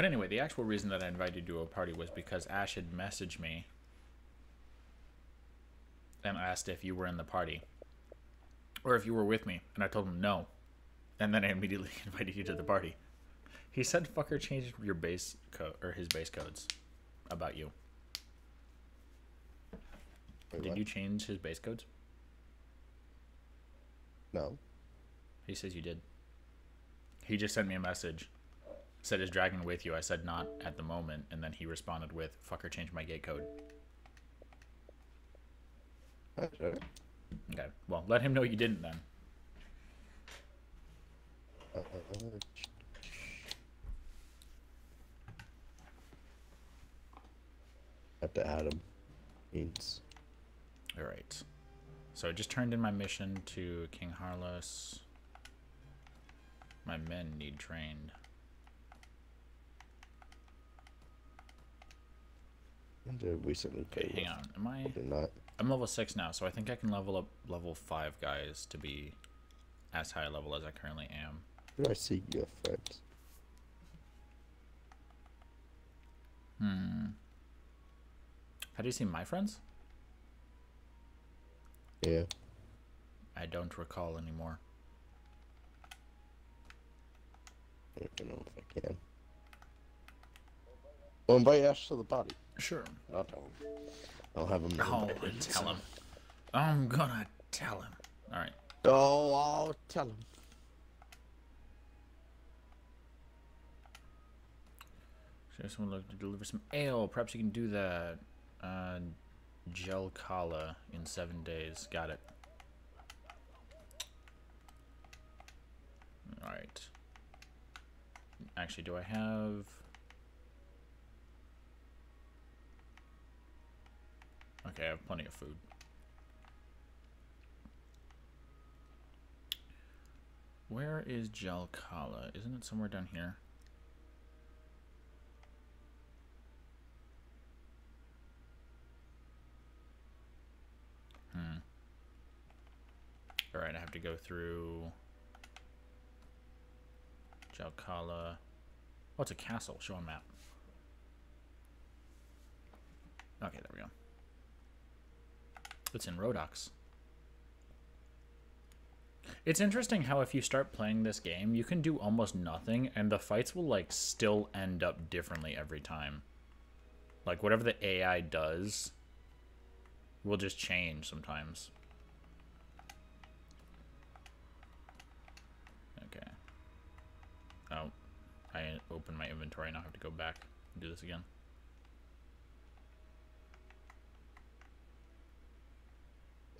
But anyway, the actual reason that I invited you to a party was because Ash had messaged me and asked if you were in the party or if you were with me, and I told him no, and then I immediately invited you to the party. He said, "Fucker, changed your base code or his base codes about you." Wait, Did what? you change his base codes? No. He says you did. He just sent me a message. Said is dragon with you? I said not at the moment, and then he responded with "Fucker, change my gate code." Okay. Okay, well, let him know you didn't then. Uh, have to add him. Means All right. So I just turned in my mission to King Harlaus. My men need trained. Did recently Okay, play hang on. Am I? Did not. I'm level six now, so I think I can level up level five guys to be as high level as I currently am. I see your friends? Hmm. How do you see my friends? Yeah. I don't recall anymore. I don't know if I can. Well, invite Ash to the party. Sure. I'll tell him. I'll have him. Oh, tell him. I'm gonna tell him. All right. Oh, I'll tell him. So someone look to deliver some ale. Perhaps you can do that. Uh, Jelkala in seven days. Got it. All right. Actually, do I have? Okay, I have plenty of food. Where is Jelkala? Isn't it somewhere down here? Hmm. Alright, I have to go through Jelkala. Oh, it's a castle. Show a map. Okay, there we go. It's in Rhodoks. It's interesting how if you start playing this game, you can do almost nothing, and the fights will like still end up differently every time. Like whatever the AI does, will just change sometimes. Okay. Oh, I opened my inventory. Now I have to go back and do this again.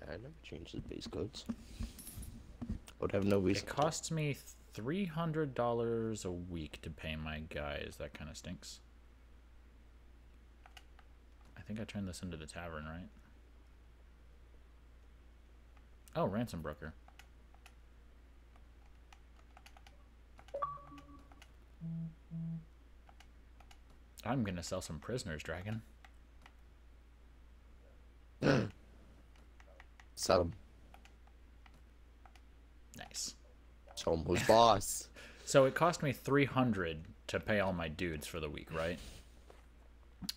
I never changed the base codes. I would have no reason. It costs me three hundred dollars a week to pay my guys. That kind of stinks. I think I turned this into the tavern, right? Oh, ransom broker. I'm gonna sell some prisoners, dragon. Him. Nice. Him who's boss. So it cost me 300 to pay all my dudes for the week, right?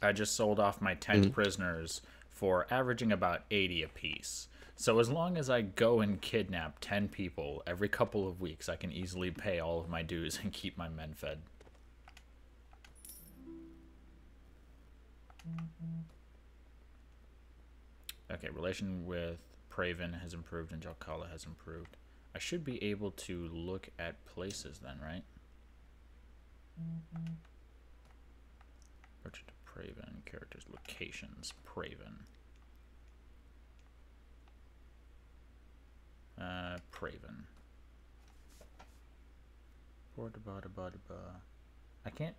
I just sold off my 10 mm. prisoners for averaging about 80 apiece. So as long as I go and kidnap 10 people every couple of weeks, I can easily pay all of my dues and keep my men fed. Okay, relation with Praven has improved and Jelkala has improved. I should be able to look at places then, right? Merchant of Praven, characters, locations, Praven. Uh, Praven. I can't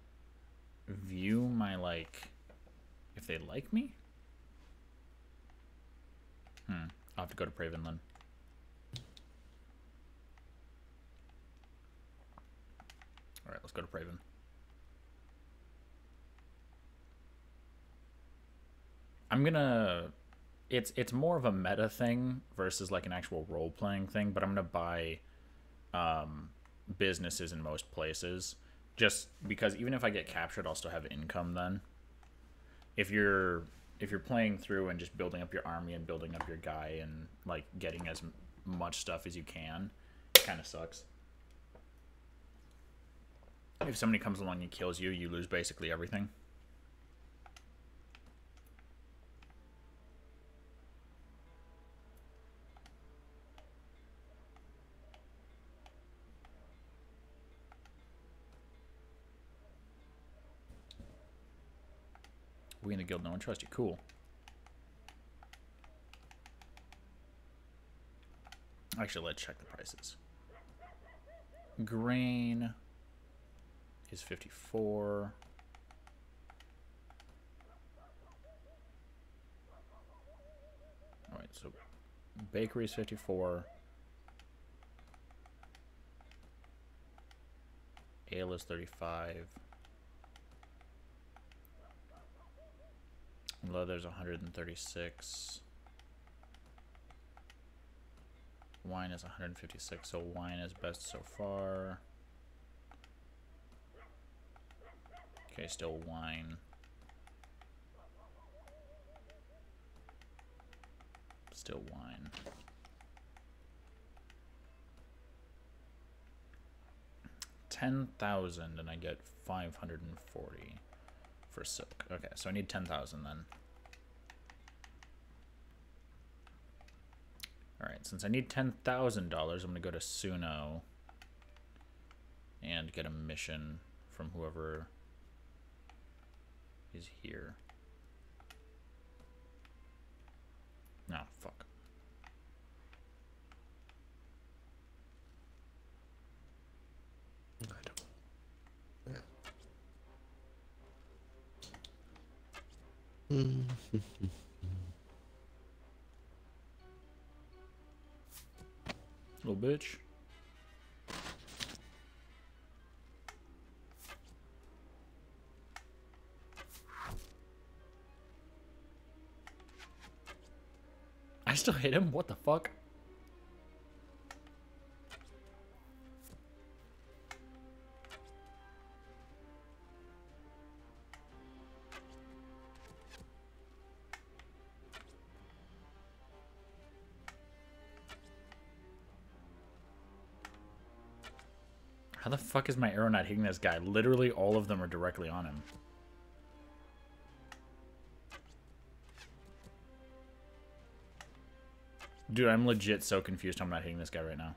view my, like, if they like me? Hmm, I'll have to go to Praven then. Alright, let's go to Praven. I'm gonna it's it's more of a meta thing versus like an actual role playing thing, but I'm gonna buy um businesses in most places Just because even if I get captured, I'll still have income then. If you're if you're playing through and just building up your army and building up your guy and like getting as much stuff as you can, it kind of sucks. If somebody comes along and kills you, you lose basically everything. We in the guild, no one trusts you. Cool. Actually, let's check the prices. Grain is 54. All right, so bakery is 54. Ale is 35. Leather's 136. Wine is 156, so wine is best so far. Okay, still wine. Still wine. Ten thousand, and I get five hundred and forty for silk. Okay, so I need ten thousand then. Alright, since I need $10,000, I'm to go to Suno and get a mission from whoever is here. No, fuck. I don't. Yeah. Mm. Mm. Little bitch. I still hit him? What the fuck? The fuck is my arrow not hitting this guy? Literally all of them are directly on him. Dude, I'm legit so confused I'm not hitting this guy right now.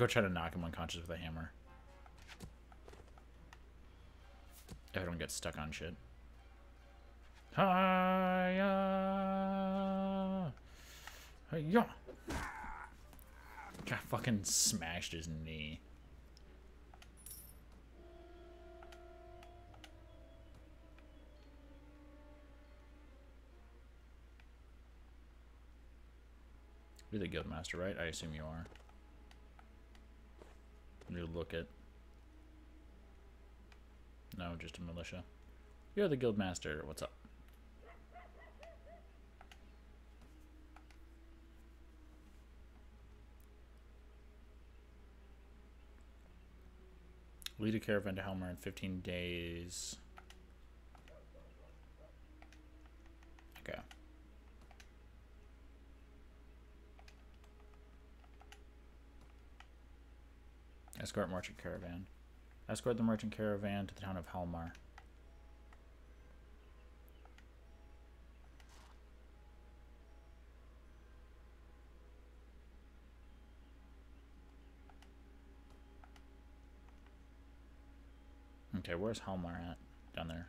Go try to knock him unconscious with a hammer. If I don't get stuck on shit. Hiya! Hiya! God, fucking smashed his knee. You're the guildmaster, right? I assume you are. You look it. No, just a militia. You're the guild master. What's up? Lead a caravan to Halmar in 15 days. Okay. Escort merchant caravan. Escort the merchant caravan to the town of Halmar. Okay, where's Halmar at? Down there.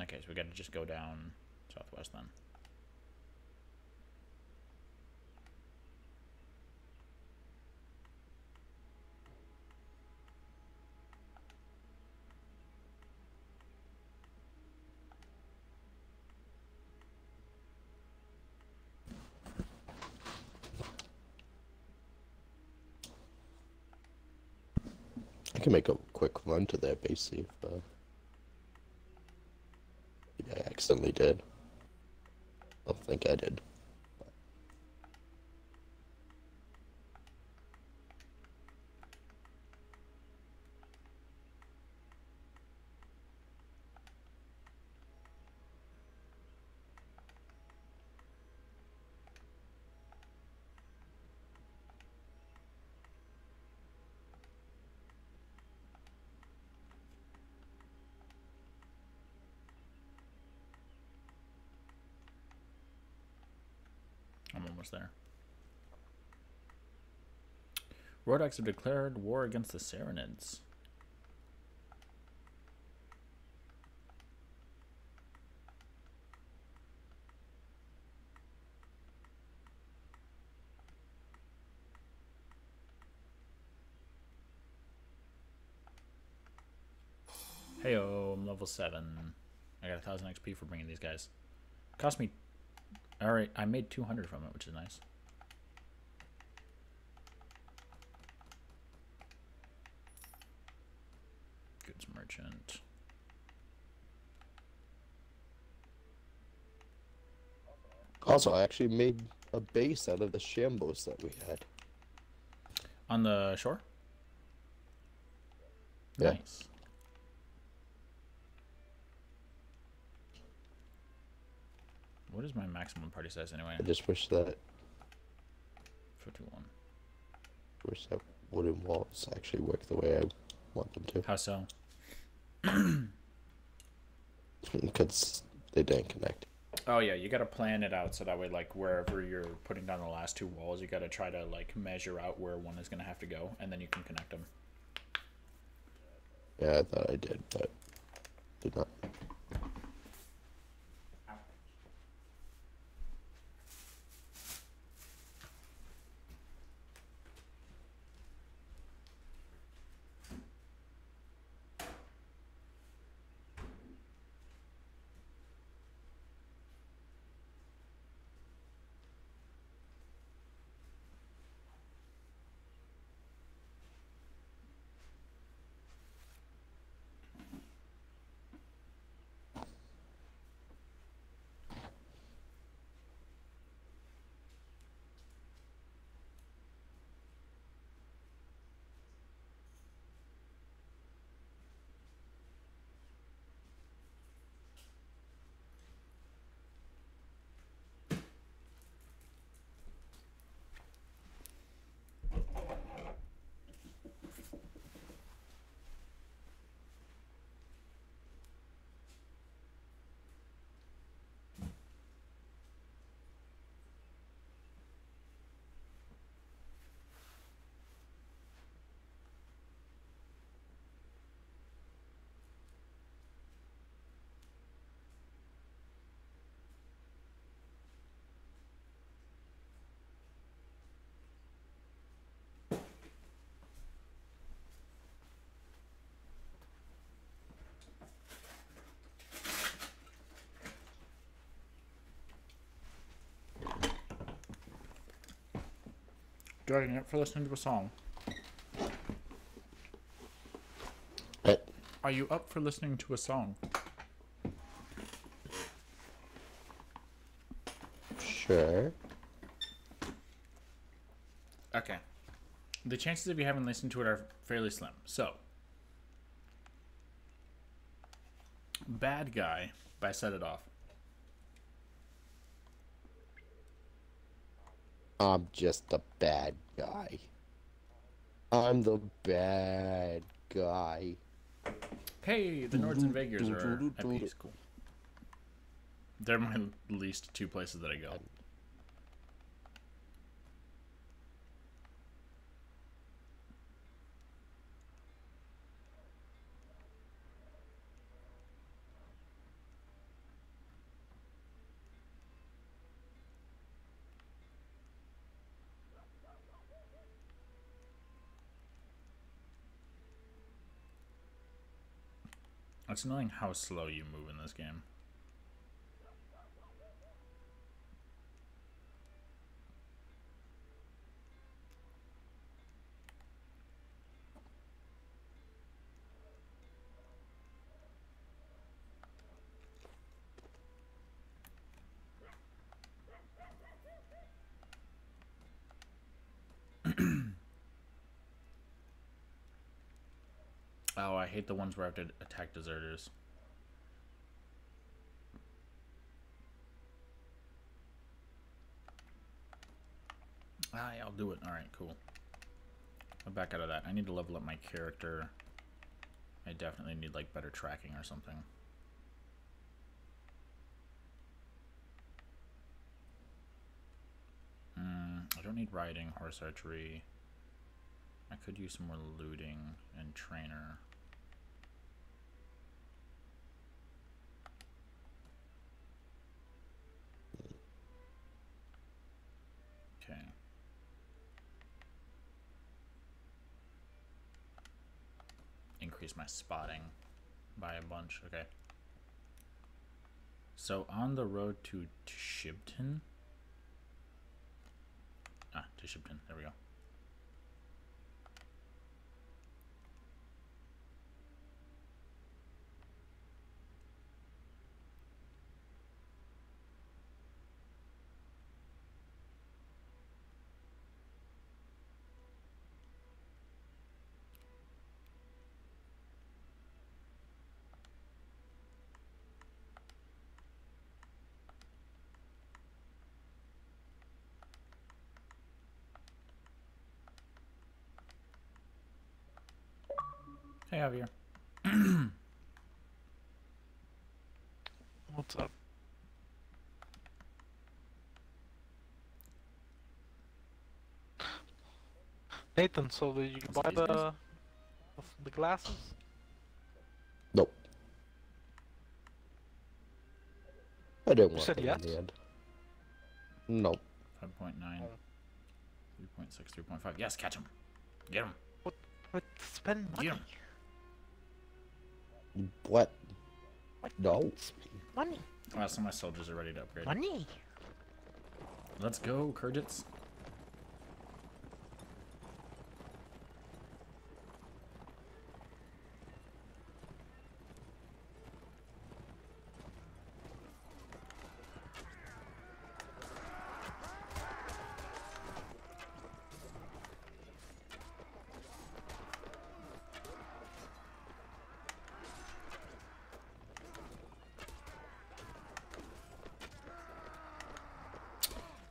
Okay, so we gotta just go down southwest then. Make a quick run to their base, if, uh... Maybe I accidentally did. I don't think I did. I'm almost there. Rhodoks have declared war against the Sarranids. Hey, I'm level 7. I got a 1000 XP for bringing these guys. Cost me. Alright, I made 200 from it, which is nice. Merchant. Also, I actually made a base out of the shambos that we had. On the shore? Yeah. Nice. What is my maximum party size anyway? I just wish that 51. wish that wooden walls actually work the way I want them to. How so? Because they didn't connect. Oh yeah, you gotta plan it out so that way, like wherever you're putting down the last two walls, you gotta try to like measure out where one is gonna have to go, and then you can connect them. Yeah, I thought I did, but did not. Dragging it for listening to a song. Eh, Are you up for listening to a song? Sure. Okay. The chances of you having listened to it are fairly slim. So, Bad Guy by Set It Off. I'm just a bad guy. I'm the bad guy. Hey, the Nords and Vaegirs are at peace. Cool. They're my least two places that I go. It's annoying how slow you move in this game. Oh, I hate the ones where I have to attack deserters. Ah, yeah, I'll do it. Alright, cool. I'm back out of that. I need to level up my character. I definitely need, like, better tracking or something. Mm, I don't need riding, horse archery. I could use some more looting and trainer. Okay. Increase my spotting by a bunch. Okay. So on the road to Shibton. Ah, to Shibton. There we go. Hey, Javier. What's up? Nathan, so did you What's buy up, these guys? the the glasses? Nope. I didn't want said them in the end. Nope. 5.9. 3.6, 3.5. Yes, catch him. Get him. What? Spend money. Yeah. What? What? No. Money. Oh, some of my soldiers are ready to upgrade. Money. Let's go, Khergits.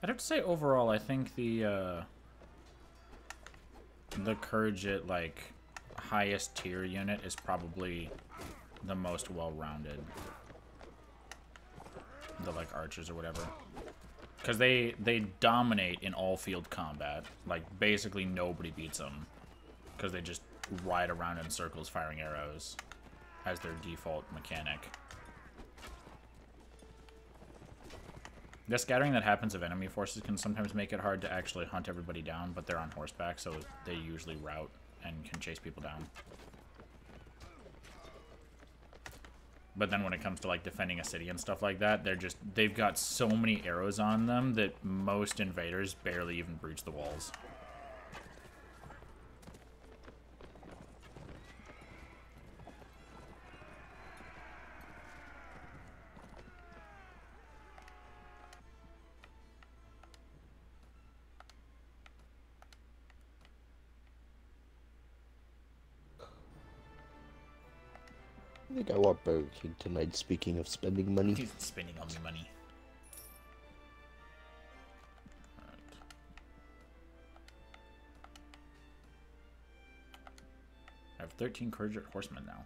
I'd have to say overall, I think the uh, the Khergit like highest tier unit is probably the most well-rounded. The like archers or whatever, because they they dominate in all field combat. Like basically nobody beats them, because they just ride around in circles firing arrows as their default mechanic. The scattering that happens of enemy forces can sometimes make it hard to actually hunt everybody down, but they're on horseback, so they usually route and can chase people down. But then when it comes to like defending a city and stuff like that, they're just they've got so many arrows on them that most invaders barely even breach the walls. Think I want Burger King tonight, speaking of spending money. He's spending all the money. Alright. I have 13 Khergit horsemen now.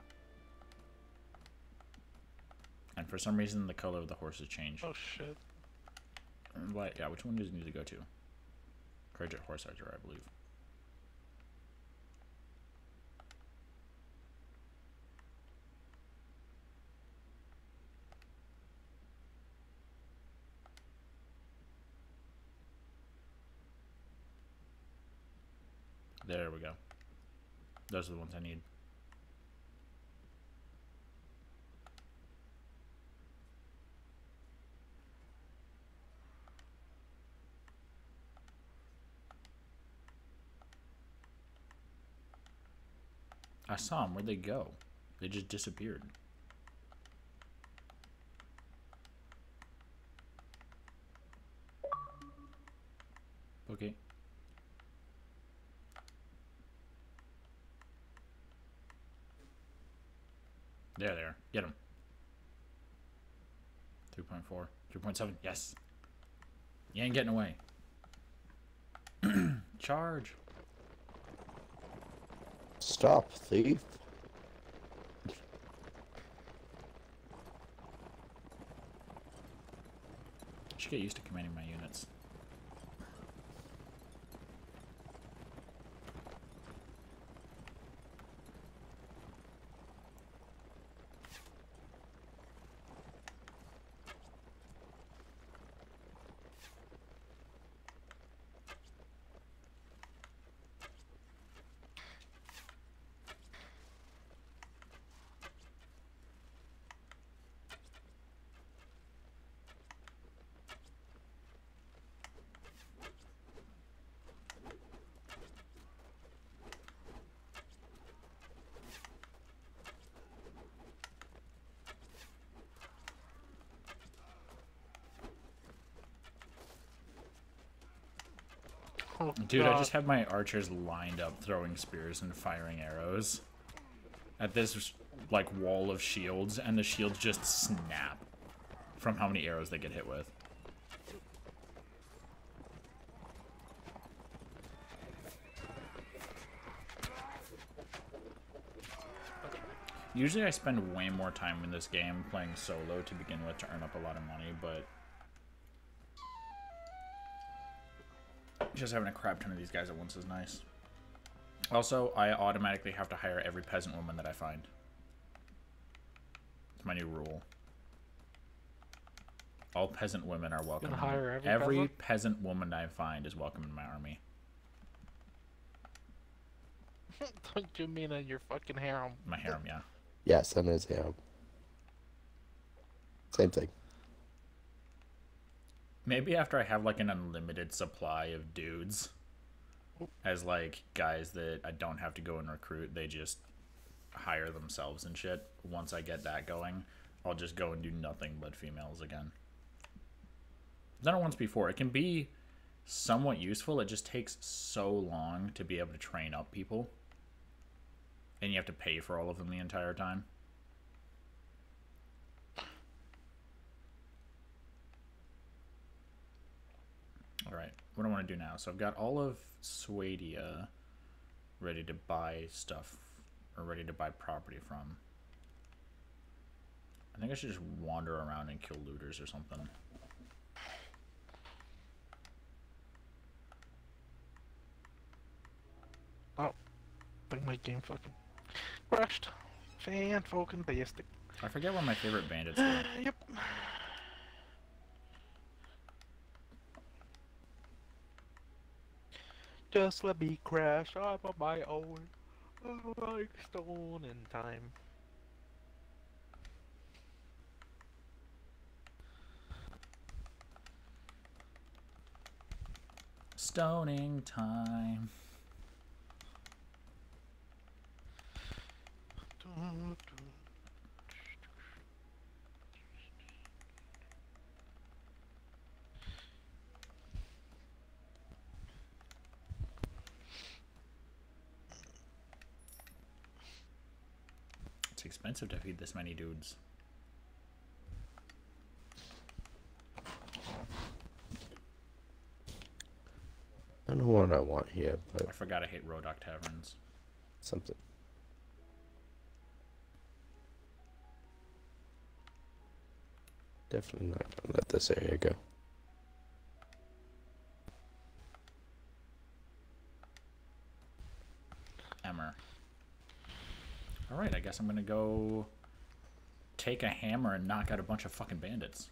And for some reason, the color of the horses changed. Oh shit. And What? Yeah, which one does it need to go to? Khergit Horse Archer, I believe. There we go. Those are the ones I need. I saw them. Where'd they go? They just disappeared. Okay. There, there. Get him. 3.4. 3.7. Yes. You ain't getting away. Charge. Stop, thief. I should get used to commanding my units. Oh, Dude, I just have my archers lined up throwing spears and firing arrows at this like wall of shields and the shields just snap from how many arrows they get hit with. Usually I spend way more time in this game playing solo to begin with to earn up a lot of money, but just having a crap ton of these guys at once is nice. Also, I automatically have to hire every peasant woman that I find. It's my new rule. All peasant women are welcome. gonna in- hire every every peasant? peasant woman I find is welcome in my army. Don't you mean in your fucking harem? My harem, yeah. Yes, and his harem. Same thing. Maybe after I have like an unlimited supply of dudes, as like guys that I don't have to go and recruit, they just hire themselves and shit. Once I get that going, I'll just go and do nothing but females again. Done it once before. It can be somewhat useful. It just takes so long to be able to train up people, and you have to pay for all of them the entire time. All right, what do I want to do now? So I've got all of Swadia ready to buy stuff or ready to buy property from. I think I should just wander around and kill looters or something. Oh, I think my game fucking crashed. Fan fucking basic. I forget what my favorite bandits were. Yep. Just let me crash. I'm on my own. Like stone in time. Stoning time. It's expensive to feed this many dudes. I don't know what I want here, but I forgot I hate Rhodok Taverns. something. Definitely not gonna let this area go. Alright, I guess I'm gonna go take a hammer and knock out a bunch of fucking bandits.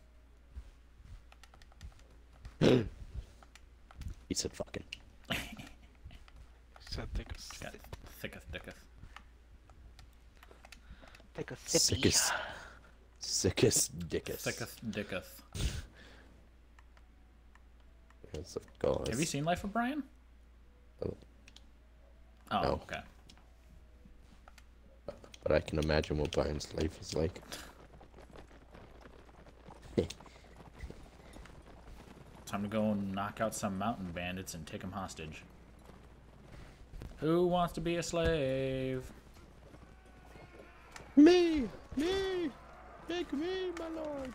He said fucking. Said take a Got sip. thicketh dicketh. Take a sippy. Sickest. Sickest dickest. Thicketh dicketh. It's like, guys. Have you seen Life of Brian? Oh. Oh, No. okay. But I can imagine what Brian's life is like. Time to go and knock out some mountain bandits and take them hostage. Who wants to be a slave? Me! Me! Take me, my lord!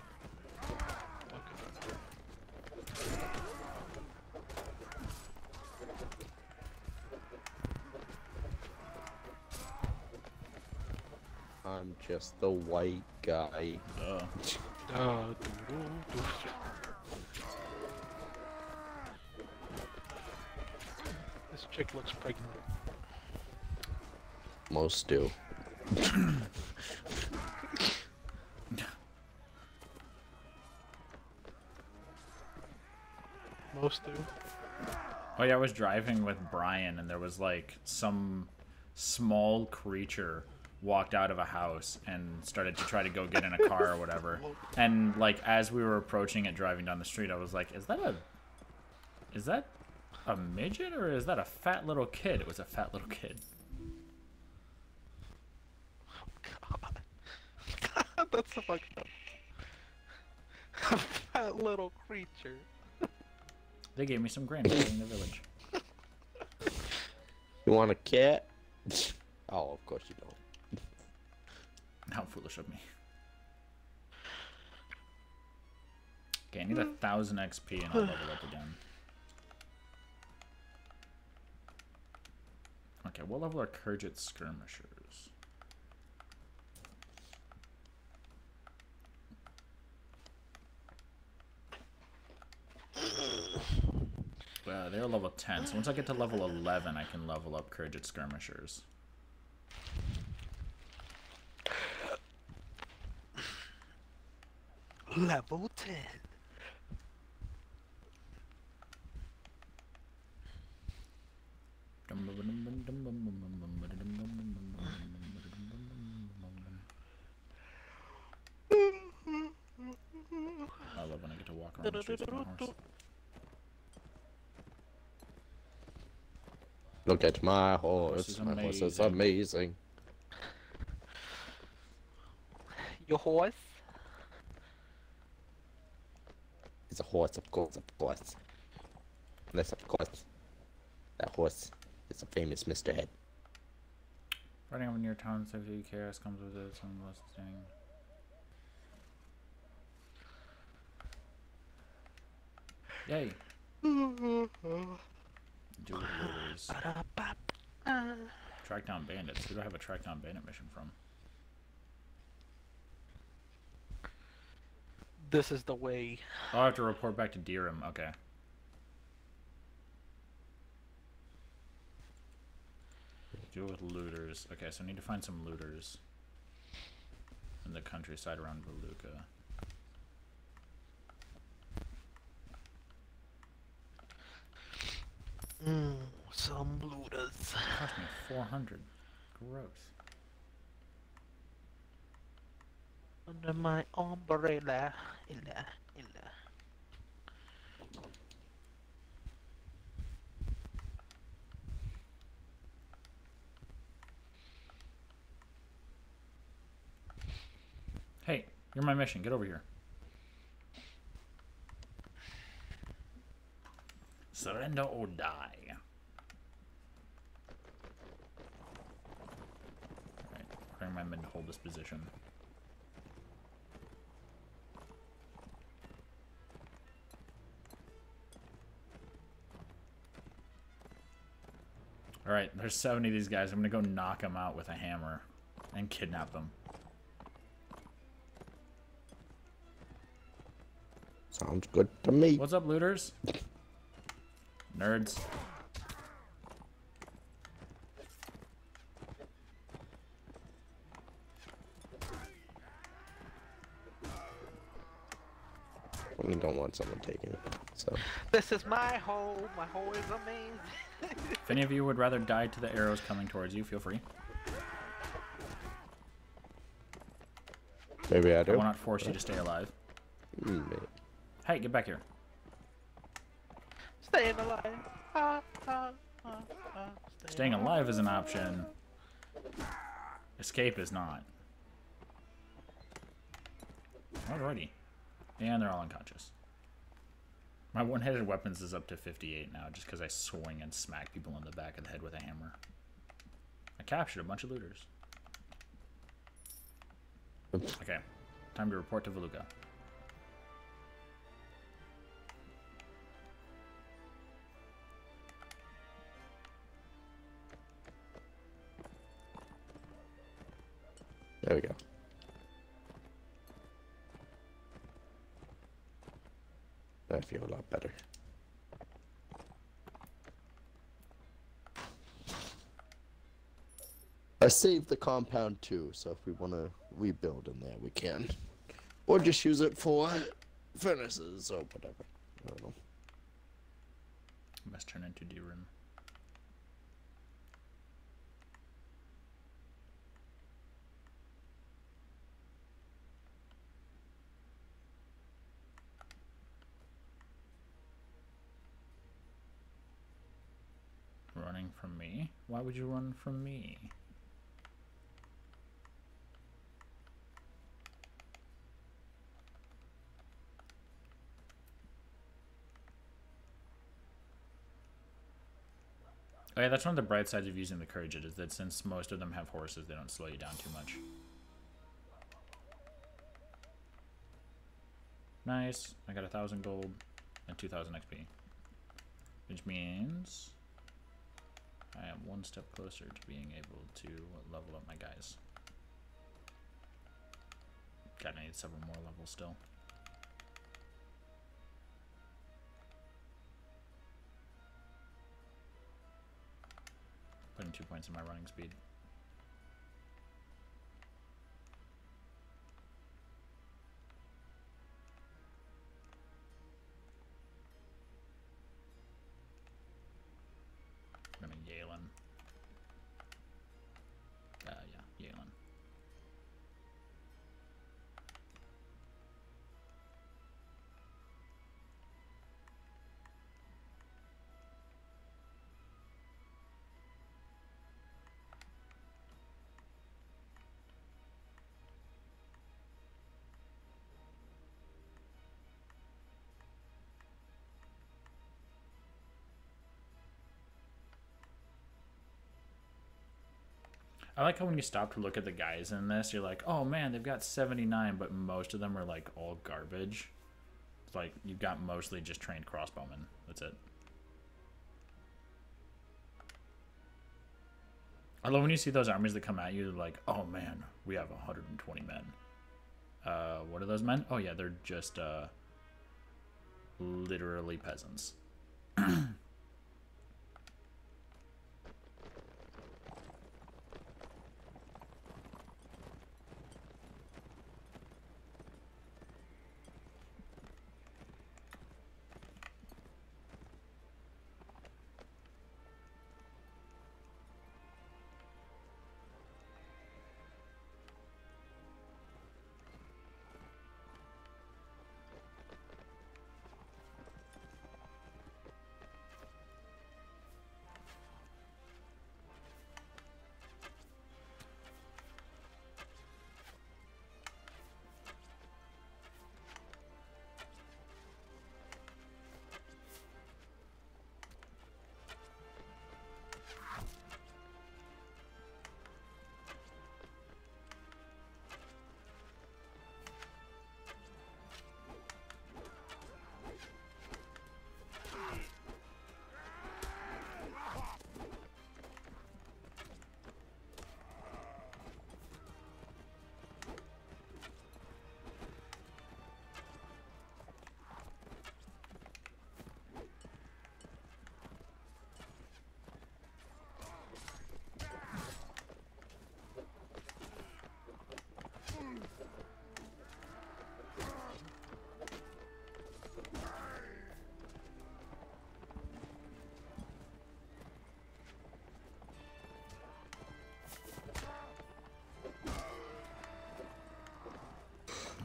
I'm just the white guy. Duh. Uh. This chick looks pregnant. Most do. Most do. Oh yeah, I was driving with Brian, and there was like some small creature walked out of a house and started to try to go get in a car or whatever. And like as we were approaching it, driving down the street, I was like, "Is that a, is that a midget or is that a fat little kid?" It was a fat little kid. God. God, that's so fucked up. A fat little creature. They gave me some grain in the village. You want a cat? oh, of course you don't. How foolish of me. Okay, I need a thousand XP and I'll level up again. Okay, we'll level our Khergit skirmishers. Uh, they're level 10, so once I get to level 11, I can level up Khergit skirmishers. Level 10. I love when I get to walk around the streets on my horse. Look at my horse. is my horse is amazing. amazing. Your horse? It's a horse, of course, of course. Yes, of course. That horse is a famous Mr. Head. Riding up your town, safety chaos comes with it. Some listing. Yay! Do looters. Ba-da-ba-ba. Track down bandits. Who do I have a track down bandit mission from? This is the way. I'll have to report back to Dhirim. Okay. Deal with looters. Okay, so I need to find some looters in the countryside around Veluca. Mm, some looters. Cost me 400. Gross. Under my umbrella. Illa, illa. Hey, you're my mission. Get over here. Surrender or die. Alright, ordering my men to hold this position. Alright, there's 70 of these guys. I'm gonna go knock them out with a hammer and kidnap them. Sounds good to me. What's up, looters? Nerds. We don't want someone taking it. So, This is my home. My home is amazing. If any of you would rather die to the arrows coming towards you, feel free. maybe I do. I will not force you to stay alive. Mm, maybe. Hey, get back here. Staying alive. Ah, ah, ah, ah, Staying alive is an option. Escape is not. Alrighty. And they're all unconscious. My one-headed weapons is up to 58 now, just because I swing and smack people in the back of the head with a hammer. I captured a bunch of looters. Okay, time to report to Veluca. There we go. I feel a lot better. I saved the compound too, so if we want to rebuild in there, we can. Or just use it for furnaces or whatever. I don't know. Must turn into Dhirim. Running from me? Why would you run from me? Oh yeah, that's one of the bright sides of using the Khergit is that since most of them have horses, they don't slow you down too much. Nice. I got a thousand gold and two thousand XP. Which means I am one step closer to being able to level up my guys. God, I need several more levels still. Putting two points in my running speed. I like how when you stop to look at the guys in this, you're like, oh man, they've got 79, but most of them are like all garbage. It's like you've got mostly just trained crossbowmen. That's it. I love when you see those armies that come at you, like, oh man, we have 120 men. Uh, what are those men? Oh yeah, they're just uh, literally peasants.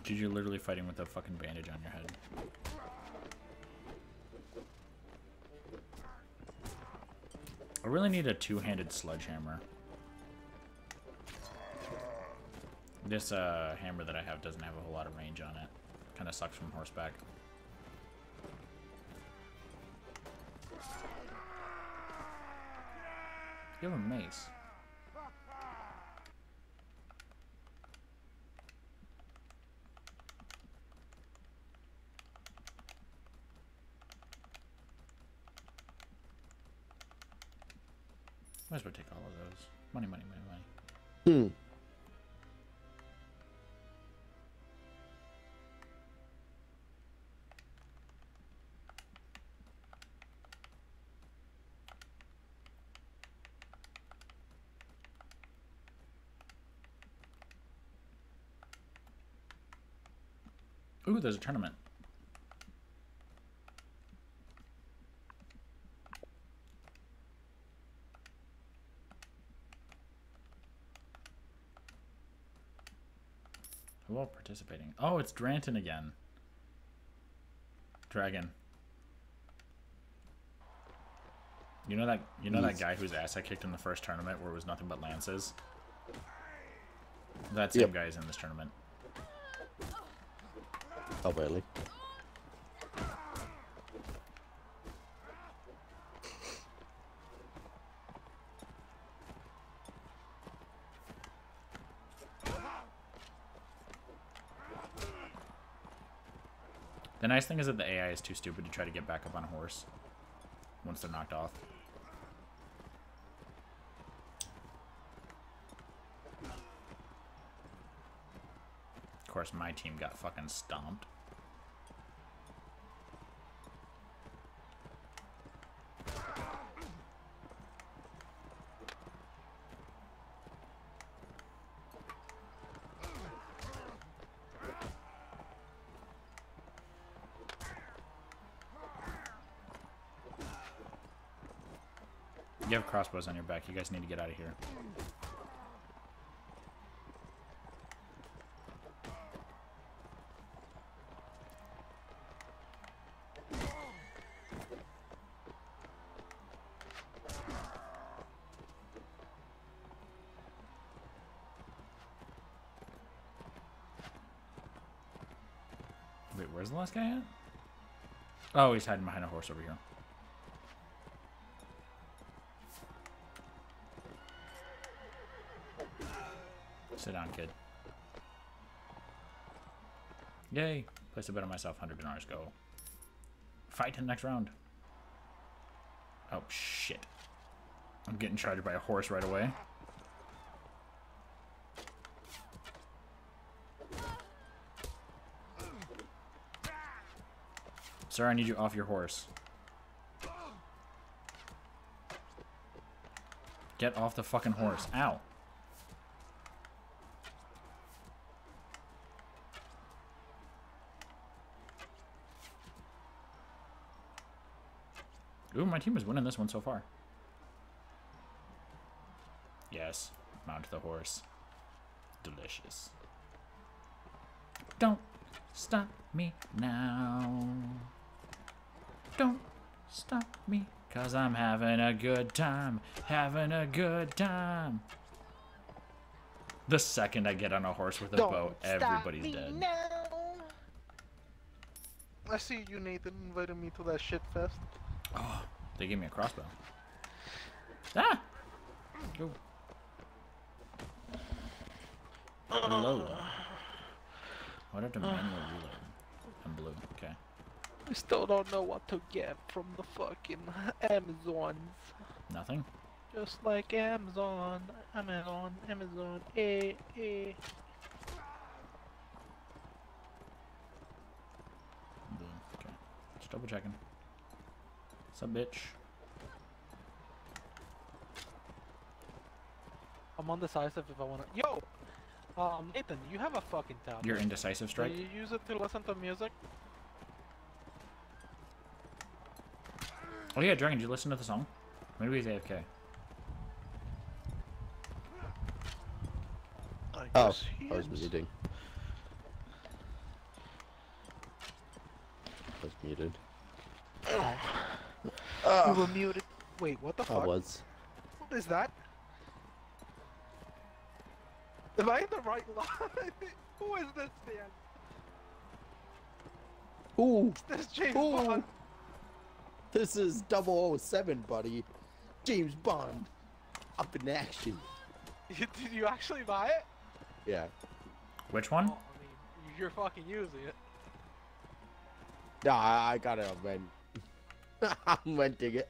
Dude, you're literally fighting with a fucking bandage on your head. I really need a two-handed sledgehammer. This uh, hammer that I have doesn't have a whole lot of range on it. Kind of sucks from horseback. You have a mace. Might as well take all of those. Money, money, money, money. Hmm. Ooh, there's a tournament. All participating? Oh, it's Dranton again. Dragon. You know that you know that guy whose ass I kicked in the first tournament where it was nothing but lances? That same Yep. guy is in this tournament. Oh, really? The nice thing is that the AI is too stupid to try to get back up on a horse once they're knocked off. Of course, my team got fucking stomped. You have crossbows on your back. You guys need to get out of here. Wait, where's the last guy at? Oh, he's hiding behind a horse over here. Place a bet on myself. 100 dinars. Go. Fight in the next round. Oh, shit. I'm getting charged by a horse right away. Sir, I need you off your horse. Get off the fucking horse. Ow. My team is winning this one so far. Yes, mount the horse. Delicious. Don't stop me now. Don't stop me, cause I'm having a good time. Having a good time. The second I get on a horse with a bow, everybody's dead. I see you, Nathan, invited me to that shit fest. Oh, They gave me a crossbow. Ah! Go. Hello. What have to manual reload? I'm blue. Okay. I still don't know what to get from the fucking Amazons. Nothing? Just like Amazon, Amazon, Amazon, eh, eh. Blue. Okay. Just double checking. Sup, bitch? I'm undecisive if I wanna. Yo! Um, Nathan, you have a fucking tablet. Your indecisive Do strike? you use it to listen to music? Oh yeah, Dragon, did you listen to the song? Maybe he's AFK. I Oh, guess he I was is. muting. I was muted. We were muted. Wait, what the I fuck? was. What is that? Am I in the right line? Who is this man? Ooh, This James Ooh. Bond. this is 007, buddy. James Bond. Up in action. Did you actually buy it? Yeah. Which one? Well, I mean, you're fucking using it. No, I, I gotta rent. I'm renting it.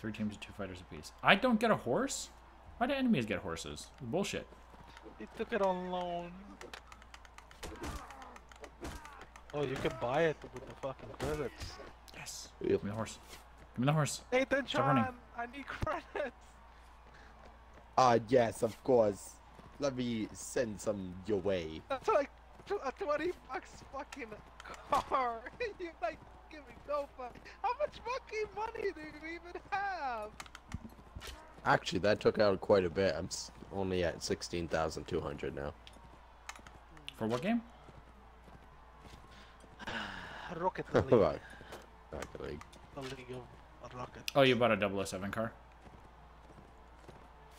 Three teams of two fighters apiece. I don't get a horse? Why do enemies get horses? Bullshit. He took it on loan. Oh, you can buy it with the fucking credits. Yes. Yep. Give me the horse. Give me the horse. Nathan Stop running. I need credits. Ah, yes, of course. Let me send some your way. That's like tw- a 20 bucks fucking car. you like giving no fuck. How much fucking money do you even have? Actually, that took out quite a bit. I'm only at 16,200 now. For what game? Rocket League. Rocket League. the League of Rocket. Oh, you bought a 007 car?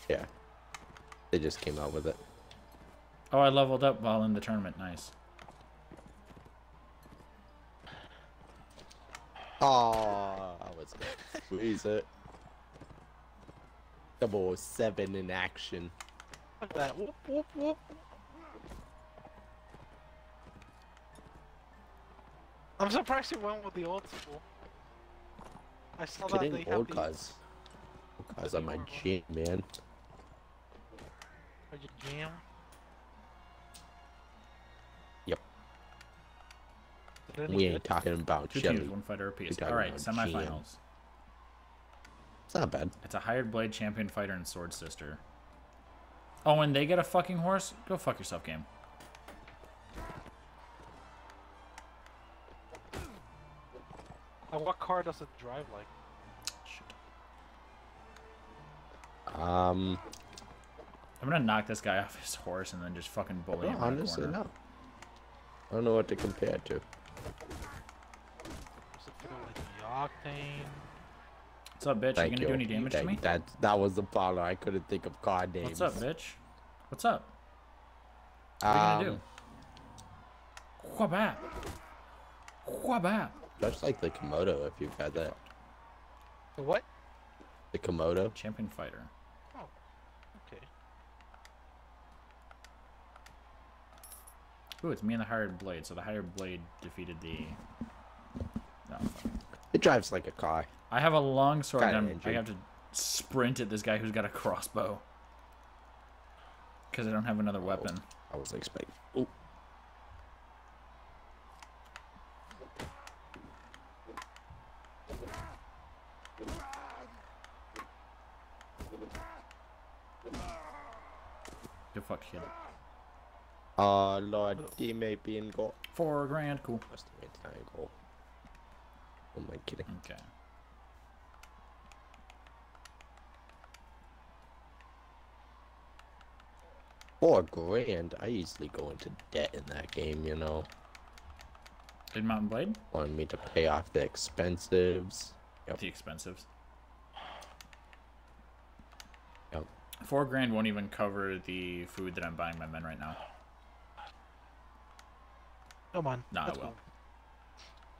Yeah. They just came out with it. Oh, I leveled up while in the tournament. Nice. Oh, I was gonna squeeze it. 007 in action. Look at that. Whoop, whoop, whoop. I'm surprised you went with the old school. I saw that they Kidding? have Old these- guys. Old guys are my jam, man. Are you jam? Is it any We good? ain't talking about Two Shelly. teams, one fighter apiece. All right, about semifinals. It's not bad. It's a hired blade, champion fighter, and sword sister. Oh, and they get a fucking horse? Go fuck yourself, game. And what car does it drive like? Shit. Um, I'm gonna knock this guy off his horse and then just fucking bully no, him in the honestly, no. I don't know what to compare it feel like Octane? What's up, bitch? Thank you gonna you. do any damage to me? That, that was the problem. I couldn't think of card names. What's up, bitch? What's up? What are you Um, gonna do? Whabap. Whabap. Just like the Komodo, if you've had that. The what? The Komodo. Champion fighter. Okay. Ooh, it's me and the hired blade. So the hired blade defeated the. No, fuck. It drives like a car. I have a long sword. And I have to sprint at this guy who's got a crossbow. Because I don't have another oh, weapon. I was expecting. Ooh. Good fuck, kid. Oh, Lord, teammate being got. Four grand, cool. Must have made been triangle. Oh my kidding. Okay. Four grand. I easily go into debt in that game, you know. Did Mount and Blade? Wanted me to pay off the expensives. Yep. The expensives. Yep. Four grand won't even cover the food that I'm buying my men right now. Come on. Nah, let's will. go.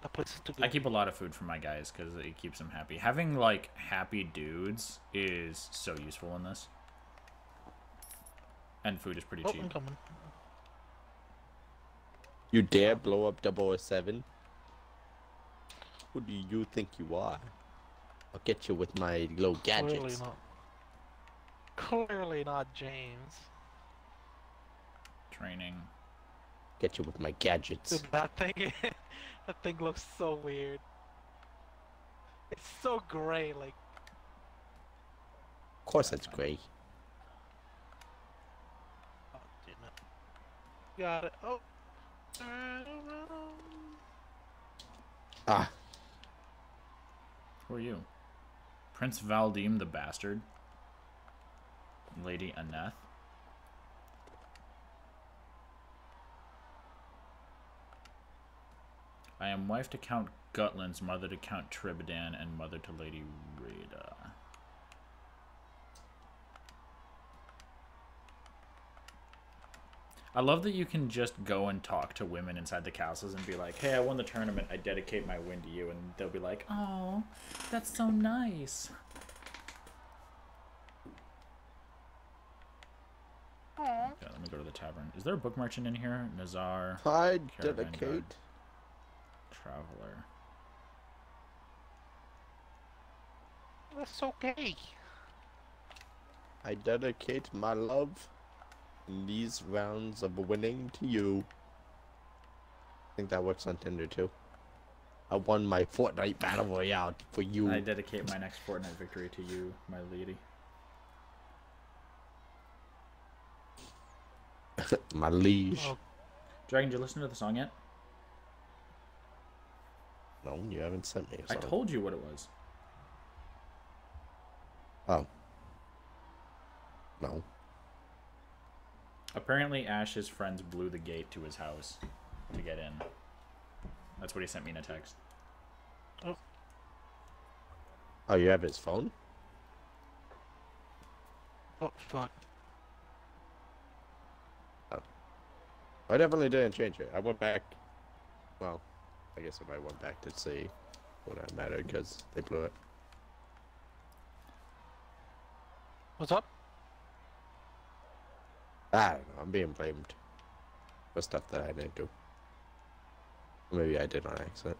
That place is too good. I keep a lot of food for my guys because it keeps them happy. Having like happy dudes is so useful in this. And food is pretty Oh, cheap. I'm coming. You dare blow up 007? Who do you think you are? I'll get you with my little Clearly gadgets. not. Clearly not James. Training. Get you with my gadgets. Dude, that thing, that thing looks so weird. It's so gray, like. Of course, it's gray. Oh, damn it. Got it. Oh. Ah, Who are you? Prince Valdym the bastard. Lady Aneth. I am wife to Count Gutlans, mother to Count Tribidan, and mother to Lady Rada. I love that you can just go and talk to women inside the castles and be like, "Hey, I won the tournament. I dedicate my win to you," and they'll be like, "Oh, that's so nice." Okay, let me go to the tavern. Is there a book merchant in here? Nazar, I Caravan dedicate. Guard. traveler. That's okay. I dedicate my love in these rounds of winning to you. I think that works on Tinder too. I won my Fortnite Battle Royale for you. I dedicate my next Fortnite victory to you, my lady. my liege. Oh, Dragon, did you listen to the song yet? No, you haven't sent me. a I song. told you what it was. Oh. No. Apparently, Ash's friends blew the gate to his house to get in. That's what he sent me in a text. Oh, Oh, you have his phone? oh fuck. Oh. I definitely didn't change it. I went back. Well, I guess if I went back to see when that mattered because they blew it. What's up? I don't know. I'm being blamed for stuff that I didn't do. Maybe I did on accident.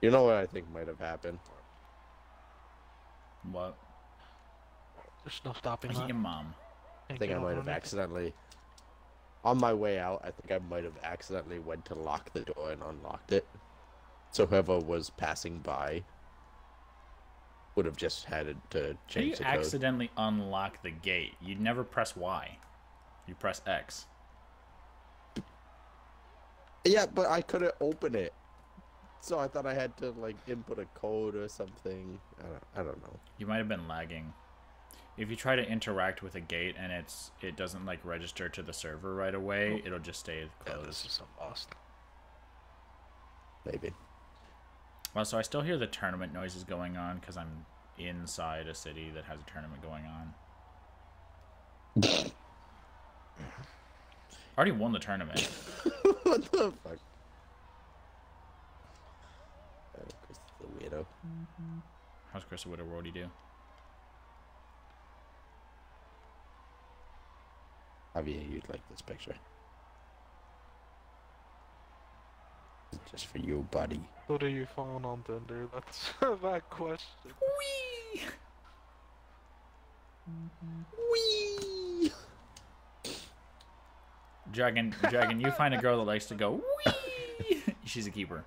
You know what I think might have happened? What? There's no stopping Your mom. I think I might have accidentally. On my way out, I think I might have accidentally went to lock the door and unlocked it. So whoever was passing by would have just had it to do you change the code. accidentally unlock the gate? You'd never press Y. You press X. Yeah, but I couldn't open it. So I thought I had to like input a code or something. I don't, I don't know. You might have been lagging. If you try to interact with a gate and it's it doesn't like register to the server right away, it'll just stay Yeah, closed. this is so lost. Maybe. Well, so I still hear the tournament noises going on because I'm inside a city that has a tournament going on. I already won the tournament. what the fuck? Oh, Chris is a weirdo. How's Chris Widow? What do you do? Javier, you'd like this picture. Just for you, buddy. What do you phone on Tinder? That's that question. Wee! Wee. Dragon, Dragon, you find a girl that likes to go wee. She's a keeper.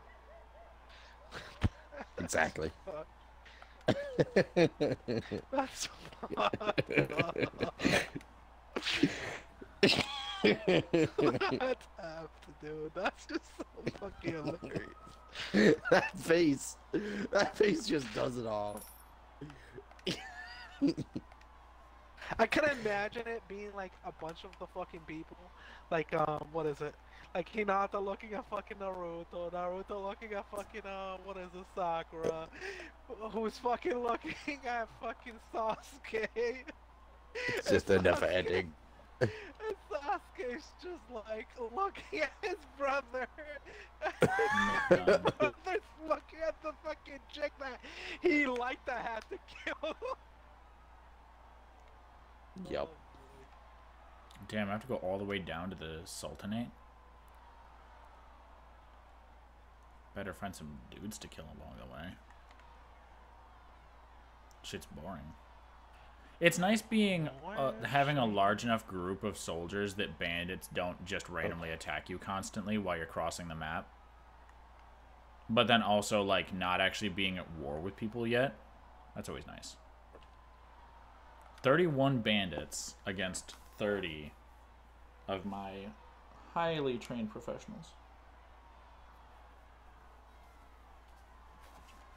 Exactly. That's That's apt, dude. That's just so fucking hilarious. that face. That face just does it all. I can imagine it being like a bunch of the fucking people, like um, what is it? Like Hinata looking at fucking Naruto, Naruto looking at fucking uh, what is it, Sakura, who's fucking looking at fucking Sasuke. It's just a never ending. And Sasuke's just like looking at his brother. Done. Brother's looking at the fucking chick that he liked to have to kill. Yup. Oh, Damn, I have to go all the way down to the Sultanate. Better find some dudes to kill along the way. Shit's boring. It's nice being uh, having a large enough group of soldiers that bandits don't just randomly attack you constantly while you're crossing the map. But then also like not actually being at war with people yet. That's always nice. 31 bandits against 30 of my highly trained professionals.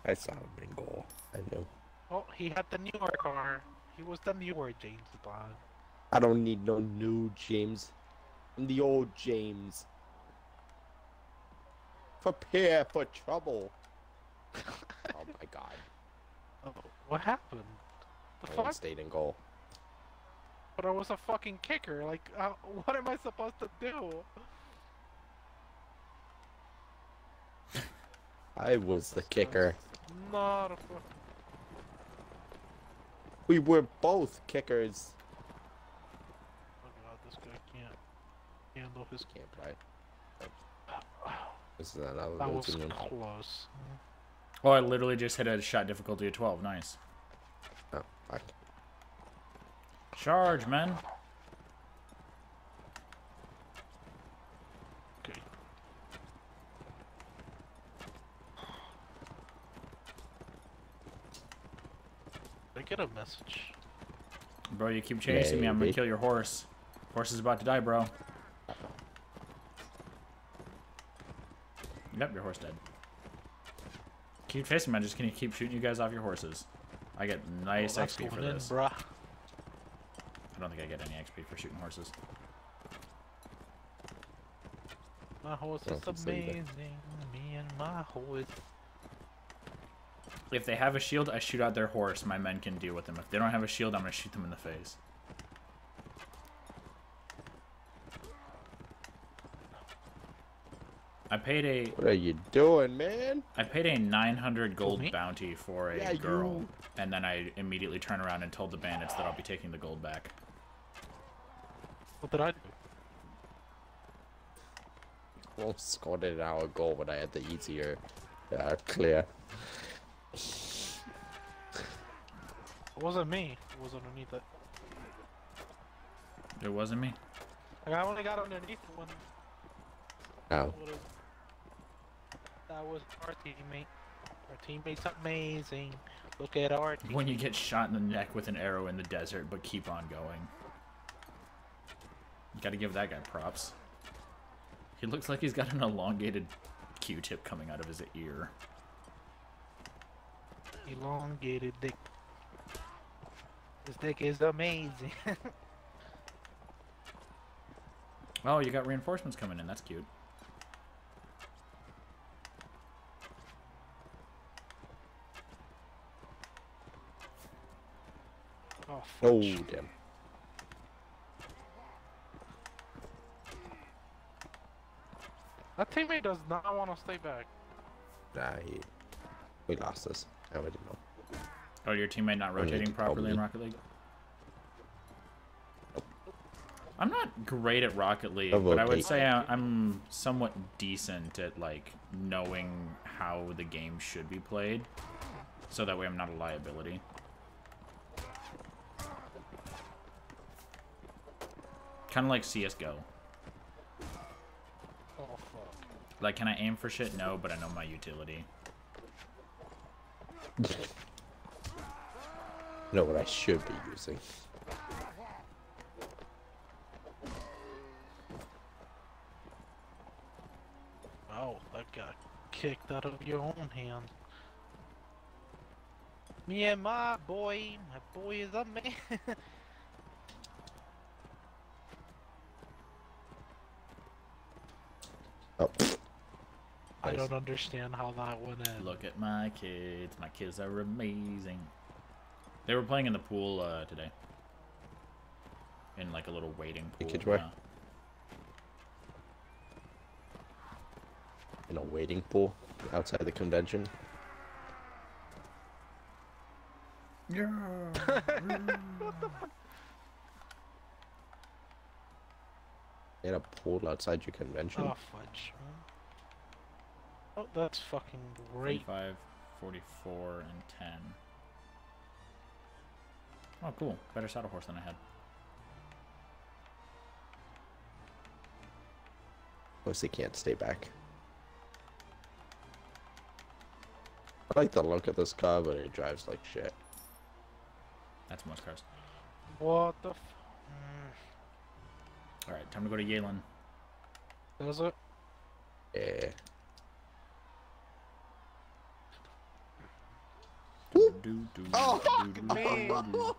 I saw him in goal. I knew. Oh, he had the newer car. He was the newer James Bond. I don't need no new James. I'm the old James. Prepare for trouble. oh my god. Oh, what happened? The I fuck? stayed in goal. But I was a fucking kicker. Like, uh, what am I supposed to do? I was the kicker. Not a fuck. We were both kickers. Oh god, this guy can't handle his. Can't play. This is another That was losing close. Oh, I literally just hit a shot difficulty of 12. Nice. Oh, fuck. Charge, man. Get a message? Bro, you keep chasing me. I'm gonna kill your horse. Horse is about to die, bro. Yep, your horse dead. Keep chasing me. I'm just gonna keep shooting you guys off your horses. I get nice Oh, XP for going in, this. bruh. I don't think I get any XP for shooting horses. My horse is think so either. amazing. Me and my horse. If they have a shield, I shoot out their horse. My men can deal with them. If they don't have a shield, I'm gonna shoot them in the face. I paid a What are you doing, man? I paid a 900 gold bounty for a Yeah, girl, you. and then I immediately turned around and told the bandits that I'll be taking the gold back. What did I do? Well, scored an hour goal when I had the easier uh, clear. It wasn't me. It was underneath it. It wasn't me. Like, I only got underneath one. What is- That was our teammate. Our teammate's amazing. Look at our team. When you get shot in the neck with an arrow in the desert, but keep on going. You gotta give that guy props. He looks like he's got an elongated Q-tip coming out of his ear. Elongated dick. This dick is amazing. Oh, you got reinforcements coming in. That's cute. oh, oh fudge. damn. That teammate does not want to stay back. Nah, he, we lost this. I already know. Oh, your teammate not Only rotating to properly in Rocket League? I'm not great at Rocket League, but I would rotate. say I- I'm somewhat decent at like knowing how the game should be played, so that way I'm not a liability. Kind of like CS:GO. Oh. Like, can I aim for shit? No, but I know my utility. Know what I should be using. Oh, that got kicked out of your own hand. Me and my boy, my boy is a man. Oh, I don't understand how that went in. Look at my kids. My kids are amazing. They were playing in the pool uh, today. In like a little waiting Hey, pool. kids, where? uh, in a waiting pool outside the convention. Yeah. what the fuck? They had a pool outside your convention. Oh fudge. Oh, that's fucking great. 45, 44, and 10. Oh, cool. Better saddle horse than I had. Of they can't stay back. I like the look of this car, but it drives like shit. That's most cars. What the f- mm, Alright, time to go to Yalen. Does it? Yeah. Do, do, Oh, fuck do, me. do, do.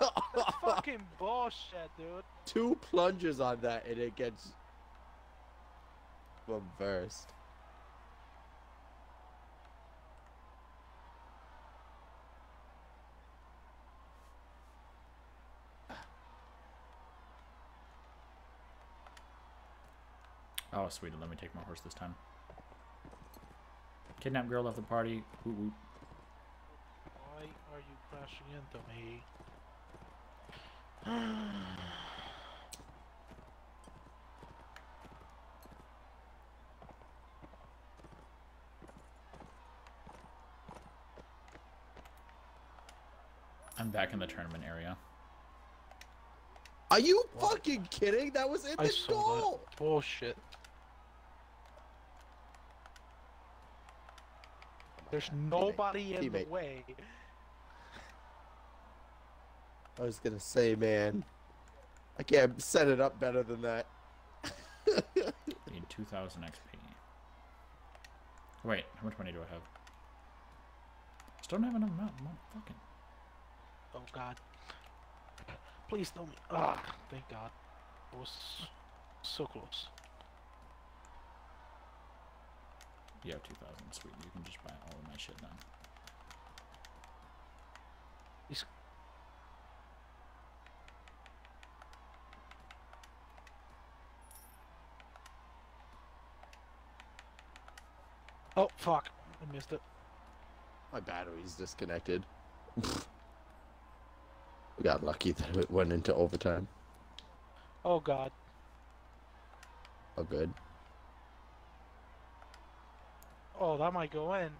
That's fucking bullshit, dude. Two plunges on that and it gets reversed. Oh, sweet. Let me take my horse this time. Kidnap girl left the party. Woot woot crashing into me. I'm back in the tournament area. Are you what? fucking kidding? That was in I the goal! Bullshit. There's nobody Teammate. in Teammate. the way. I was gonna say, man, I can't set it up better than that. Need 2,000 XP. Wait, how much money do I have? Still don't have enough amount. Fucking. Oh god. Please tell me. Ah, thank god. It was so close. You have 2,000. Sweet. You can just buy all of my shit then. Oh fuck! I missed it. My battery's disconnected. we got lucky that it went into overtime. Oh god. Oh, good. Oh, that might go in.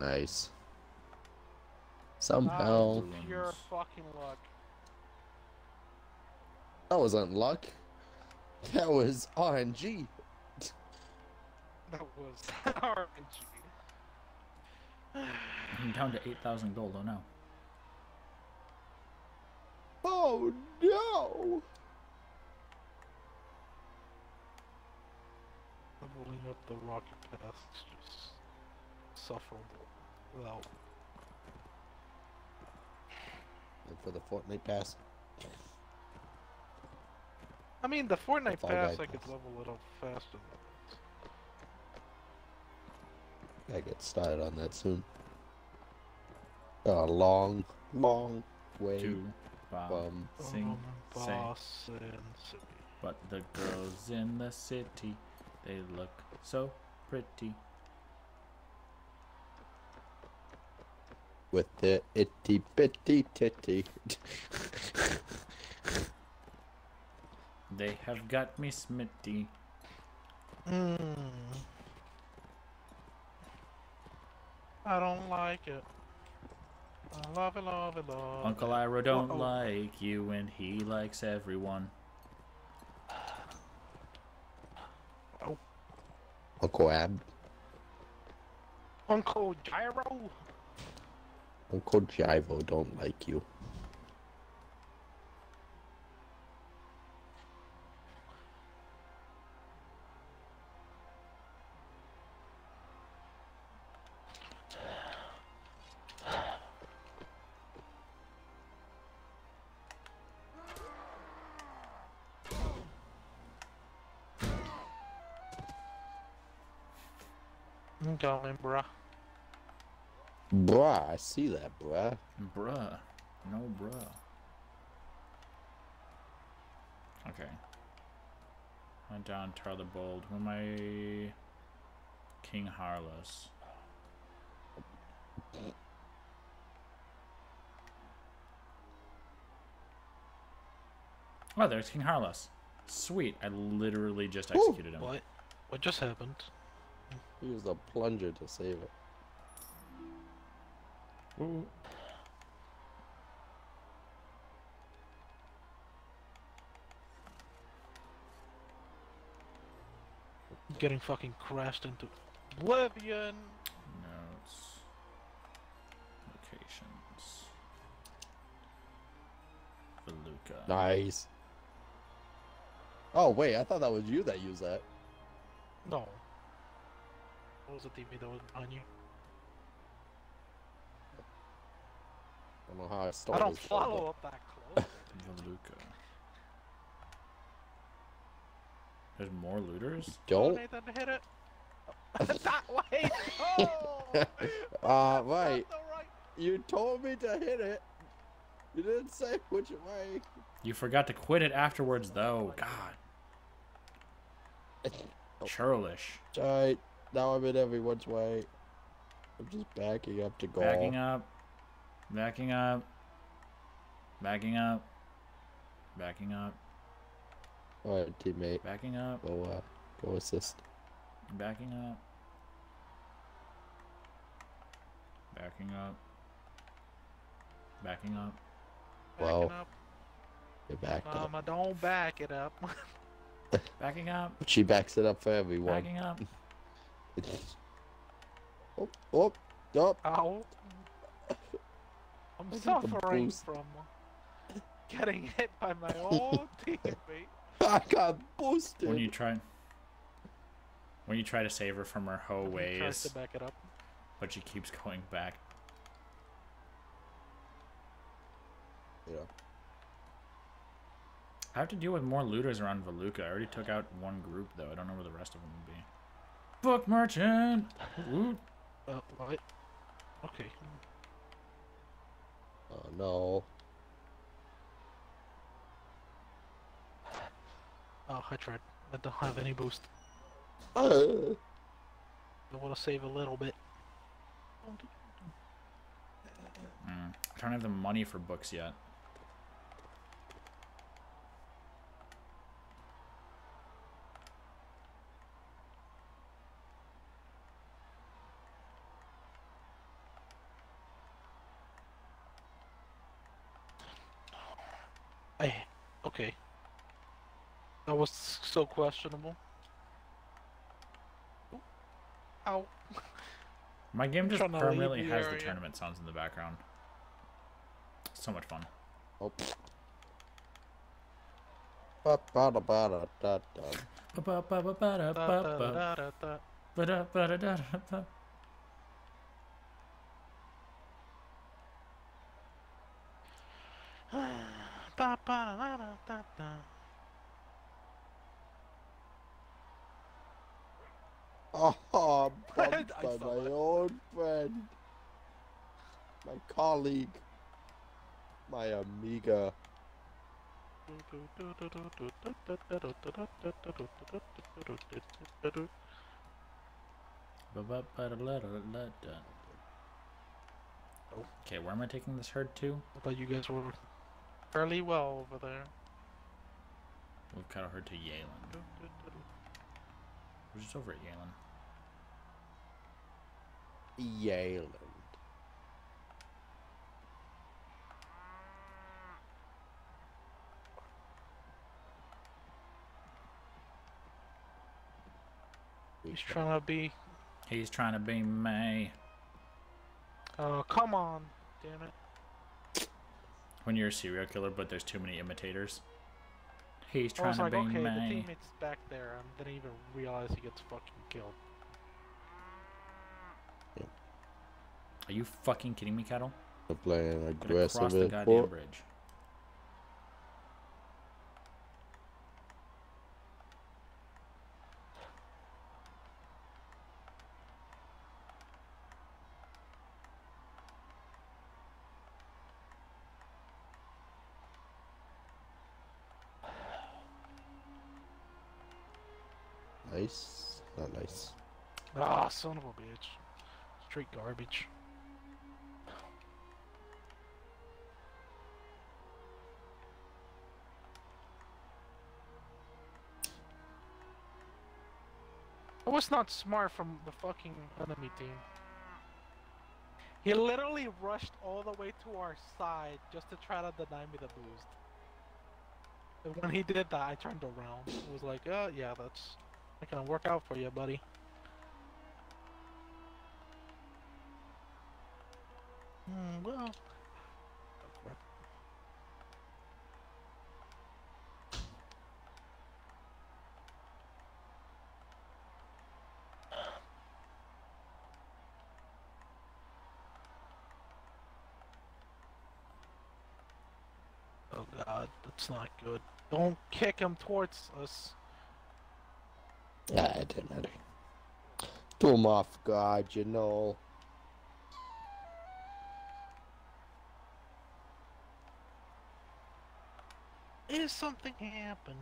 Nice. That Somehow. was pure fucking luck. That wasn't luck. That was RNG. That was RNG. I'm down to 8,000 gold. Oh no. Oh no! Leveling up the rocket pass is just sufferable without. And for the Fortnite pass. I mean, the Fortnite Fall pass, Guy I could level it up faster. Gotta get started on that soon. A long, long way Two, five, from. sing, say. Boston City. But the girls in the city, they look so pretty. with their itty bitty titty. They have got me smitty. Mm. I don't like it. I love it, love it, love Uncle. Iro don't Uh-oh. like you, and he likes everyone. Oh. Uncle Ab, Uncle Gyro. Uncle Jivo don't like you. I'm going, bruh. Bruh, I see that, bruh. Bruh. No bruh. Okay. Hunt down Tar the Bold. Who am I? King Harlaus. Oh, there's King Harlaus. Sweet. I literally just Woo! executed him. What? What just happened? He used a plunger to save it. Ooh. Getting fucking crashed into oblivion. Notes. Locations. Veluca. Nice. Oh wait, I thought that was you that used that. No. What was the TV that was behind you? I don't know how I stole I don't his follow shoulder. up that close. Veluca. There's more looters? Don't. Nathan, hit it. that way. Oh! Uh, That's right. right. You told me to hit it. You didn't say which way. You forgot to quit it afterwards, though. God. Churlish. Alright, now I'm in everyone's way. I'm just backing up to go. Backing up. Backing up. Backing up. Backing up. Alright, teammate. Backing up. Go, uh, go assist. Backing up. Backing up. Backing up. Backing Wow. up. Get back up. Mama, don't back it up. Backing up. She backs it up for everyone. Backing up. It's... Oh, oh, oh. Ow. I'm I think the suffering from getting hit by my own teammate. I got boosted. When you try. When you try to save her from her hoe He tries ways, to back it up. but she keeps going back. Yeah. I have to deal with more looters around Veluca. I already took out one group though. I don't know where the rest of them would be. Book merchant. Loot. Uh, what? Okay. Oh no. Oh, I tried. I don't have any boost. Uh, I want to save a little bit. Mm. I don't have the money for books yet. I. Okay. That was so questionable. Ooh. Ow. My game just Trying to leave permanently the has the tournament sounds in the background. So much fun. oh. Ba-ba-da-ba-da-da-da. Ba-ba-ba-ba-da-ba-ba. Da-da-da-da-da. Ba-da-ba-da-da-da-ba. Ba-ba-da-da-da-da. Oh, I'm I bumped by saw my that. own friend. My colleague. My amiga. Okay, where am I taking this herd to? I thought you guys were fairly well over there. We've kind of herd to Yalen. We're just over at Yalen. Yalen. He's trying to be. He's trying to be me. Oh, come on, damn it. When you're a serial killer, but there's too many imitators. He's I trying was to like, be okay, the me. teammate's back there, um, and didn't even realize he gets fucking killed. Are you fucking kidding me, Cattle? They're playing Gonna aggressive cross the goddamn bridge. Nice. Not nice. Ah, son of a bitch. Straight garbage. Oh, that was not smart from the fucking enemy team. He literally rushed all the way to our side just to try to deny me the boost. And when he did that, I turned around. It was like, oh, yeah, that's not gonna work out for you, buddy. Hmm, well. Oh god, that's not good. Don't kick him towards us. Yeah, it didn't matter. Threw him off guard, you know. Is something happen?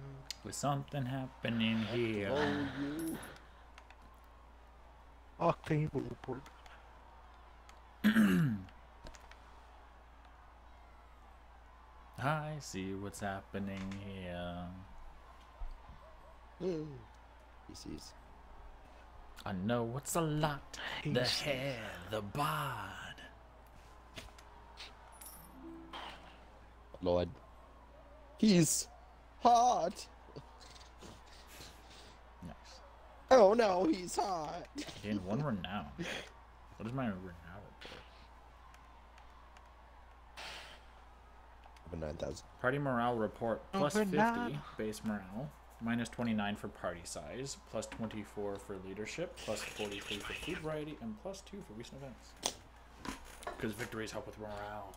With something happening here. Oh, you. Octane Blueprint. I see what's happening here. He sees. I know what's a lot. The He's- hair, the bod. lord. He's hot. Nice. Oh no, he's hot. Gained one renown. What is my renown report? Over 9,000. Party morale report Oh, plus we're 50 not- base morale, minus 29 for party size, plus 24 for leadership, plus 43 for food variety, and plus 2 for recent events. Because victories help with morale.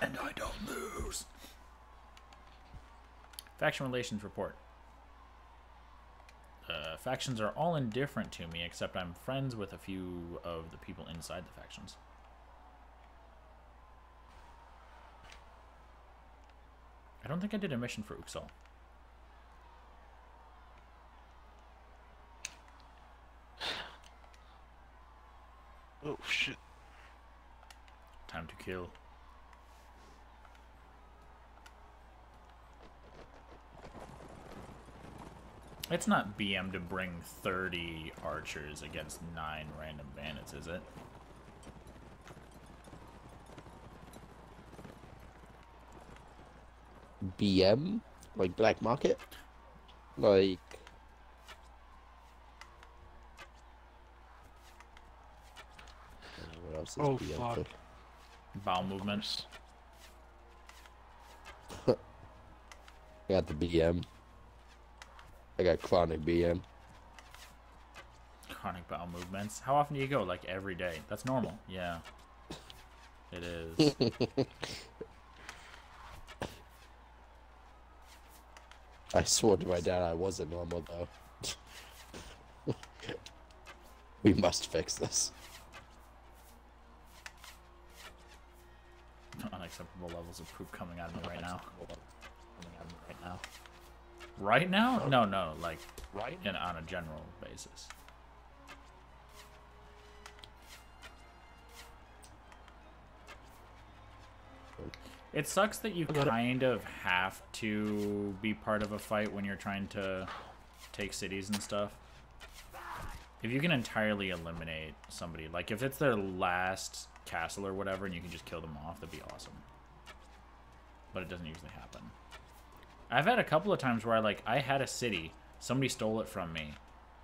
And I don't lose. Faction relations report. Uh, factions are all indifferent to me, except I'm friends with a few of the people inside the factions. I don't think I did a mission for Uxkhal. Oh shit. Time to kill. It's not BM to bring 30 archers against 9 random bandits, is it? BM? Like black market? Like. I What else is Oh, BM fuck. for? Bowel movements. I got the BM. I got chronic BM. Chronic bowel movements. How often do you go? Like every day. That's normal. Yeah. It is. I swore to my dad I wasn't normal though. we must fix this. Unacceptable levels of poop coming out of me right now. Coming out of me right now. Right now? No, no, like Right? in, on a general basis. It sucks that you kind of have to be part of a fight when you're trying to take cities and stuff. If you can entirely eliminate somebody, like if it's their last castle or whatever, and you can just kill them off, that'd be awesome. But it doesn't usually happen. I've had a couple of times where I like I had a city, somebody stole it from me,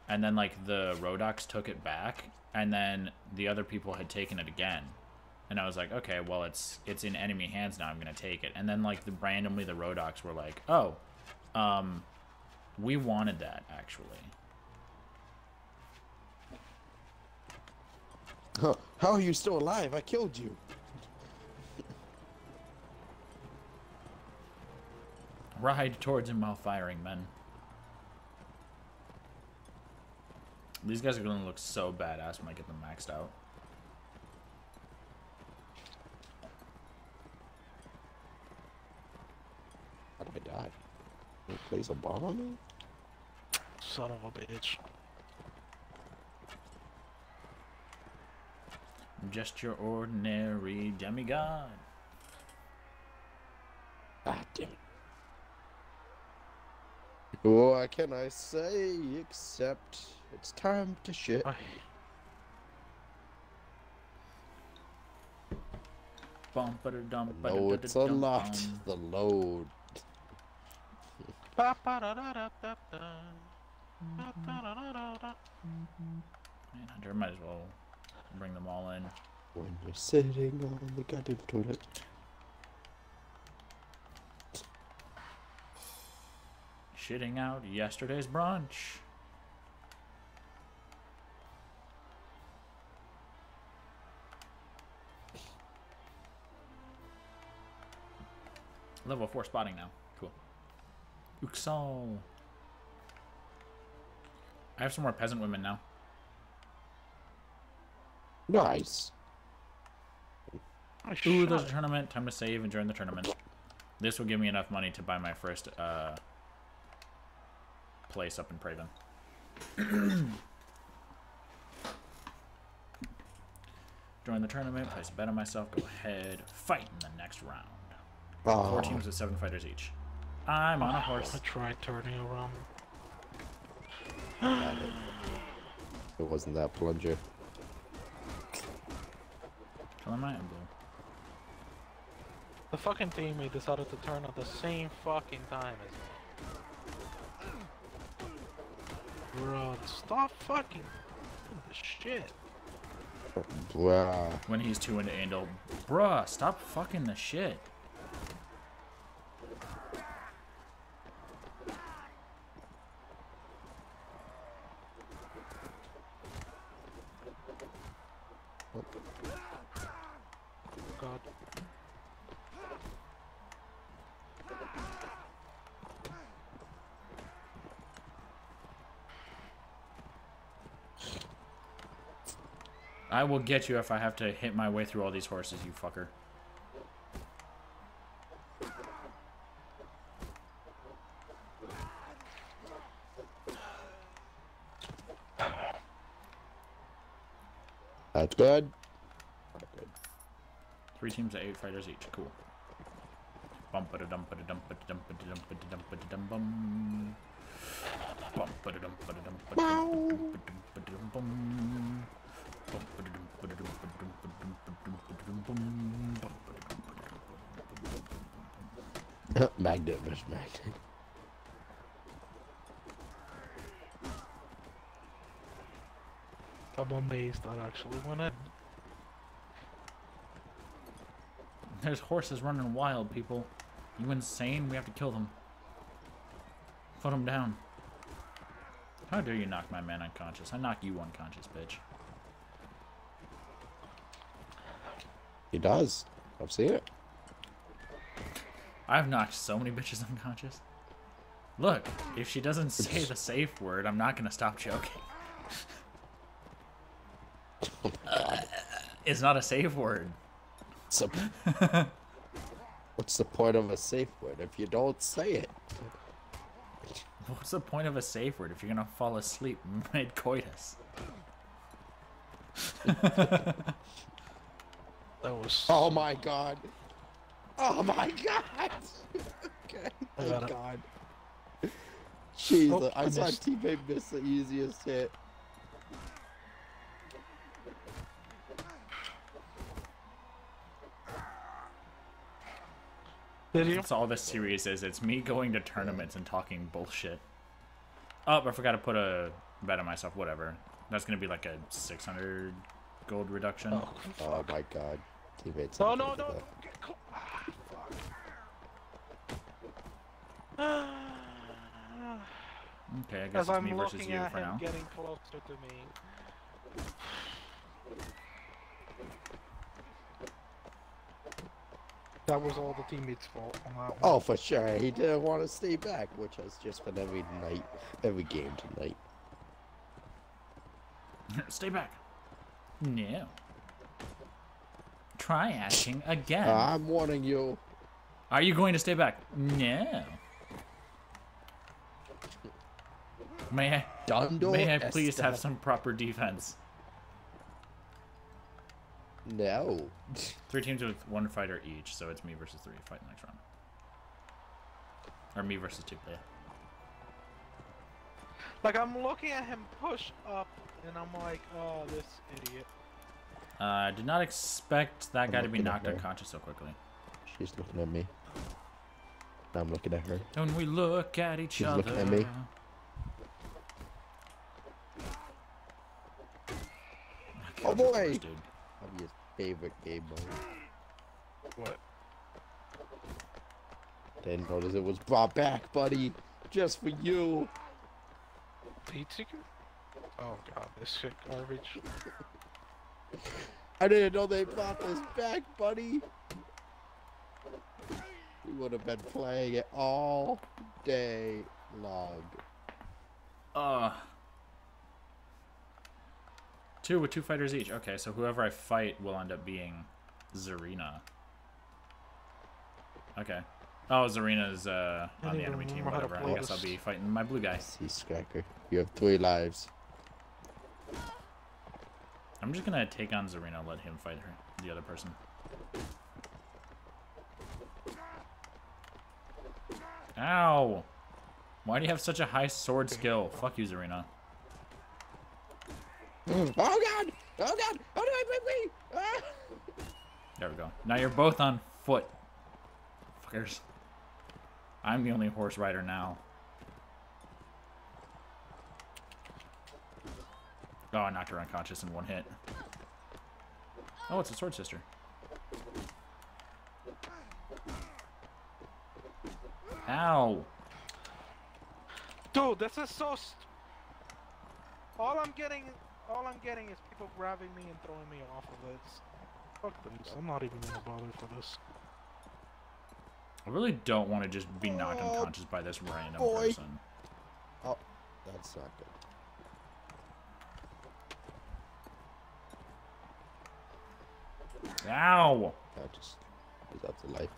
and then like the Rhodoks took it back, and then the other people had taken it again, and I was like, okay, well it's it's in enemy hands now. I'm gonna take it, and then like the randomly the Rhodoks were like, oh, um, we wanted that actually. Huh. How are you still alive? I killed you. Ride towards him while firing, men. These guys are gonna look so badass when I get them maxed out. How did I die? Did he place a bomb on me? Son of a bitch. Just your ordinary demigod. Ah, damn it. What can I say except it's time to shit? Ay. Bum, ba-da-dum, No, it's unlocked. The load. Man, Hunter might as well bring them all in. When you're sitting on the goddamn toilet. Shitting out yesterday's brunch. Level 4 spotting now. Cool. Uxkhal. I have some more peasant women now. Nice. Oh, Ooh, there's a tournament. Time to save and join the tournament. This will give me enough money to buy my first uh, place up in Praven. join the tournament, place a bet on myself, go ahead, fight in the next round. Four teams with seven fighters each. I'm on a horse. I tried turning around. it wasn't that plunger. Color my emblem. The fucking team teammate decided to turn at the same fucking time as me. Bro, stop fucking doing the shit. Bruh. When he's too into Andal. Bruh, stop fucking the shit. God. I will get you if I have to hit my way through all these horses, you fucker. That's good. Good. Three teams of eight fighters each. Cool. Bump a dum ba dum ba dum ba dum ba dum ba dum bum. Bump a dum ba dum ba dum ba dum bum. Bump a dum ba Magnet versus magnet. I'm amazed that actually went in. There's horses running wild, people. You insane? We have to kill them. Put them down. How dare you knock my man unconscious? I knock you unconscious, bitch. He does. I've seen it. I've knocked so many bitches unconscious. Look, if she doesn't say the safe word, I'm not gonna stop joking. it's not a safe word. So, what's the point of a safe word if you don't say it? What's the point of a safe word if you're gonna fall asleep mid coitus? That was. Oh my god. Oh my god. okay. I Thank got it. god. Jesus, Oh, I I saw a missed. teammate miss the easiest hit. Did you? That's all this series is. It's me going to tournaments and talking bullshit. Oh, I forgot to put a bet on myself. Whatever. That's gonna be like a 600 gold reduction. Oh, Oh my god. Teammates. no, not no, no, get close. Ah, Okay, I guess As it's I'm me versus looking you at for now. getting closer to me. That was all the teammates' fault on that one. Oh, for sure. He didn't want to stay back, which has just been every night, every game tonight. Stay back. No. Try asking again. I'm warning you. Are you going to stay back? No. May I, Dundo may I please esta- have some proper defense? No. Three teams with one fighter each, so it's me versus three. Fight next round. Or me versus two. Yeah. Like I'm looking at him push up, and I'm like, oh, this idiot. Uh, I did not expect that I'm guy to be knocked unconscious so quickly. She's looking at me. I'm looking at her. Don't we look at each She's other? looking at me. Oh, boy. horse, dude. That'd be his favorite game mode. What? Didn't notice it was brought back, buddy. Just for you. Heat seeker? Oh god, this shit garbage. I didn't know they brought this back, buddy. We would have been playing it all day long. Uh. Two with two fighters each. Okay, so whoever I fight will end up being Zarina. Okay. Oh, Zarina's uh, on the enemy team. remember how to Whatever. I guess I'll be fighting my blue guy. Sea Scracker. You have three lives. I'm just gonna take on Zarina, let him fight her, the other person. Ow! Why do you have such a high sword skill? Fuck you, Zarina. Oh god! Oh god! Oh do I make me? Ah! There we go. Now you're both on foot. motherfuckers. I'm the only horse rider now. Oh, I knocked her unconscious in one hit. Oh, it's a sword sister. Ow! Dude, this is so. St- all I'm getting, all I'm getting is people grabbing me and throwing me off of this. Fuck this. I'm not even gonna bother for this. I really don't want to just be knocked Oh, unconscious by this random boy. person. Oh, that's not good. Ow! That just is up to life.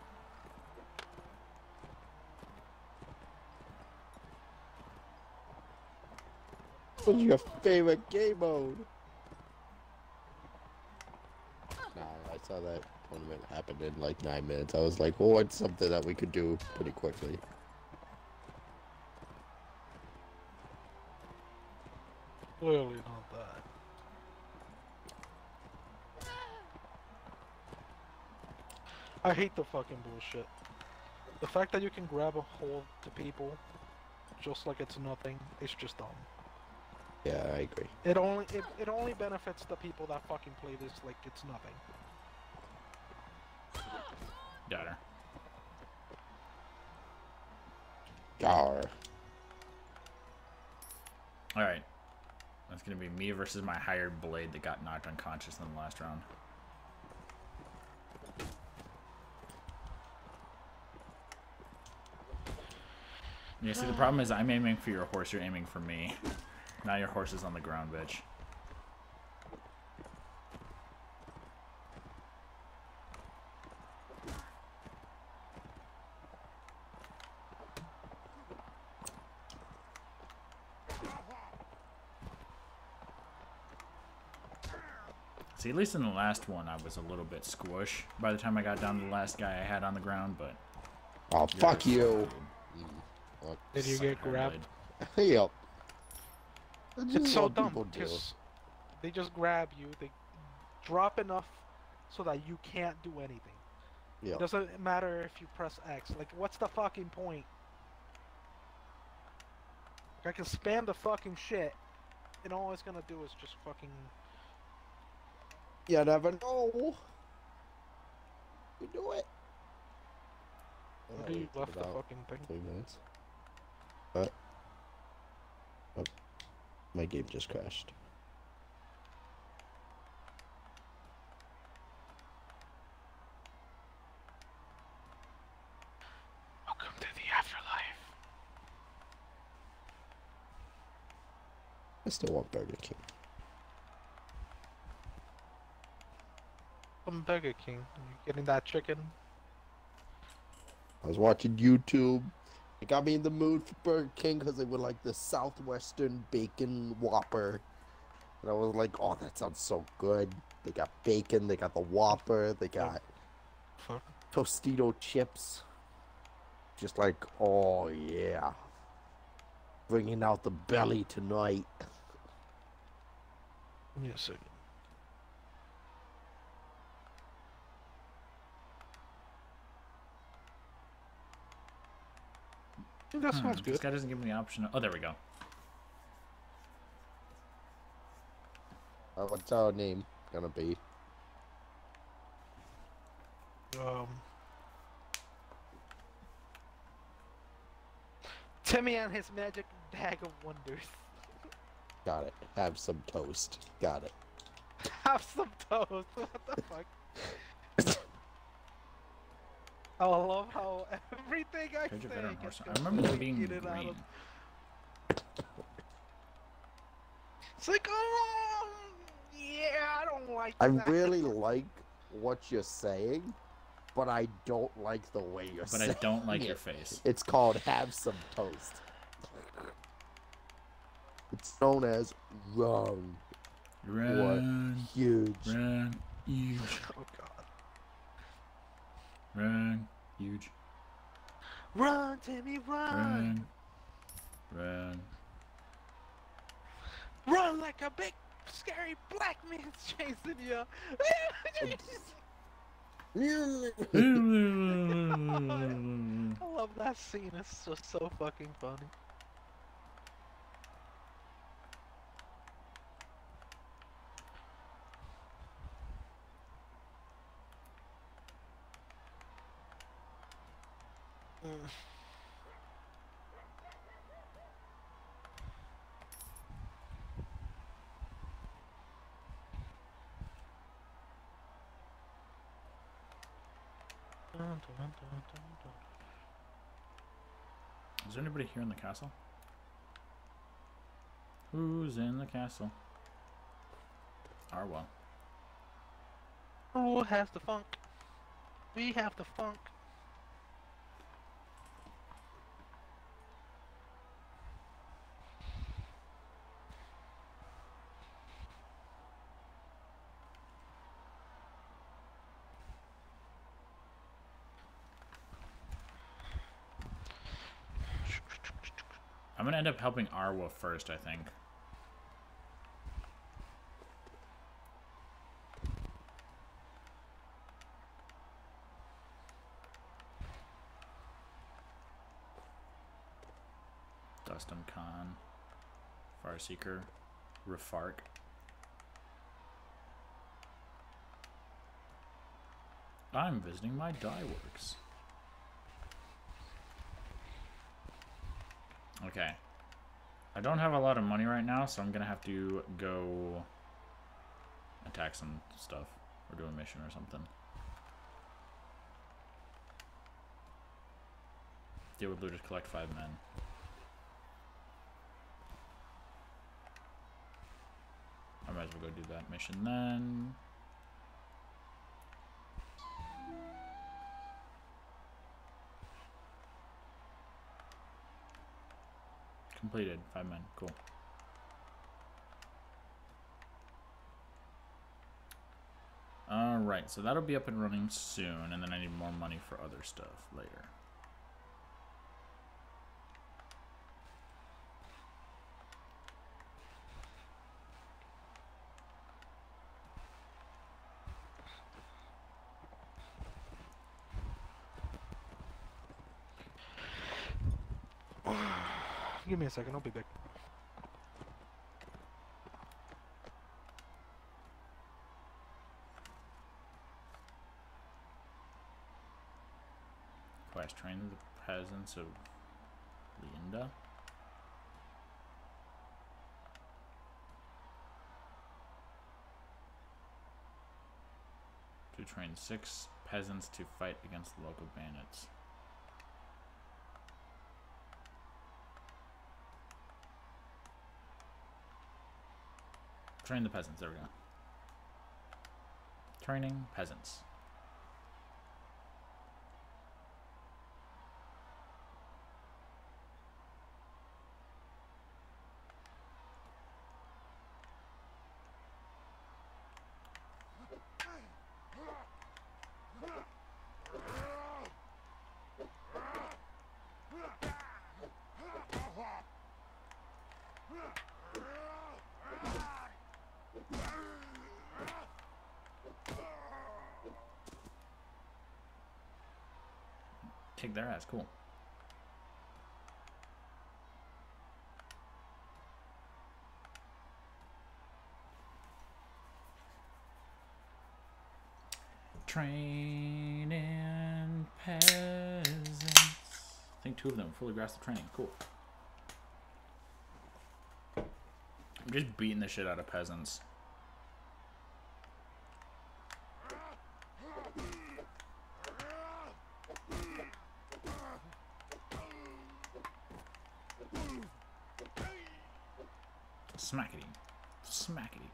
What's your favorite game mode? Nah, I saw that tournament happen in like nine minutes. I was like, oh, what's something that we could do pretty quickly? Clearly not that. I hate the fucking bullshit. The fact that you can grab a hold to people just like it's nothing is just dumb. Yeah, I agree. It only it, it only benefits the people that fucking play this like it's nothing. Got her. Gar. Alright. That's gonna be me versus my hired blade that got knocked unconscious in the last round. Yeah, see, the problem is I'm aiming for your horse, you're aiming for me. Now your horse is on the ground, bitch. See, at least in the last one, I was a little bit squish by the time I got down to the last guy I had on the ground, but... Oh, fuck you. Did you get grabbed? yep. It's so dumb. Just, they just grab you. They drop enough so that you can't do anything. Yeah. It doesn't matter if you press X. Like, what's the fucking point? Like, I can spam the fucking shit, and all it's gonna do is just fucking. You never know. You do it. What do you left the fucking thing? Minutes. What? Oh, my game just crashed. Welcome to the afterlife. I still want Burger King. From Burger King. You getting that chicken? I was watching YouTube. It got me in the mood for Burger King because they were like the Southwestern Bacon Whopper. And I was like, oh, that sounds so good. They got bacon, they got the Whopper, they got Fuck. Tostito chips. Just like, oh, yeah. Bringing out the belly tonight. Give me a second. I think that Hmm, sounds This guy doesn't give me the option. Oh, there we go. Uh, what's our name gonna be? Um, Timmy and his magic bag of wonders. Got it. Have some toast. Got it. Have some toast. What the fuck? I love how everything I Could say you better gets? I remember them being completely out of- It's like, oh, yeah, I don't like I that. really like what you're saying, but I don't like the way you're saying it. But I don't like your face. It's called have some toast. It's known as wrong. Run, Huge. run, huge, Oh god. Run, huge, Run, Timmy, run! run, run. Run like a big, scary black man's chasing you! I love that scene. It's just so fucking funny. There anybody here in the castle? Who's in the castle? Ah, Arwa. Who has the funk? We have the funk. End up helping Arwa first, I think. Dustum Khan, Farseeker, Rafark. I'm visiting my dye works. Okay. I don't have a lot of money right now, so I'm gonna have to go attack some stuff or do a mission or something. Deal with looters, collect five men. I might as well go do that mission then. Completed. Five men. Cool. Alright, so that'll be up and running soon, and then I need more money for other stuff later. Give me a second, I'll be back. Quest train the peasants of Linda. To train six peasants to fight against local bandits. Train the peasants, there we go. Training peasants. Ass, cool. Training peasants. I think two of them fully grasped the training. Cool. I'm just beating the shit out of peasants. Smackety. Smackety.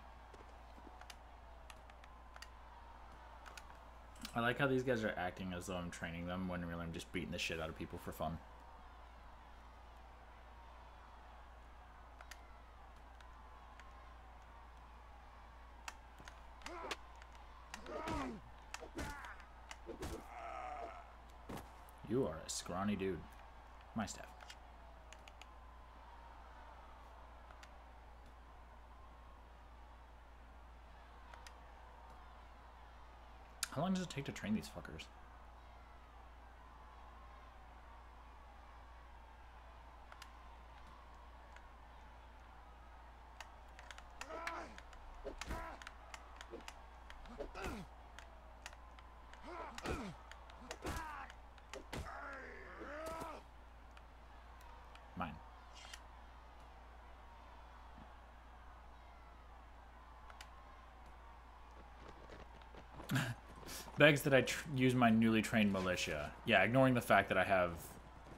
I like how these guys are acting as though I'm training them when really I'm just beating the shit out of people for fun. You are a scrawny dude. My staff. How long does it take to train these fuckers? Begs that I use my newly trained militia. Yeah, ignoring the fact that I have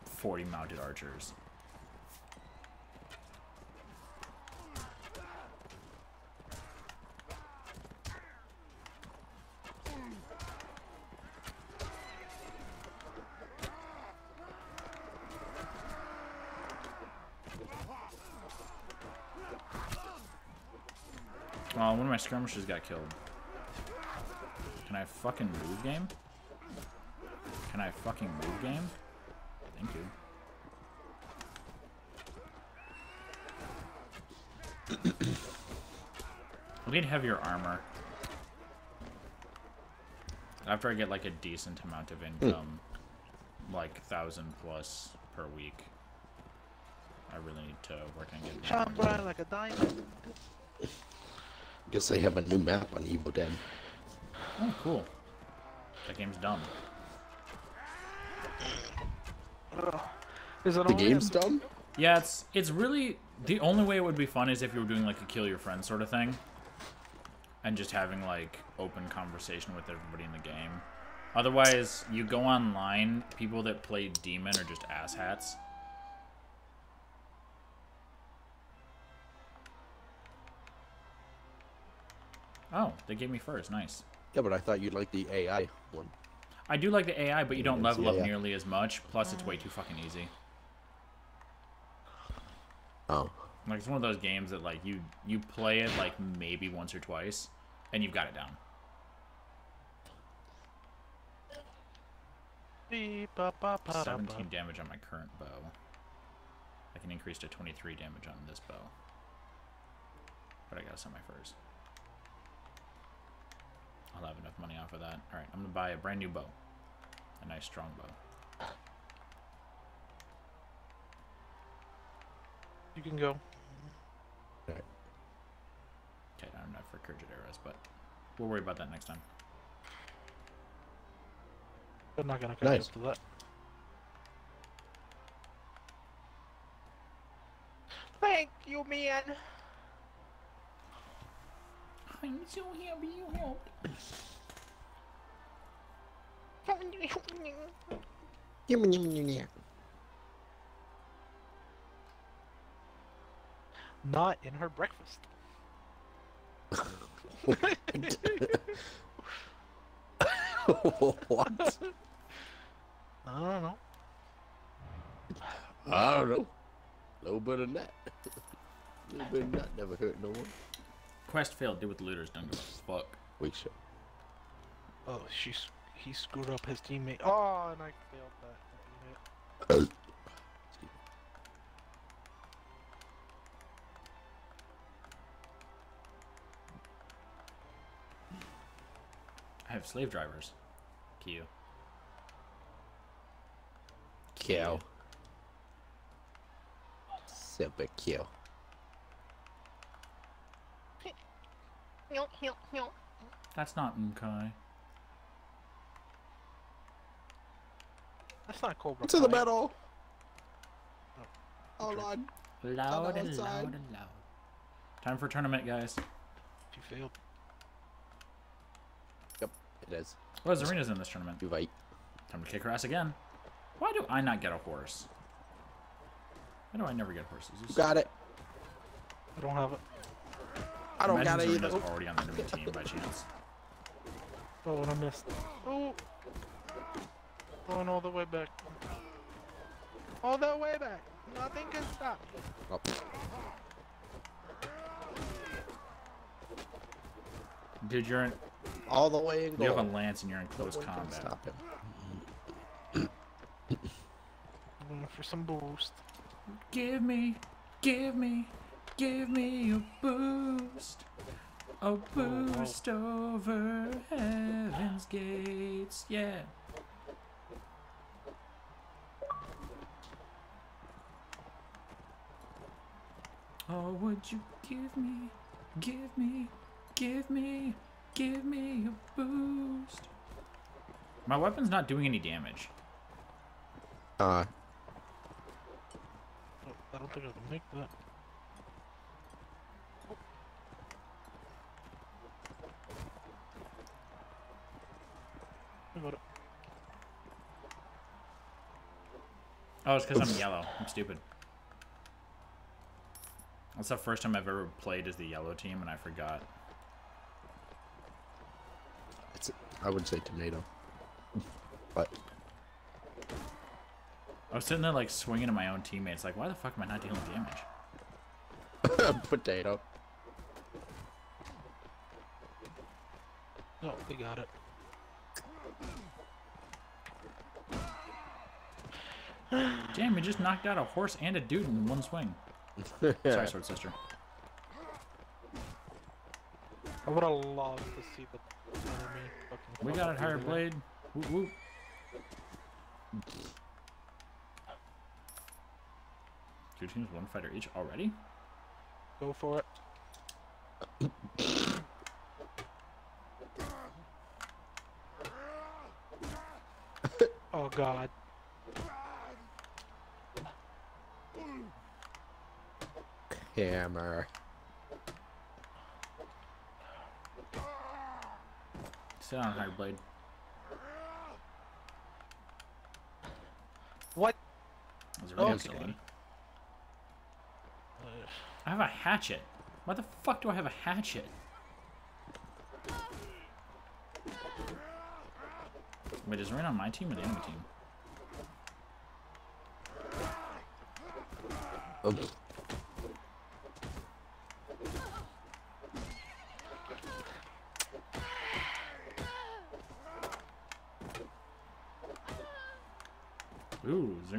40 mounted archers. Oh, one of my skirmishers got killed. Can I fucking move game? Can I fucking move game? Thank you. I need heavier armor. After I get like a decent amount of hmm. income, like thousand plus per week, I really need to work on getting. Shine bright like a diamond. Guess they have a new map on Evil Dead. Oh, cool. That game's dumb. Is it The only game's a- done? Yeah, it's it's really the only way it would be fun is if you were doing like a kill your friend sort of thing, and just having like open conversation with everybody in the game. Otherwise, you go online, people that play demon are just asshats. Oh, they gave me first. Nice. Yeah, but I thought you'd like the AI one. I do like the AI, but you don't Yes, level yeah, up yeah. nearly as much. Plus, it's way mm. too fucking easy. Oh. Like it's one of those games that like you you play it like maybe once or twice, and you've got it down. Beep, ba, ba, ba, 17 ba. damage on my current bow. I can increase to 23 damage on this bow. But I gotta sell my furs. I'll have enough money off of that. Alright, I'm gonna buy a brand new bow. A nice strong bow. You can go. Alright. Okay, I don't know for Khergit arrows, but we'll worry about that next time. I'm not gonna catch Nice. up to that. Thank you, man. I'm so happy you helped. Not in her breakfast. what? I don't know. I don't know. A little bit of that. A little bit of that never hurt no one. Quest failed. Did with the looters. Don't give a fuck. We should. Oh, she's he screwed up his teammate. Oh, and I failed that. I have slave drivers. Q. Q. Super kill. That's not Mkai. That's not Cobra. To the Kai. metal. Oh, Hold on. Loud and loud and loud. Time for tournament, guys. You failed. Yep, it is. Oh, Zarina's in this tournament. You right. Time to kick her ass again. Why do I not get a horse? Why do I never get horses? You got it. I don't have it. I don't got it Imagine either. Zarina's already on the enemy team by chance. Oh, and I missed. Oh. Going all the way back. All the way back. Nothing can stop. Oh, Dude, you're in, all the way in you have a lance and you're in No close one can combat. stop him. Going for some boost. Give me, give me, give me a boost. A boost over heaven's gates. Yeah. Oh, would you give me, give me, give me, give me a boost? My weapon's not doing any damage. Uh, Oh, I don't think I can make that. I. Oh, it's because I'm yellow. I'm stupid. That's the first time I've ever played as the yellow team, and I forgot. it's, I would say tomato. But I was sitting there like swinging at my own teammates, like, why the fuck am I not dealing damage? potato. Oh, we got it. Damn, we just knocked out a horse and a dude in one swing. Sorry, sword sister. I would have loved to see the enemy fucking. We got up it, higher blade. Whoop whoop. Two teams, one fighter each already? Go for it. oh god. Hammer. Sit on higher blade. What? Is it really Okay. still? I have a hatchet. Why the fuck do I have a hatchet? Wait, is Rain on my team or the enemy team? Oh,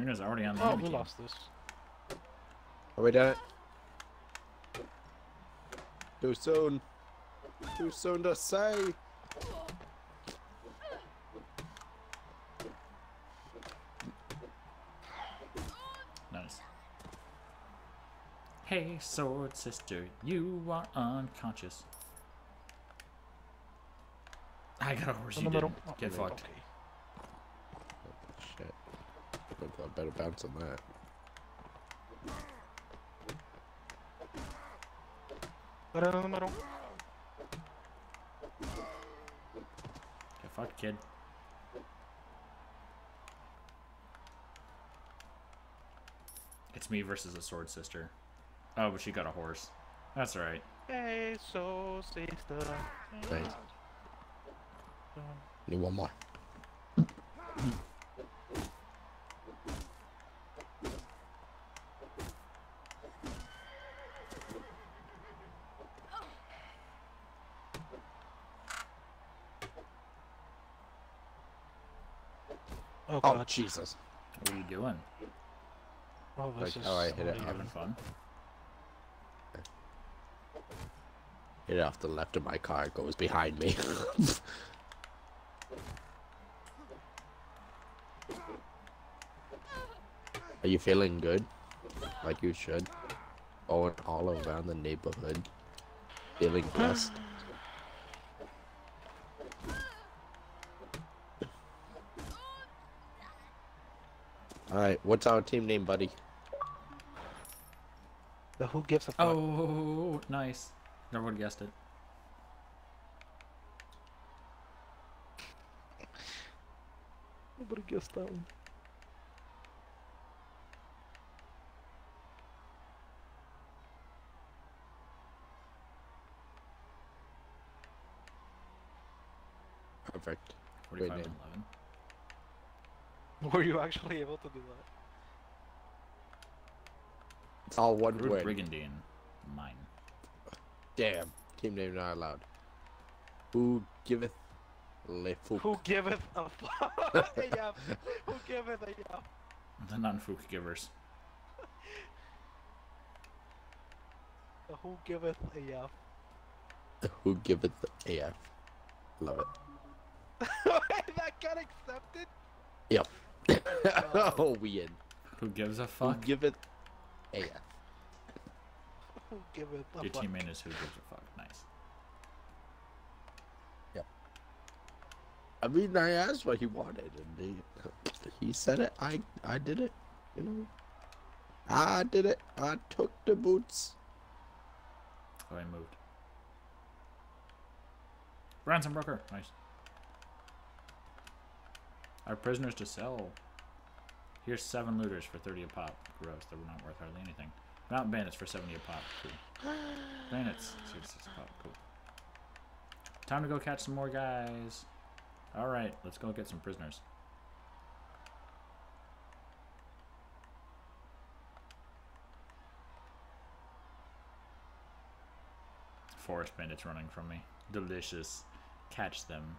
Ooh, already on the oh, we team. lost this. are we done? Too soon. Too soon to say. Nice. Hey, sword sister, you are unconscious. I got a horse, In you the middle. didn't. Oh, Get fucked. Shit. Look, I better bounce on that. Put it in the middle. Get fucked, kid. It's me versus a sword sister. Oh, but she got a horse. That's alright. Hey, so sister. Nice. Need one more. Mm. Jesus. What are you doing? Oh, this Like is how I hit it. Having fun? Hit it off the left of my car. It goes behind me. Are you feeling good? Like you should. Going all around the neighborhood. Feeling blessed. Alright, what's our team name, buddy? The who gives a fuck? Oh, nice. Never would have guessed it. Nobody guessed that one. Perfect. 45 and name. 11. Were you actually able to do that? It's all one Rude word. Brigandine. Mine. Damn. Team name not allowed. Who giveth le fuck? Who giveth a fuck? yeah. Who giveth a yeah? The non-fook givers. The who giveth a yeah? Who giveth the AF? Love it. that got accepted? Yep. oh, we in. Who gives a Who fuck? giveth AF? Who give it the Your fuck? teammate is who gives a fuck. Nice. Yep. I mean, I asked what he wanted, and he, he said it. I I did it. You know, I did it. I took the boots. Oh, I moved. Ransom broker. Nice. Our prisoners to sell. Here's seven looters for 30 a pop. Gross. They're not worth hardly anything. Mountain bandits for 70 a pop. Cool. Bandits. 66 a pop. Cool. Time to go catch some more guys. Alright, let's go get some prisoners. Forest bandits running from me. Delicious. Catch them.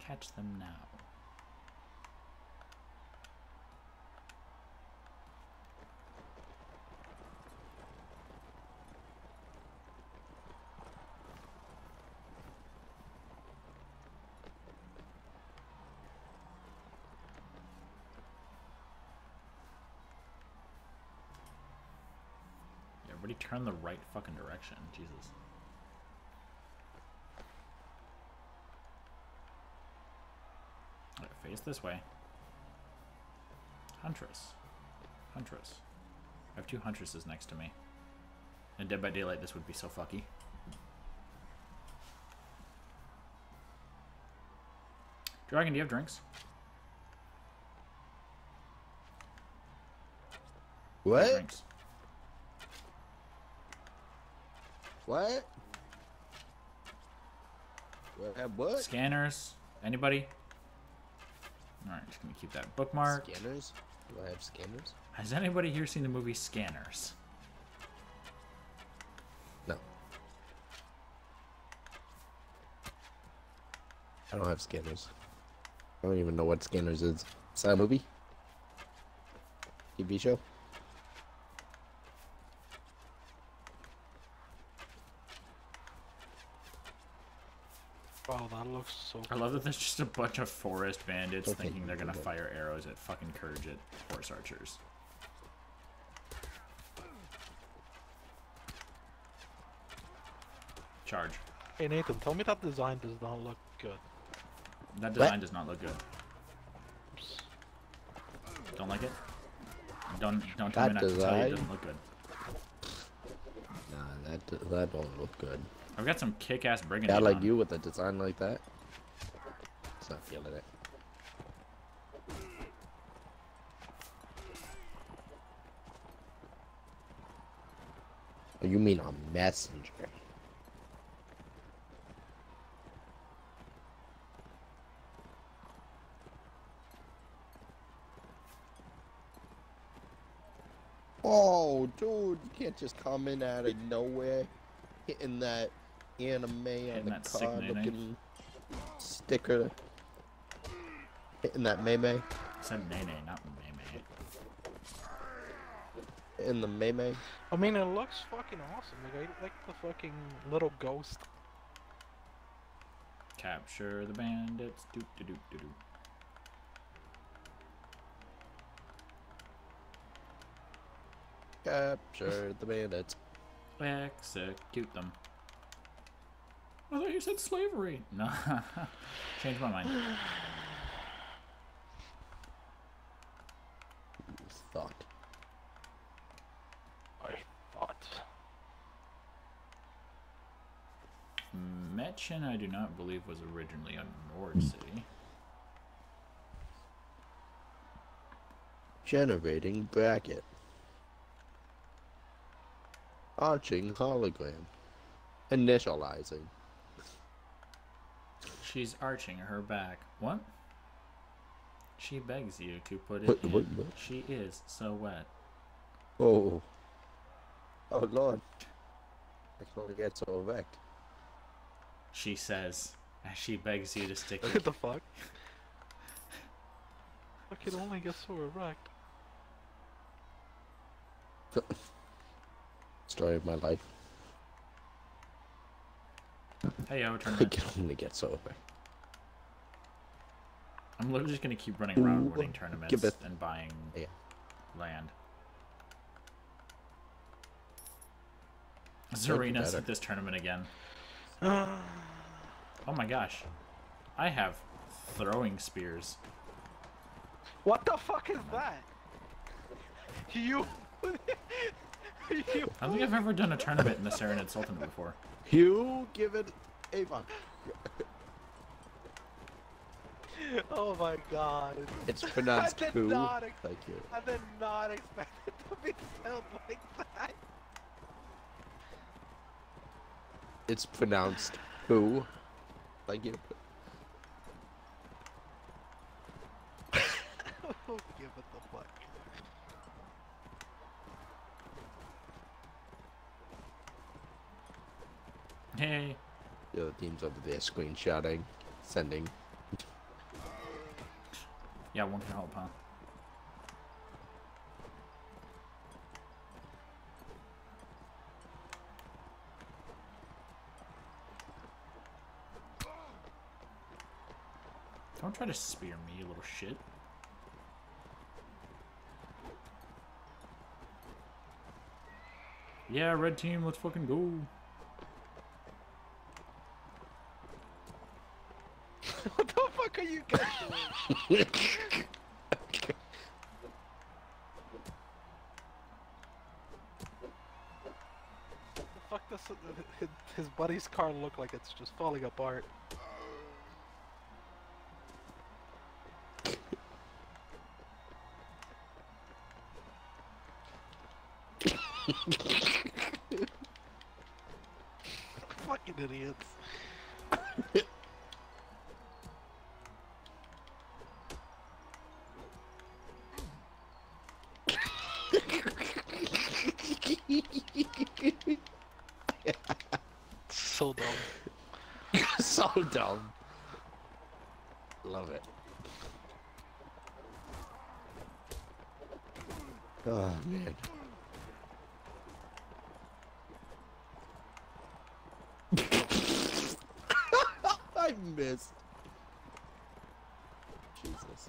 Catch them now. Yeah, everybody turn the right fucking direction. Jesus. Alright, face this way. Huntress. Huntress. I have two huntresses next to me. In Dead by Daylight, this would be so fucky. Dragon, do you have drinks? What? Drinks. What? What? What? Scanners. Anybody? Alright, just gonna keep that bookmark. Scanners? Do I have scanners? Has anybody here seen the movie Scanners? No. I don't have scanners. I don't even know what scanners is. Is that a movie? TV show? Wow, that looks so I love that there's just a bunch of forest bandits Okay, thinking they're gonna fire arrows at fucking Khergit horse archers. Charge. Hey Nathan, tell me that design does not look good. That design does not look good. Don't like it? Don't don't tell me That not to tell you it doesn't look good. Nah, that that don't look good. I've got some kick-ass brigand. Yeah, like on. you with a design like that. It's not feeling it. Oh, you mean a messenger? Oh, dude, you can't just come in out of nowhere, hitting that anime on Hitting the that sick card looking sticker, hitting that meme, I said nay nay, not may may. in the meme. I mean, it looks fucking awesome. Like I like the fucking little ghost. Capture the bandits. Doot doot doot doot doot. Capture the bandits. Execute them. I thought you said slavery. No, change my mind. Thought. I thought. Metchen, I do not believe was originally a Nord hmm. city. Generating bracket. Arching hologram. Initializing. She's arching her back. What? She begs you to put it What- in. what- what? She is so wet. Oh. Oh lord. I can only get so erect. She says, as she begs you to stick What it. the fuck? I can only get so erect. Story of my life. Hey, I yo, I tournament. can only get so over. I'm literally just gonna keep running around Ooh, winning tournaments give and buying Yeah. land. Zarina better. at this tournament again. Oh my gosh. I have throwing spears. What the fuck is that? You. you. I don't think I've ever done a tournament in the Sarranid Sultanate before. You give it Avon. Oh my god. It's pronounced I did poo. not Thank you. I did not expect it to be spelled like that. It's pronounced poo. Thank you. Give it the fuck. Hey. The other team's over there screenshotting, sending. Yeah, one can help, huh? Don't try to spear me, you little shit. Yeah, red team, let's fucking go. what the fuck are you guys doing? fuck does his buddy's car look like it's just falling apart? Fucking idiots. So dumb. so dumb. Love it. Oh man. I missed. Jesus.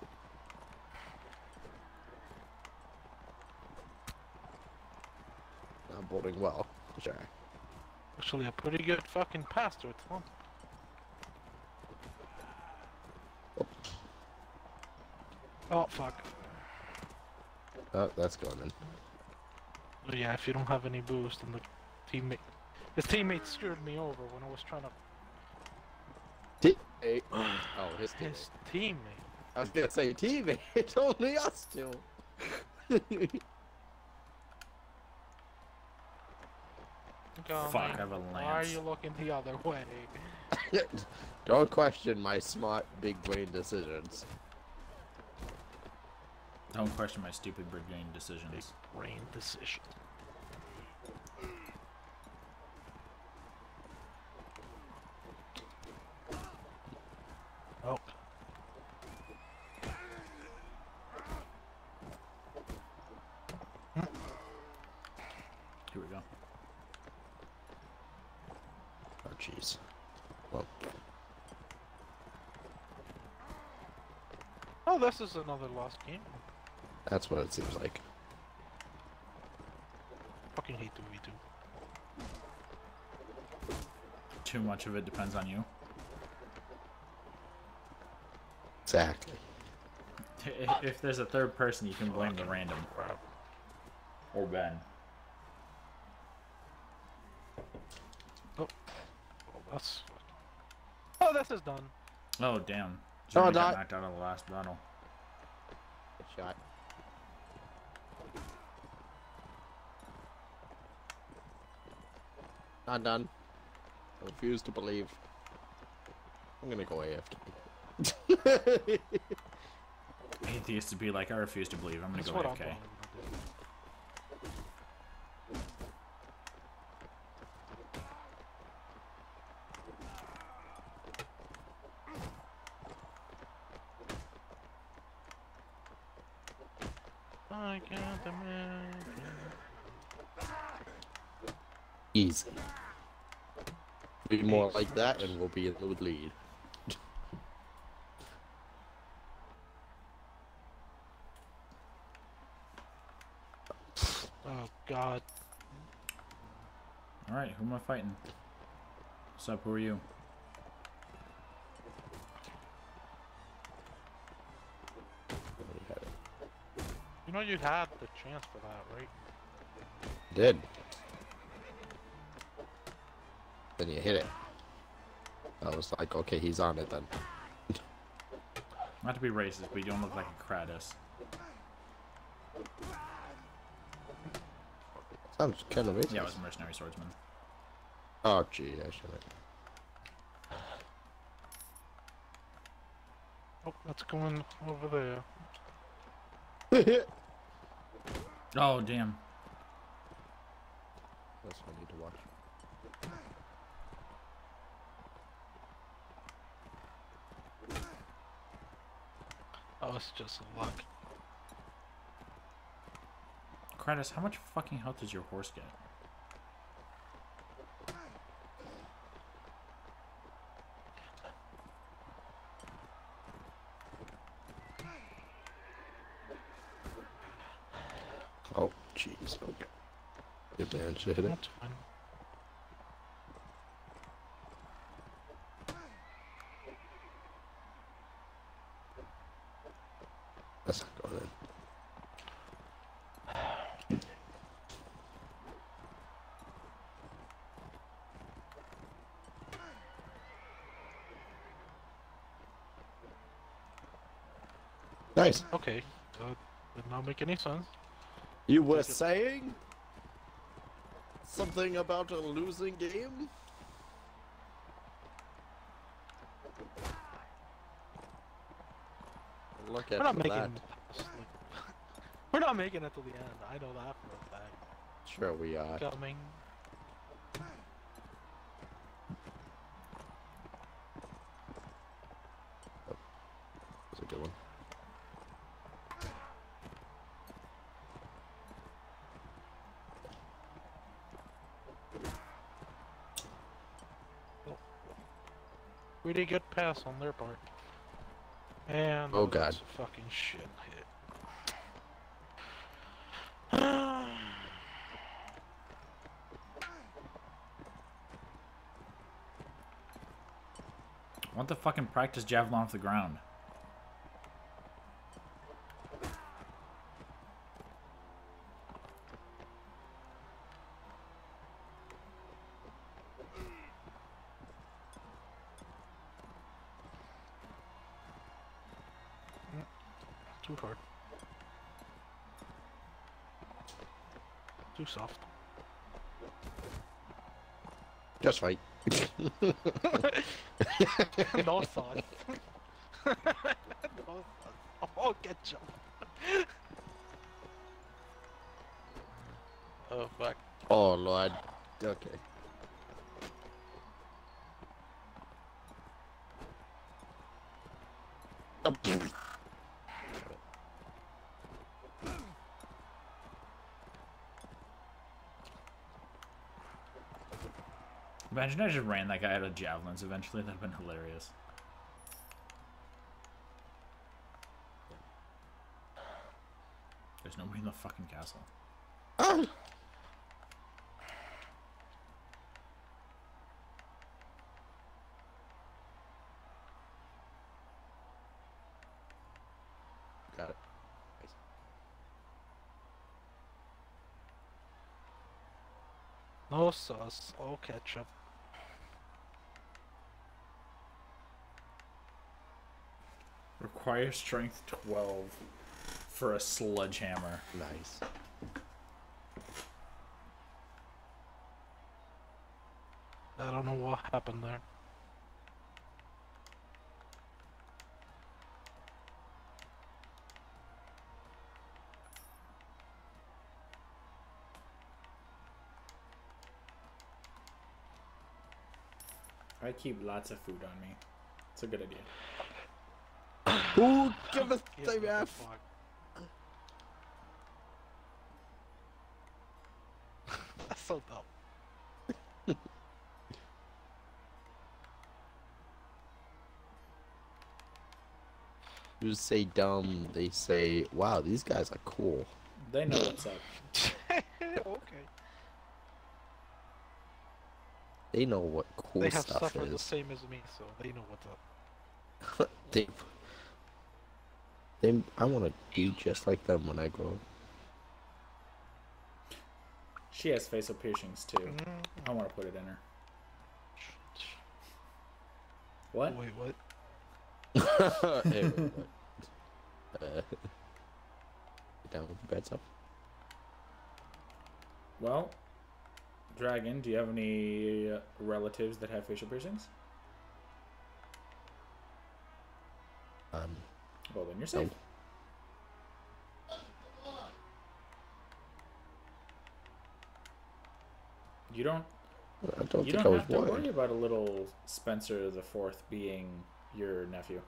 Not bowling well. Sure. Actually, a pretty good fucking pass to it, huh? Oh fuck. Oh, that's going in. Oh, yeah, if you don't have any boost, and the teammate, his teammate screwed me over when I was trying to. T- hey. Oh, his team. His teammate. I was gonna say teammate. It's only us two. Go, Fuck, man. I have a Why are you looking the other way? Don't question my smart, big brain decisions. Don't question my stupid big brain decisions. Rain decision. Oh. Here we go. Oh, jeez. Well, Oh, this is another lost game. that's what it seems like. Fucking hate 2v2. Too much of it depends on you. Exactly. If, if there's a third person, you can blame the random. Or Ben. Oh, that's. Oh, this is done. Oh, damn. Oh, got knocked out of the last battle. Good shot. Not done. I refuse to believe. I'm gonna go AFK. Atheist to be like, I refuse to believe. I'm gonna That's go what I'm AFK. going to do. I can't imagine. Easy. Be more like that, and we'll be in the lead. Oh god. All right, who am I fighting? What's up? Who are you? Know you had the chance for that, right? Did. Then you hit it. I was like, okay, he's on it then. Not to be racist, but you don't look like a Kratos. Sounds kind of racist. Yeah, I was a mercenary swordsman. Oh, gee, I should Oh, that's going over there. have. Oh damn! That's what I need to watch. Oh, it's just luck. Kratos, how much fucking health does your horse get? Oh, jeez. Okay. Man, it. That's not going in. Nice. Okay. Uh, did not make any sense. You were saying something about a losing game? Look We're at not making. that. it We're not making it to the end. I know that for a fact. Sure we are. Coming. Pretty good pass on their part. And Oh, God. a fucking shit hit. Want the fucking practice javelin off the ground. Too hard. Too soft. Just right. no sauce. no sauce. Oh, ketchup. oh fuck. Oh lord. Okay. Oh, pfft. Imagine I just ran that guy out of javelins eventually. That'd have been hilarious. There's nobody in the fucking castle. Ah. Got it. Nice. No sauce. All ketchup. Require strength 12 for a sledgehammer. Nice. I don't know what happened there. I keep lots of food on me. It's a good idea. Who give us the F? That's so dumb. you say dumb, they say, wow, these guys are cool. They know what's up. okay. They know what cool stuff is. They have suffered is. the same as me, so they know what's up. they they, I want to be just like them when I grow. up. She has facial piercings too. Mm, I want to put it in her. What? Wait, what? Hey, wait, what? Uh, down with the bad stuff? Well, Dragon, do you have any uh, relatives that have facial piercings? Um, Well, then you're safe. You don't. I don't You think don't I was have to worry worried. about a little Spencer the Fourth being your nephew.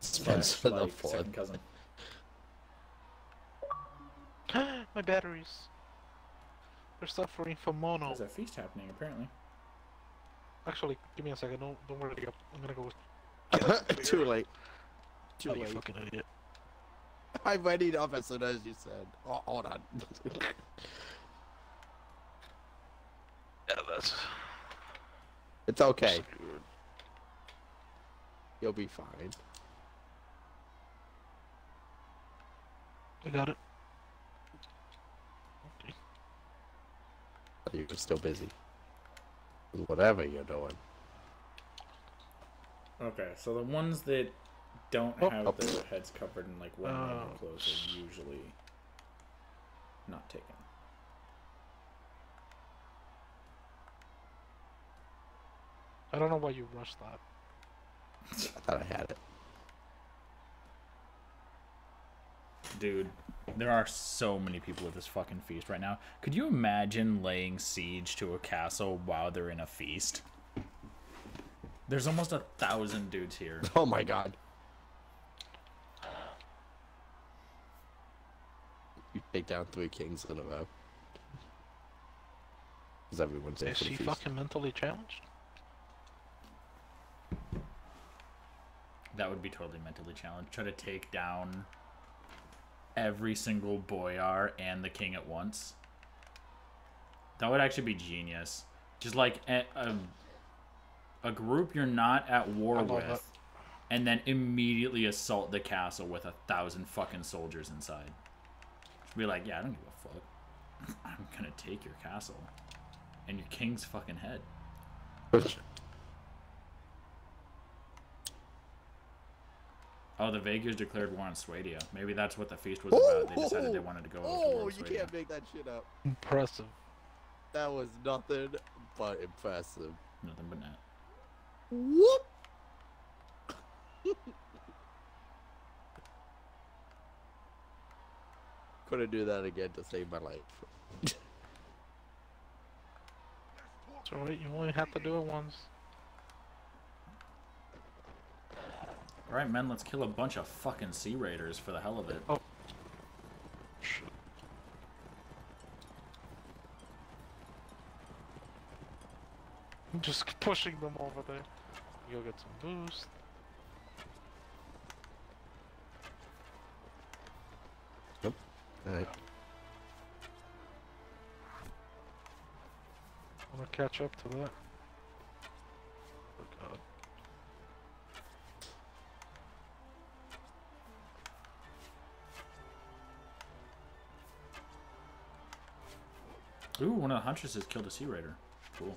Spencer the Fourth. second cousin. My batteries. They're suffering from mono. There's a feast happening apparently. Actually, give me a second. Don't don't worry. I'm gonna go. Too late. Too Oh, you late. fucking idiot. I readied up as soon as you said. Oh, hold on. Yeah, that's. it's okay. You'll be fine. I got it. Okay. Oh, you're still busy. Whatever you're doing. Okay, so the ones that don't Oh. have Oh. their heads covered in like one round Oh. of clothes are usually not taken. I don't know why you rushed that. I thought I had it. Dude, there are so many people at this fucking feast right now. Could you imagine laying siege to a castle while they're in a feast? There's almost a thousand dudes here. Oh my god. You take down three kings in a row. Is everyone's there Is for the she fucking mentally challenged? That would be totally mentally challenged. Try to take down every single boyar and the king at once. That would actually be genius. Just like a, a, a group you're not at war with, that. and then immediately assault the castle with a thousand fucking soldiers inside. Be like, yeah, I don't give a fuck. I'm gonna take your castle and your king's fucking head. Oh, the Vaegirs declared war on Swadia. Maybe that's what the feast was about. They decided they wanted to go over to war Oh, on you can't make that shit up. Impressive. That was nothing but impressive. Nothing but that. Whoop! Couldn't do that again to save my life. It's alright, you only have to do it once. Alright, men, let's kill a bunch of fucking Sea Raiders for the hell of it. Oh. I'm just pushing them over there. You'll get some boost. Alright. I'm gonna catch up to that. Oh god. Ooh, one of the huntresses killed a Sea Raider. Cool.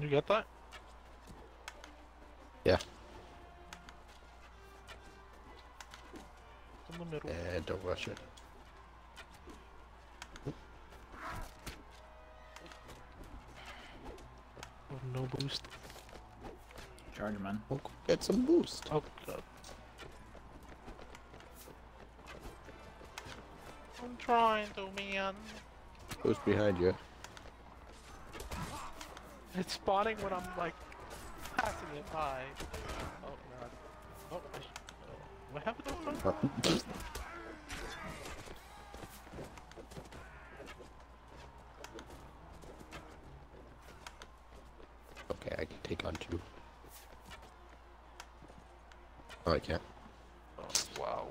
You get that? Yeah. It's in the middle. And don't rush it. No boost. Charge, man. We'll get some boost. Oh god. I'm trying to, man. Who's behind you? It's spawning when I'm like passing it by. Oh god. Oh, I sh- oh. what happened can't. Oh, wow.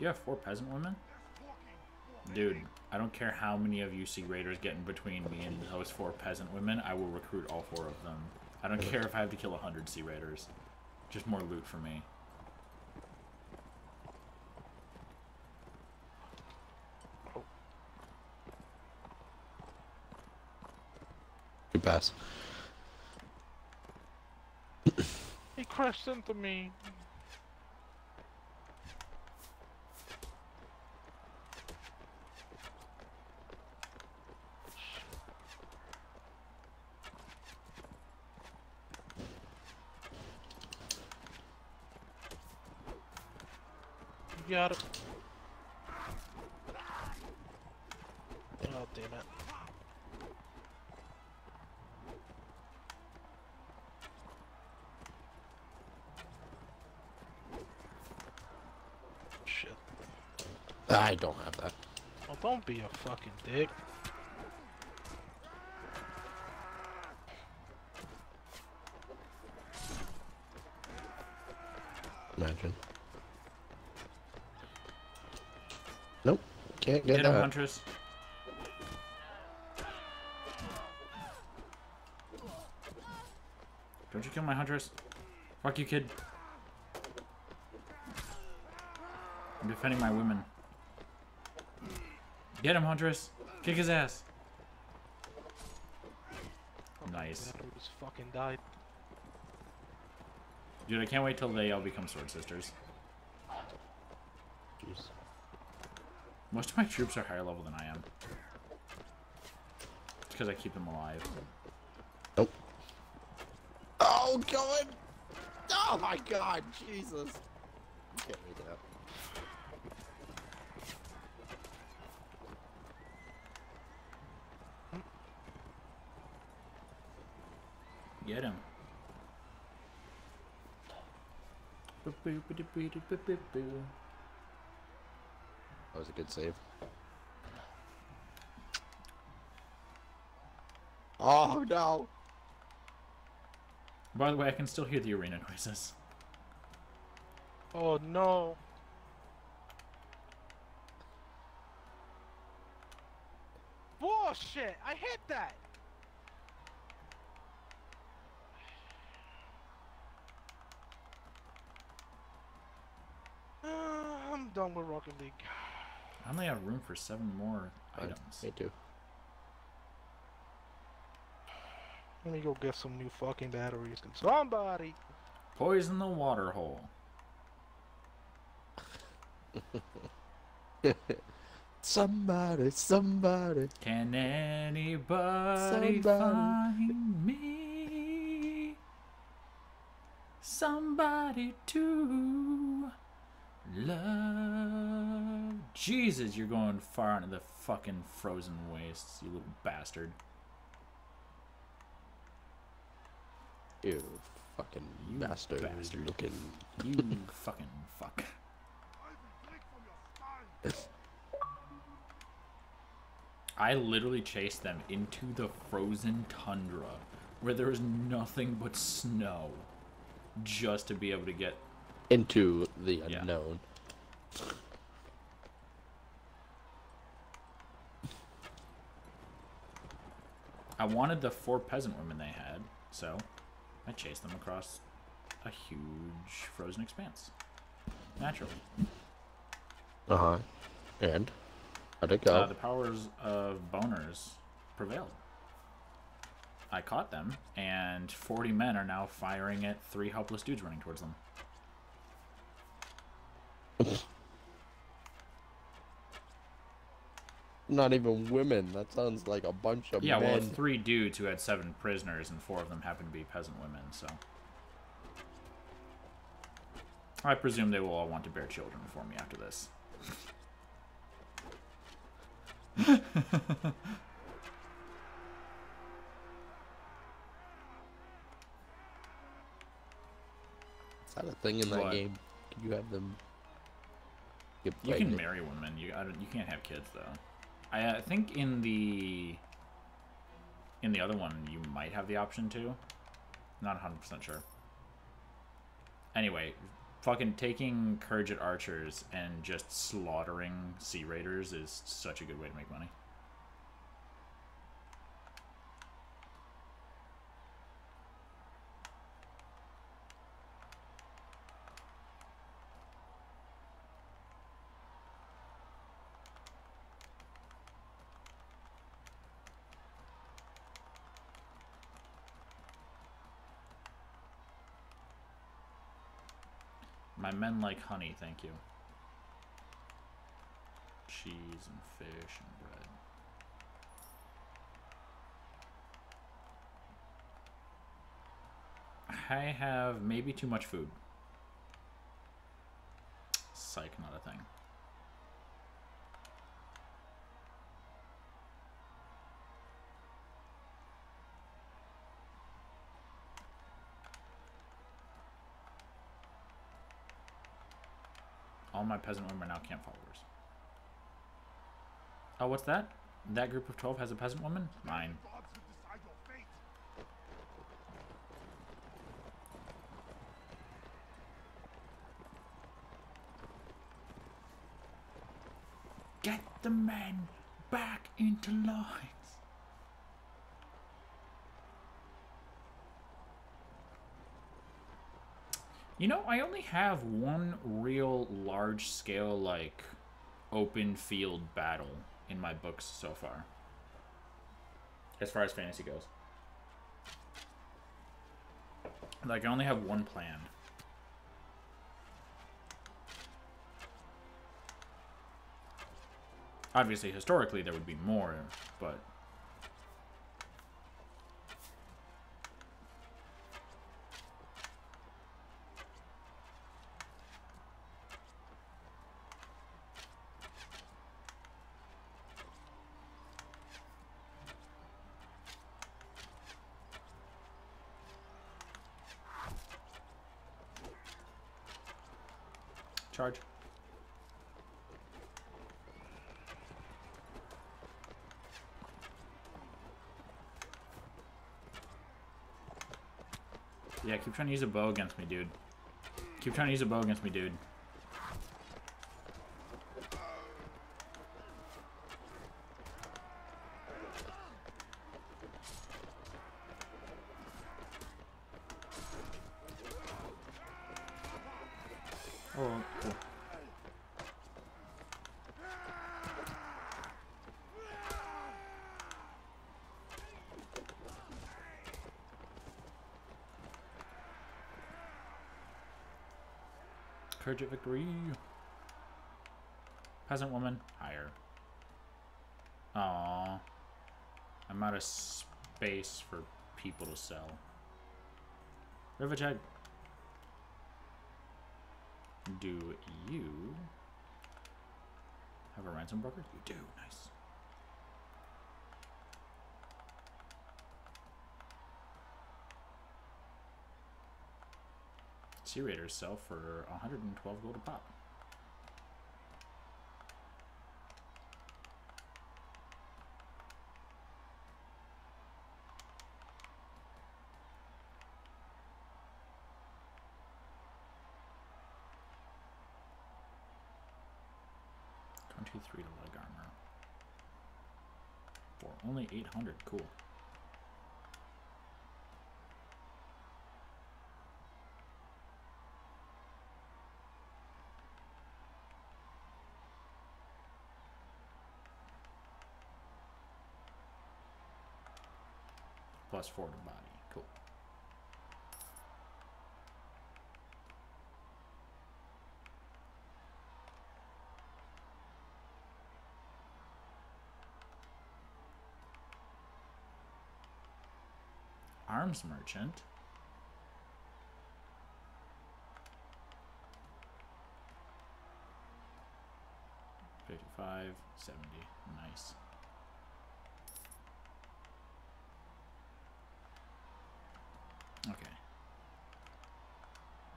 You have four peasant women? Dude, I don't care how many of you Sea Raiders get in between me and those four peasant women, I will recruit all four of them. I don't care if I have to kill a hundred Sea Raiders. Just more loot for me. Good pass. He crashed into me. You got it. Oh, damn it. Shit. I don't have that. Well, don't be a fucking dick. Imagine. Nope. Can't get Get him, that. Huntress. Don't you kill my Huntress. Fuck you, kid. I'm defending my women. Get him, Huntress. Kick his ass. Nice. That dude just fucking died. Dude, I can't wait till they all become sword sisters. Jeez. Most of my troops are higher level than I am. It's because I keep them alive. Nope. Oh, God! Oh my God, Jesus! Can't make it out. Get him. That was a good save. Oh no! By the way, I can still hear the arena noises. Oh no. Bullshit! I hit that! Uh, I'm done with Rocket League. I only have room for seven more Fine. items. Me too. Let me go get some new fucking batteries. Can somebody? Poison the water hole. Somebody, somebody. Can anybody Somebody. find me? Somebody to love. Jesus, you're going far into the fucking frozen wastes, you little bastard. You fucking You bastard, bastard. looking. You fucking fuck. I literally chased them into the frozen tundra where there was nothing but snow just to be able to get Into the Yeah. unknown. I wanted the four peasant women they had, so I chased them across a huge frozen expanse. Naturally. Uh huh. And? How'd it go? Uh, the powers of boners prevailed. I caught them, and 40 men are now firing at three helpless dudes running towards them. Not even women. That sounds like a bunch of Yeah, well, men. it's three dudes who had seven prisoners, and four of them happen to be peasant women, so. I presume they will all want to bear children for me after this. Is that a thing in that What? game? Can you have them get You can marry women. You I don't, you can't have kids though. I uh, think in the in the other one you might have the option to. Not 100% sure. Anyway, fucking taking Khergit archers and just slaughtering sea raiders is such a good way to make money. My men like honey, thank you. Cheese and fish and bread. I have maybe too much food. Psych, not a thing. My peasant women are now camp followers. Oh, what's that? That group of 12 has a peasant woman? Mine. Get the men back into lines. You know, I only have one real large scale, like, open field battle in my books so far. As far as fantasy goes. Like, I only have one planned. Obviously, historically, there would be more, but Charge. Yeah, keep trying to use a bow against me, dude. Keep trying to use a bow against me, dude. Oh, cool. Courage of victory. Peasant woman, higher. Aww. I'm out of space for people to sell. Rivacheg. Do you have a ransom broker? You do. Nice. Sea sell for 112 gold a pop. Twenty-three to leg armor. For only eight hundred. Cool. Four to body. Cool. Arms merchant. Fifty-five, seventy. Nice. Okay.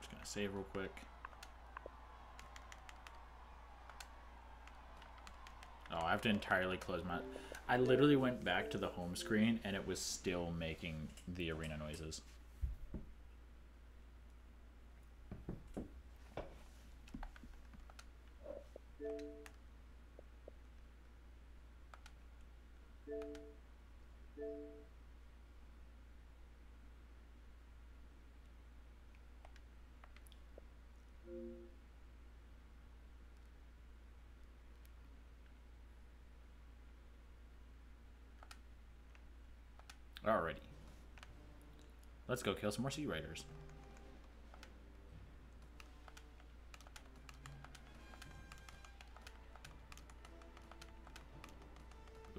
Just gonna save real quick. Oh, I have to entirely close my... I literally went back to the home screen and it was still making the arena noises. Alrighty. Let's go kill some more sea raiders.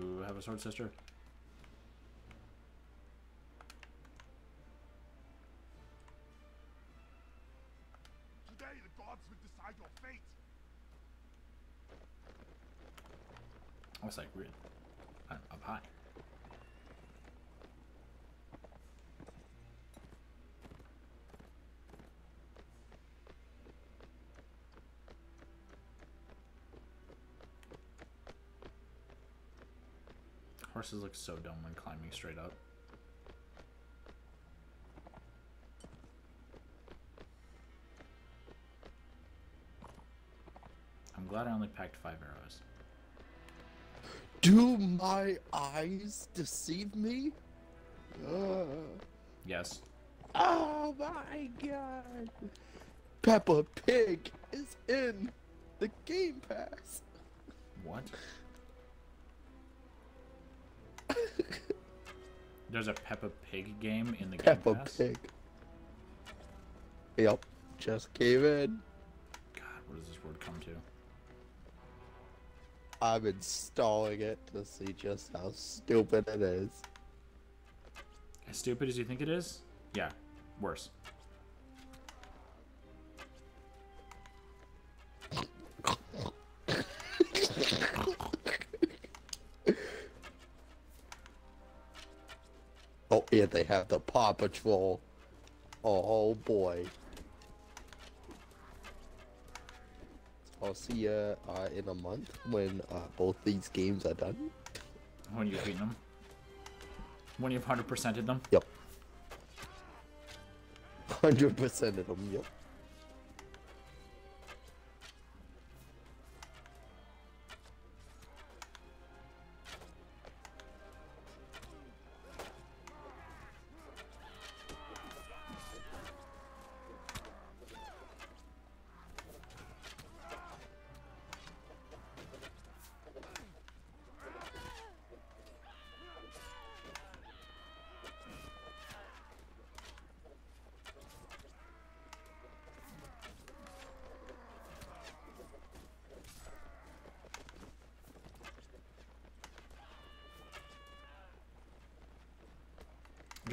Ooh, have a sword sister. Today the gods will decide your fate. I was like, weird. I'm up high. Horses look so dumb when climbing straight up. I'm glad I only packed five arrows. Do my eyes deceive me? Uh, Yes. oh my god! Peppa Pig is in the Game Pass. What? There's a Peppa Pig game in the Game Peppa Pass? Pig. Yep, just came in. God, what does this word come to? I'm installing it to see just how stupid it is. As stupid as you think it is? Yeah, worse. Yeah, they have the Paw Patrol. Oh boy. I'll see you uh, in a month when uh, both these games are done. When you've beaten them? When you've 100%ed them? Yep. 100% of them, yep.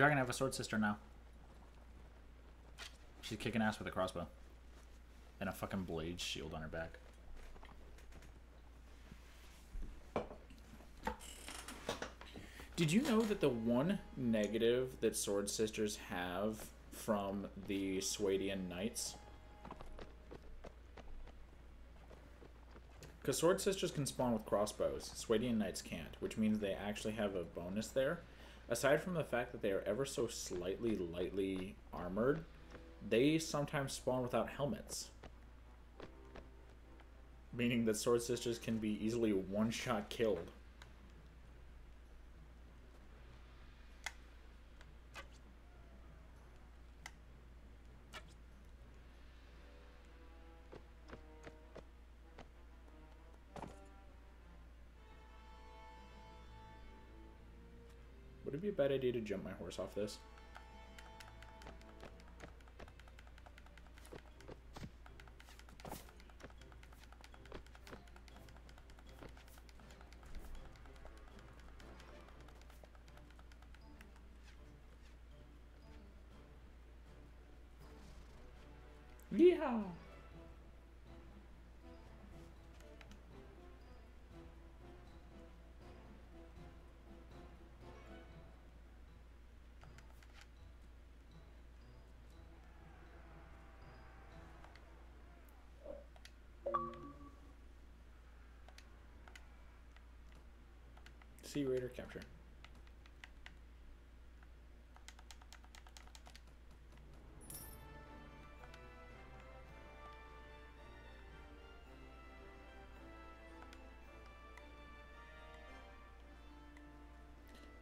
Dragon have a sword sister now. She's kicking ass with a crossbow. And a fucking blade shield on her back. Did you know that the one negative that Sword Sisters have from the Swadian Knights? Because Sword Sisters can spawn with crossbows, Swadian Knights can't, which means they actually have a bonus there. Aside from the fact that they are ever so slightly lightly armored, they sometimes spawn without helmets. Meaning that Sword Sisters can be easily one shot killed. Bad idea to jump my horse off this? Sea Raider capture.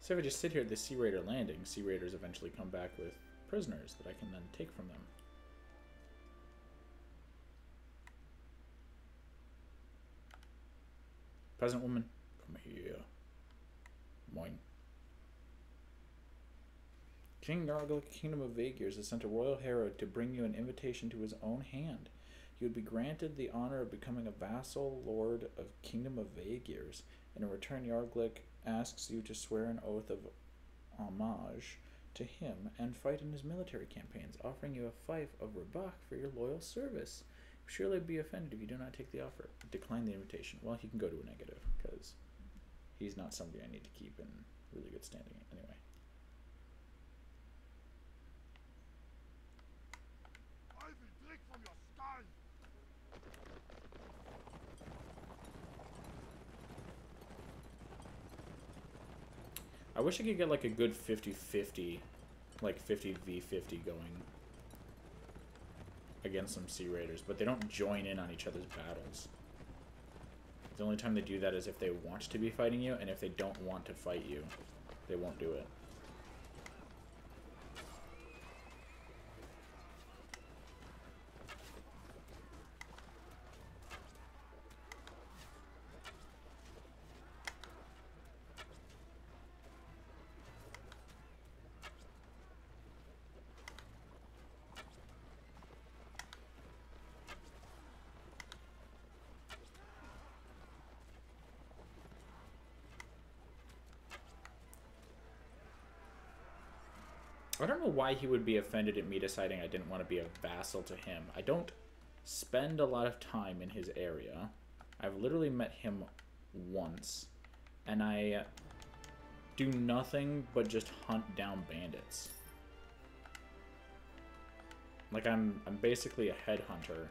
So if I just sit here at the Sea Raider landing, Sea Raiders eventually come back with prisoners that I can then take from them. Peasant woman. King Yaroglek, Kingdom of Vaegirs, has sent a royal herald to bring you an invitation to his own hand. You would be granted the honor of becoming a vassal lord of Kingdom of Vaegirs. and In return, Yaroglek asks you to swear an oath of homage to him and fight in his military campaigns, offering you a fief of Rabach for your loyal service. Surely be offended if you do not take the offer. Decline the invitation. Well, he can go to a negative because he's not somebody I need to keep in really good standing anyway. I wish I could get like a good 50-50, like 50 v 50 going against some Sea Raiders, but they don't join in on each other's battles. The only time they do that is if they want to be fighting you, and if they don't want to fight you, they won't do it. Why he would be offended at me deciding I didn't want to be a vassal to him. I don't spend a lot of time in his area. I've literally met him once, and I do nothing but just hunt down bandits. Like I'm I'm basically a headhunter,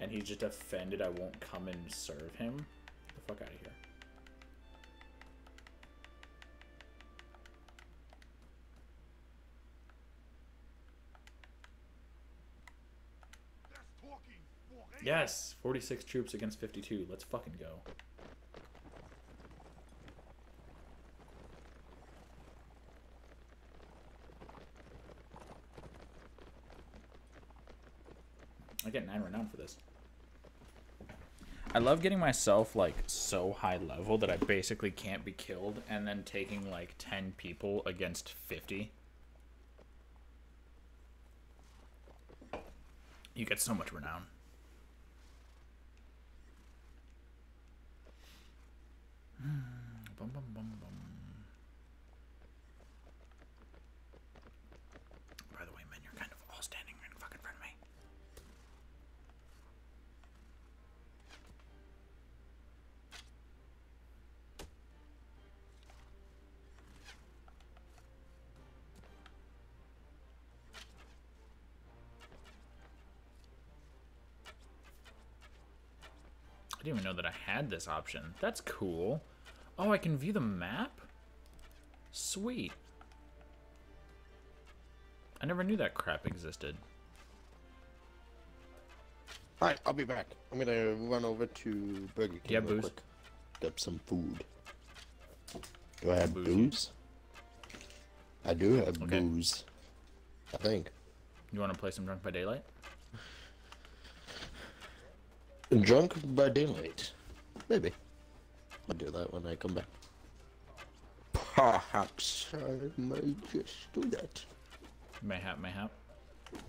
and he's just offended I won't come and serve him. Get the fuck out of here. Yes, 46 troops against 52. Let's fucking go. I get 9 renown for this. I love getting myself like so high level that I basically can't be killed and then taking like 10 people against 50. You get so much renown. Bum, bum, bum, bum. By the way, men, you're kind of all standing in fucking front of me. I didn't even know that I had this option. That's cool. Oh, I can view the map? Sweet. I never knew that crap existed. Alright, I'll be back. I'm gonna run over to Burger King. Yeah, real booze. quick. Get some food. Do I have Boozy. booze? I do have Okay. booze. I think. You want to play some Drunk by Daylight? Drunk by daylight. Maybe. I'll do that when I come back. Perhaps I might just do that. Mayhap, mayhap.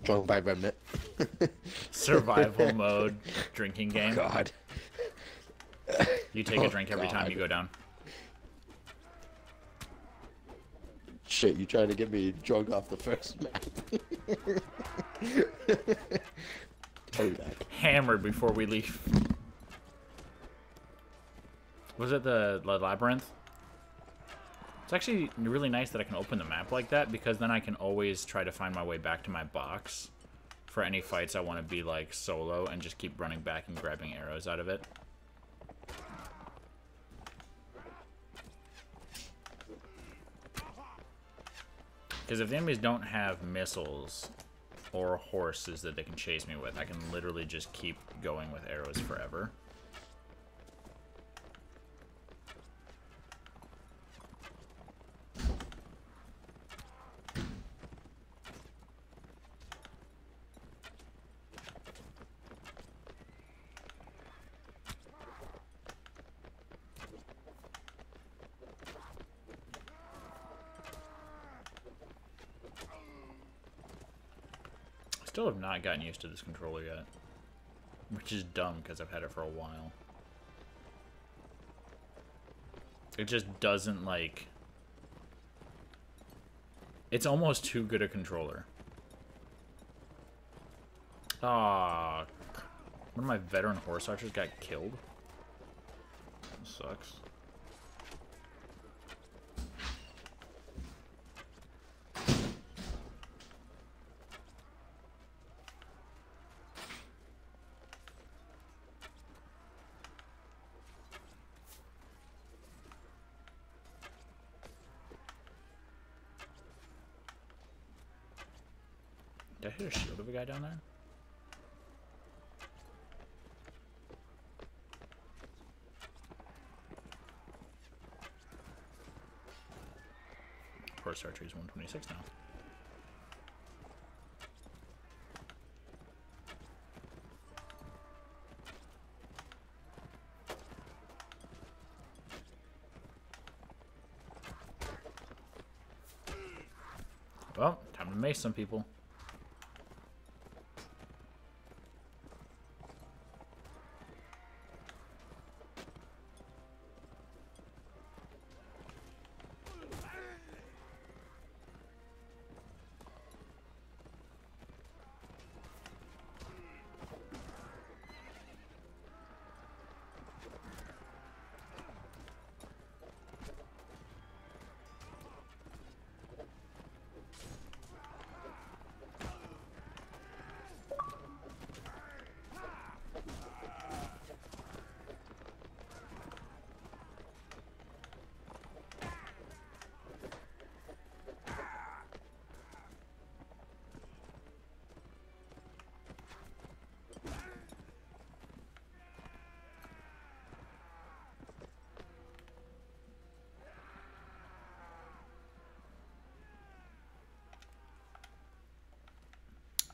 Drunk by remnant. Survival mode drinking game. God. You take a Oh, drink every time you go down. Shit, you trying to get me drunk off the first map. Hammered before we leave. Was it the, the labyrinth? It's actually really nice that I can open the map like that because then I can always try to find my way back to my box for any fights I want to be like solo and just keep running back and grabbing arrows out of it. Because if the enemies don't have missiles or horses that they can chase me with, I can literally just keep going with arrows forever. Still have not gotten used to this controller yet. Which is dumb because I've had it for a while. It just doesn't like... It's almost too good a controller. Ah, one of my veteran horse archers got killed. sucks. 26 now. Well, time to mace some people.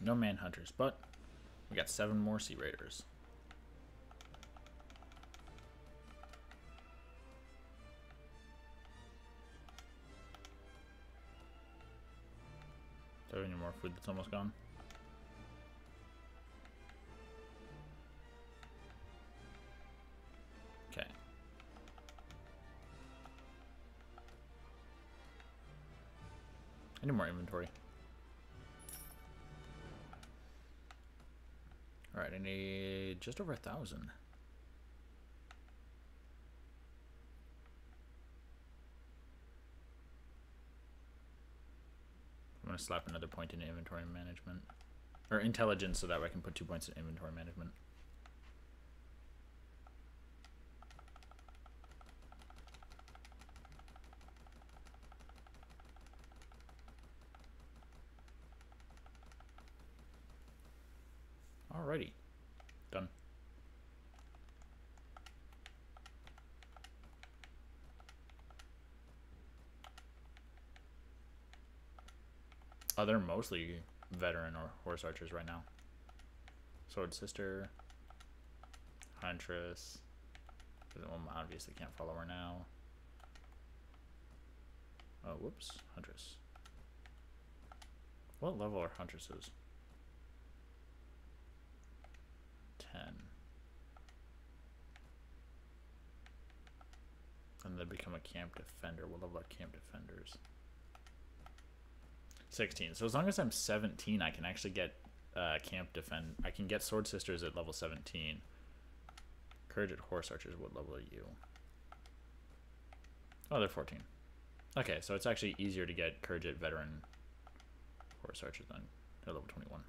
No manhunters, but we got seven more sea raiders. Do I have any more food that's almost gone? I need just over a thousand. I'm gonna slap another point in inventory management. Or intelligence so that way I can put two points in inventory management. Alrighty. Done. Oh, they're mostly veteran or horse archers right now. Sword Sister, Huntress. Well, obviously can't follow her now. Oh, whoops. Huntress. What level are Huntresses? 10. And they become a camp defender. What level are camp defenders? 16. So as long as I'm 17, I can actually get uh, camp defend. I can get sword sisters at level 17. Khergit horse archers. What level are you? Oh, they're 14. Okay, so it's actually easier to get Khergit veteran horse archers than they're level 21.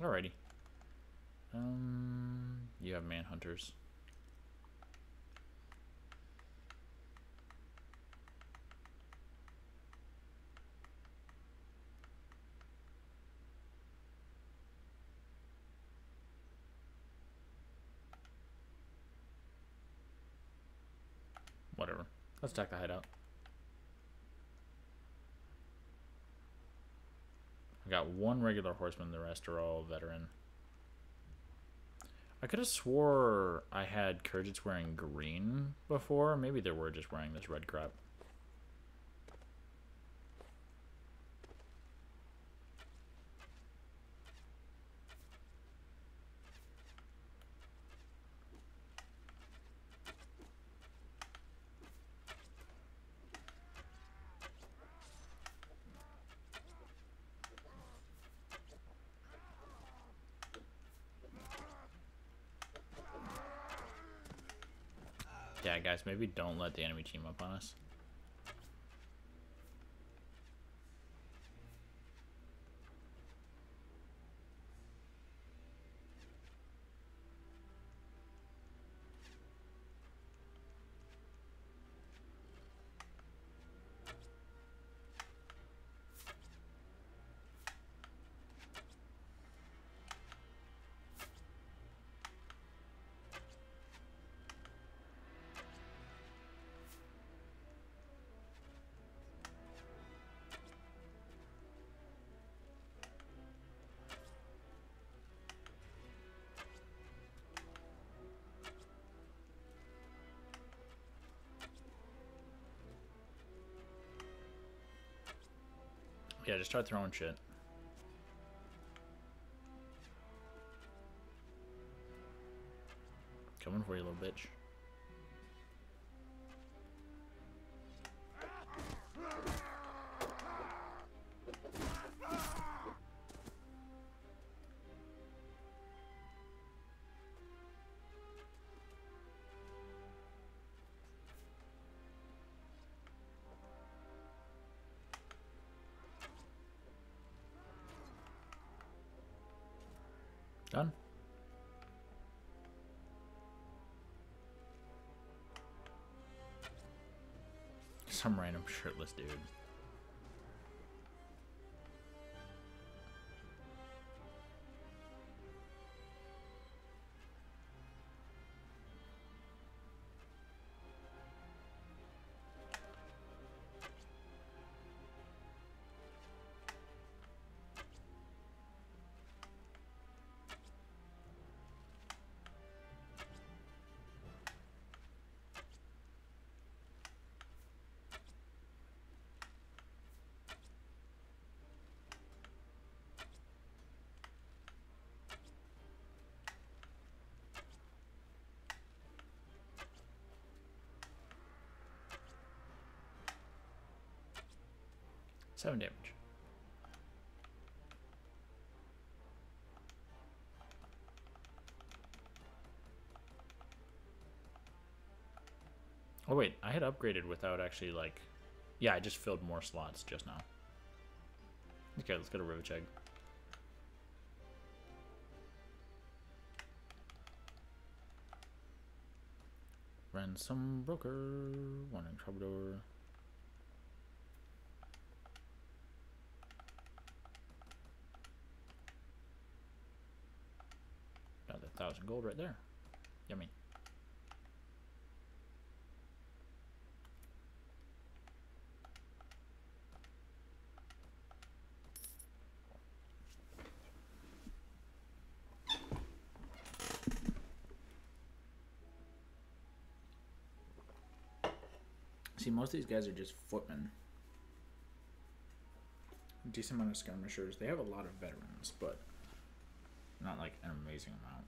Alrighty. Um, you have manhunters. Whatever. Let's attack the hideout. I got one regular horseman, the rest are all veteran. I could have swore I had Khergits wearing green before. Maybe they were just wearing this red crap. Yeah, guys, maybe don't let the enemy team up on us. Just start throwing shit. Coming for you, little bitch. Done. Some random shirtless dude. Seven damage. Oh wait, I had upgraded without actually like, yeah, I just filled more slots just now. Okay, let's go to Rivacheg. Ransom broker, in troubadour. Thousand gold right there. Yummy. See, most of these guys are just footmen. Decent amount of skirmishers. They have a lot of veterans, but not like an amazing amount.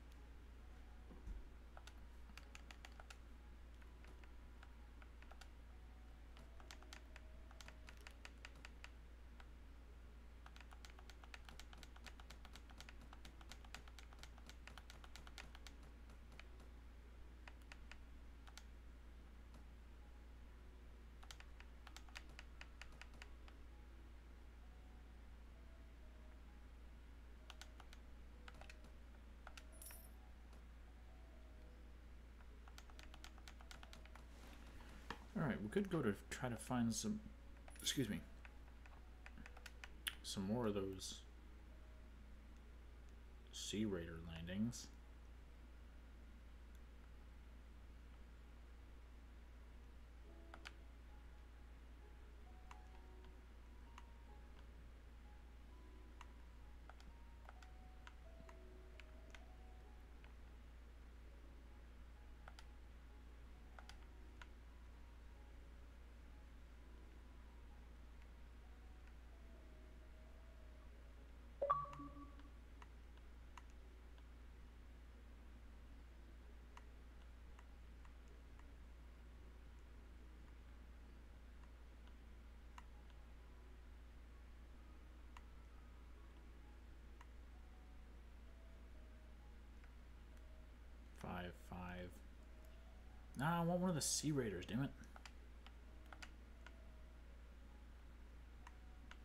Could go to try to find some. Excuse me. Some more of those Sea Raider landings. Nah, I want one of the Sea Raiders, damn it.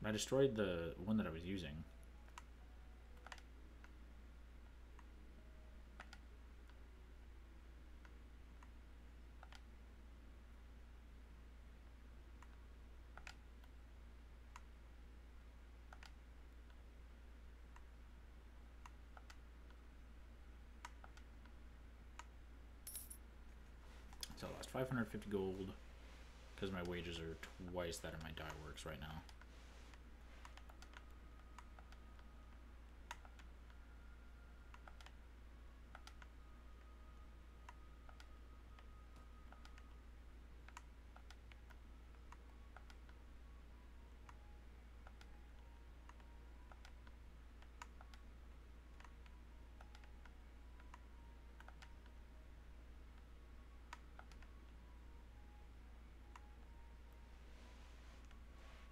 I destroyed the one that I was using. So I lost 550 gold because my wages are twice that of my dye works right now.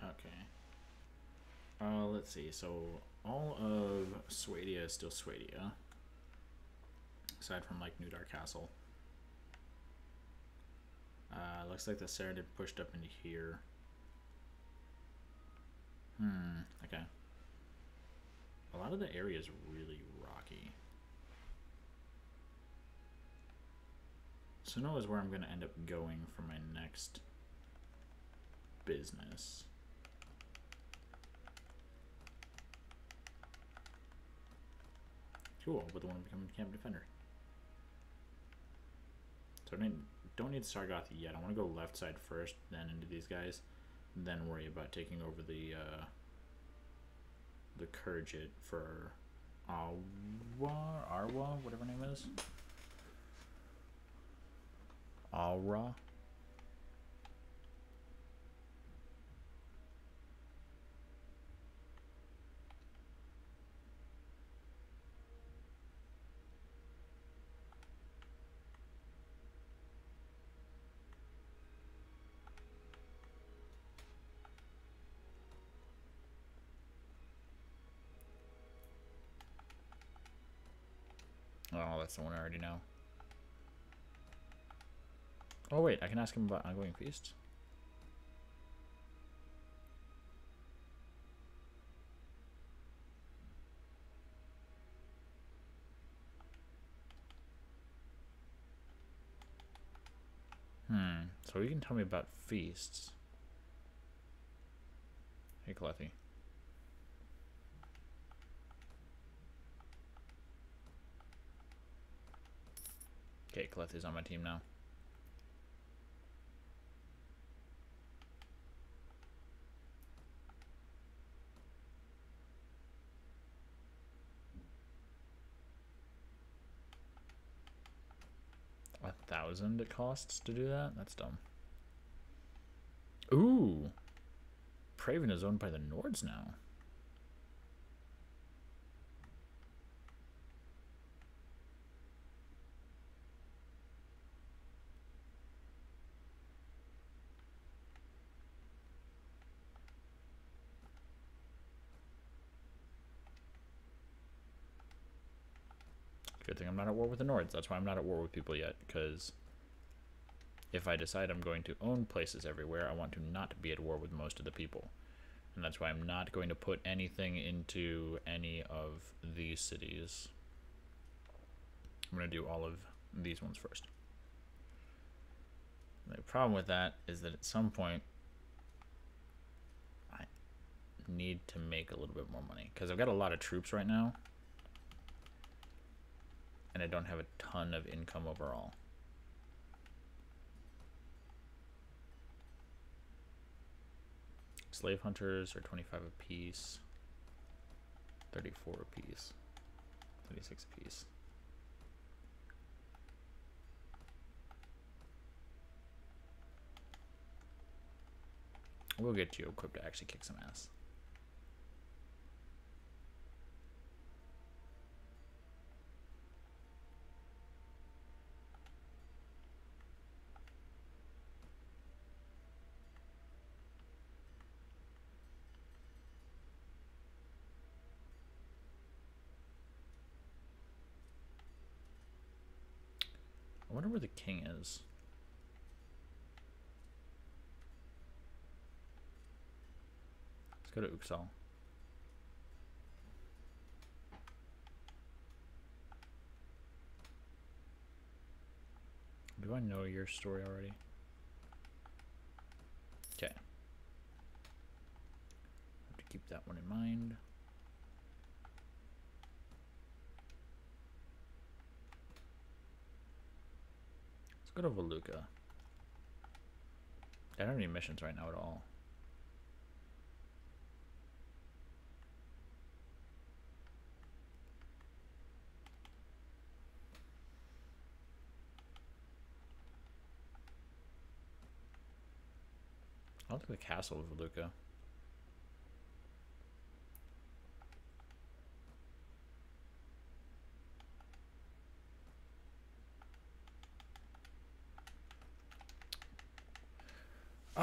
Okay. Uh, let's see. So all of Swadia is still Swadia, aside from like New Dark Castle. Uh, looks like the Sarranid pushed up into here. Hmm. Okay. A lot of the area is really rocky. Suno is where I'm going to end up going for my next business. Cool, but the one becoming camp defender. So I don't, don't need Sargoth yet. I want to go left side first, then into these guys, then worry about taking over the uh, the Khergit for Awa, Arwa, whatever name is. Aura. Oh, that's the one I already know. Oh wait, I can ask him about ongoing feasts. Hmm. So you can tell me about feasts. Hey, Klethi. Okay, Klethi's on my team now. A thousand it costs to do that? That's dumb. Ooh! Praven is owned by the Nords now. Good thing I'm not at war with the Nords. That's why I'm not at war with people yet, because if I decide I'm going to own places everywhere, I want to not be at war with most of the people. And that's why I'm not going to put anything into any of these cities. I'm going to do all of these ones first. The problem with that is that at some point, I need to make a little bit more money. Because I've got a lot of troops right now and I don't have a ton of income overall. Slave hunters are 25 apiece, 34 apiece, 36 apiece. We'll get you equipped to actually kick some ass. the king is. Let's go to Uxkhal. Do I know your story already? Okay. Have to keep that one in mind. Go to Veluca. I don't have any missions right now at all. I'll do the castle of Veluca.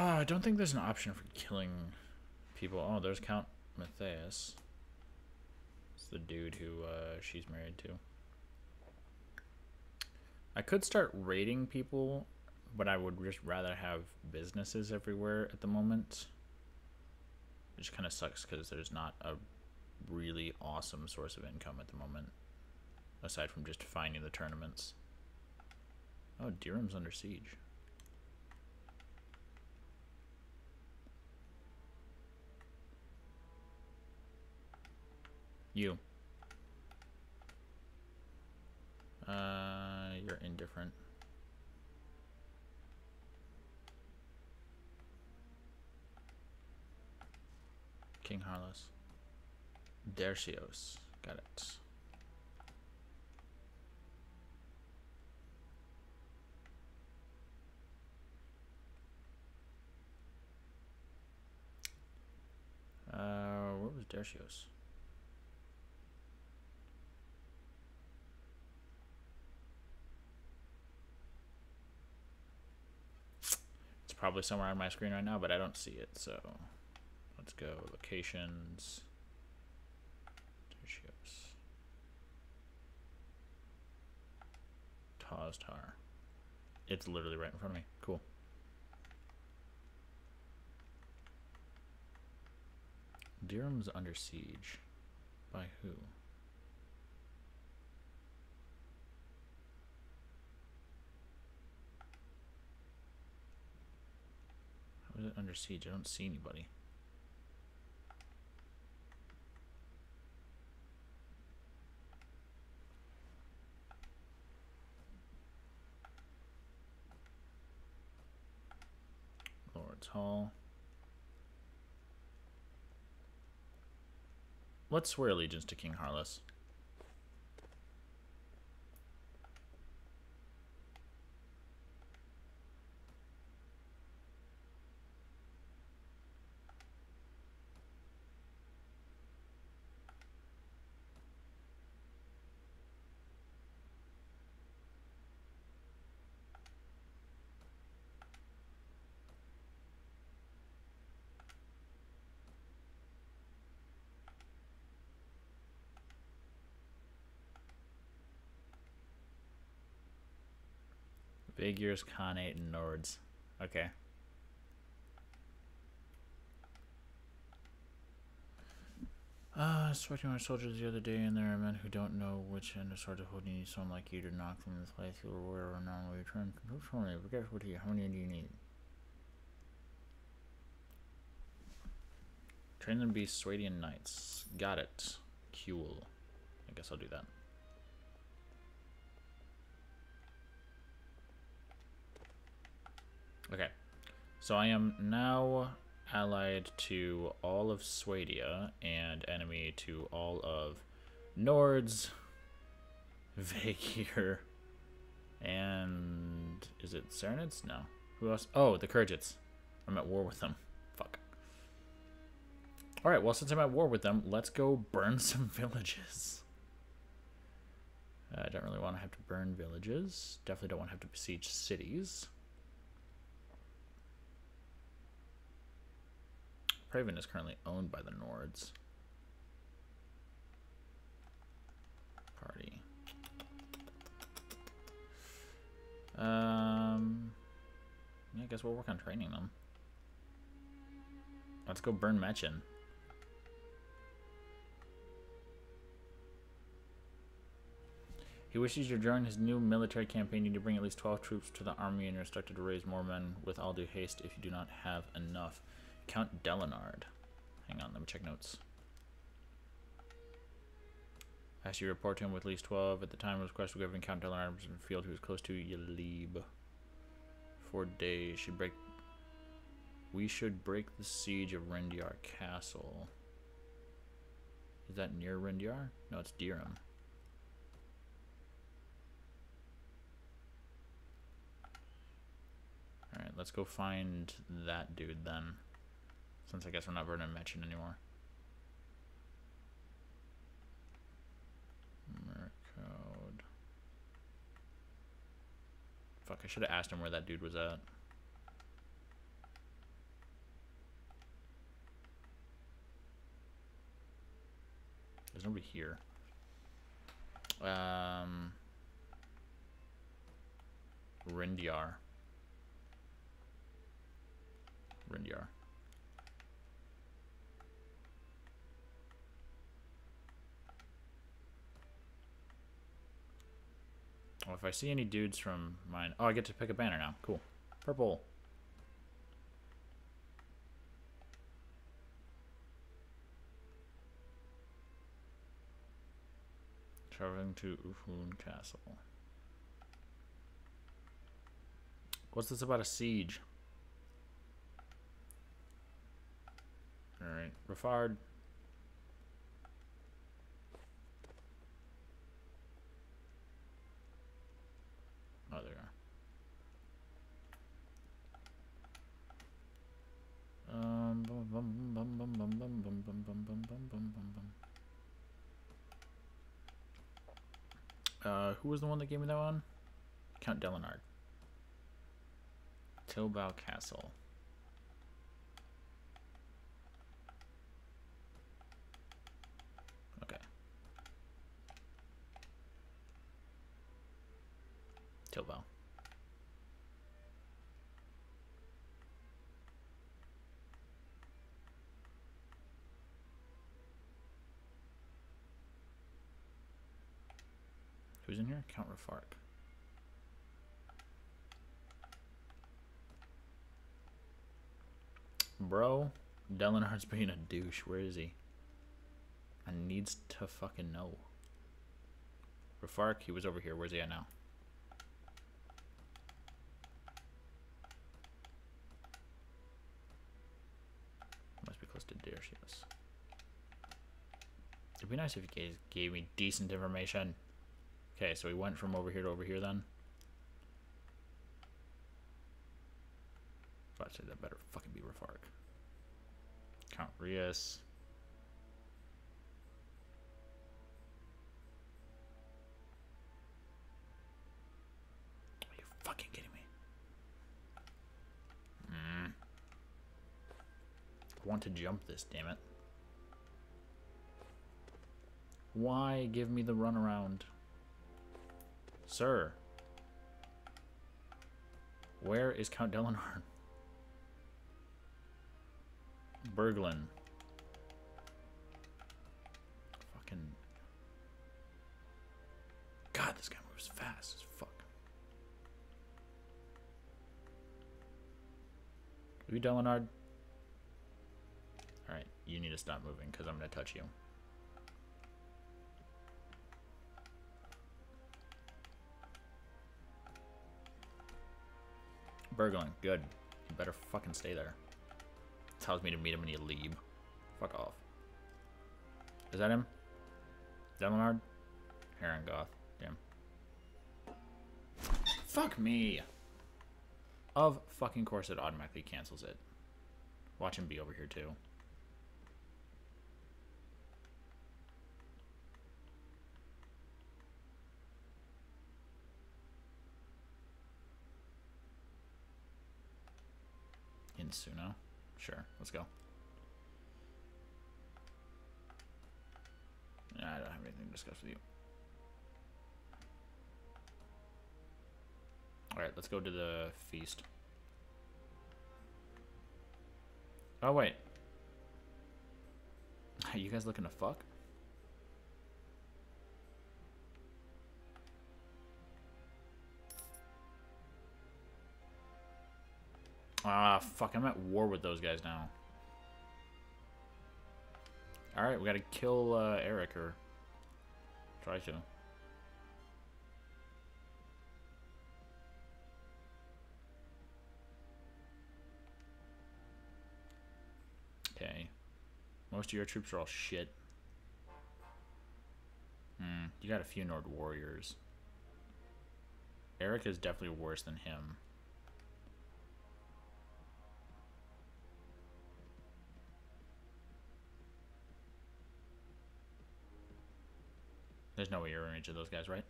Uh, I don't think there's an option for killing people. Oh, there's Count Matthias. It's the dude who uh, she's married to. I could start raiding people, but I would just rather have businesses everywhere at the moment. Which kind of sucks because there's not a really awesome source of income at the moment, aside from just finding the tournaments. Oh, Dhirim's under siege. You. Uh, you're indifferent. King Harlaus. Derchios. Got it. Uh, where was Derchios? Probably somewhere on my screen right now, but I don't see it, so let's go. Locations. Tertius. Taztar. It's literally right in front of me. Cool. Dhirim's under siege. By who? It under siege? I don't see anybody. Lord's Hall. Let's swear allegiance to King Harlaus. Figures, Khanate, and Nords. Okay. Uh, sweating my soldiers the other day, and there are men who don't know which end to start to hold. You need someone like you to knock them in place. You or where or normally return. Control me. Forget what you. How many do you need? Train them to be Swadian knights. Got it. Cool. I guess I'll do that. Okay. So I am now allied to all of Swadia and enemy to all of Nords, Vaegir, and is it Sarranids? No. Who else? Oh, the Khergits. I'm at war with them. Fuck. Alright, well, since I'm at war with them, let's go burn some villages. I don't really want to have to burn villages. Definitely don't want to have to besiege cities. Praven is currently owned by the Nords. Party. Um, yeah, I guess we'll work on training them. Let's go burn Mechin. He wishes you during his new military campaign you need to bring at least 12 troops to the army and you're instructed to raise more men with all due haste if you do not have enough. Count Delinard. Hang on, let me check notes. As you report to him with at least 12. At the time of his quest, given Count Delinard in the field who was close to Yalib. Four days. Should break. We should break the siege of Rindyar Castle. Is that near Rindyar? No, it's Dhirim. Alright, let's go find that dude then. Since I guess we're not burning mention anymore. Mercode. Fuck, I should have asked him where that dude was at. There's nobody here. Um, Rindyar. Rindyar. Well, if I see any dudes from mine... Oh, I get to pick a banner now. Cool. Purple. Traveling to Uhhun Castle. What's this about a siege? Alright, Rafard. Oh, there you are. Um. Uh, who was the one that gave me that one? Count Delinard. Tilbaw Castle. Okay. Tilbaw. Who's in here? Count Rafark. Bro, Delinard's being a douche. Where is he? I needs to fucking know. Rafark, he was over here. Where's he at now? Must be close to Darshius. It'd be nice if you guys gave me decent information. Okay, so we went from over here to over here then. I'd say that better fucking be Rafark. Count Ryis. Are you fucking kidding me? Mm. I want to jump this, damn it. Why give me the runaround? Sir. Where is Count Delinard? Berglin. Fucking. God, this guy moves fast as fuck. Are you Delinard? Alright, you need to stop moving because I'm going to touch you. Berglin, good. You better fucking stay there. Tells me to meet him in Yalib. Fuck off. Is that him? Delinard? Haringoth. Damn. Fuck me! Of fucking course it automatically cancels it. Watch him be over here too. Insuno. Sure, let's go. I don't have anything to discuss with you. Alright, let's go to the feast. Oh, wait. Are you guys looking to fuck? Ah, fuck, I'm at war with those guys now. Alright, we gotta kill uh, Aeric, or try to. Okay. Most of your troops are all shit. Hmm, you got a few Nord warriors. Aeric is definitely worse than him. There's no way you're in range of those guys, right?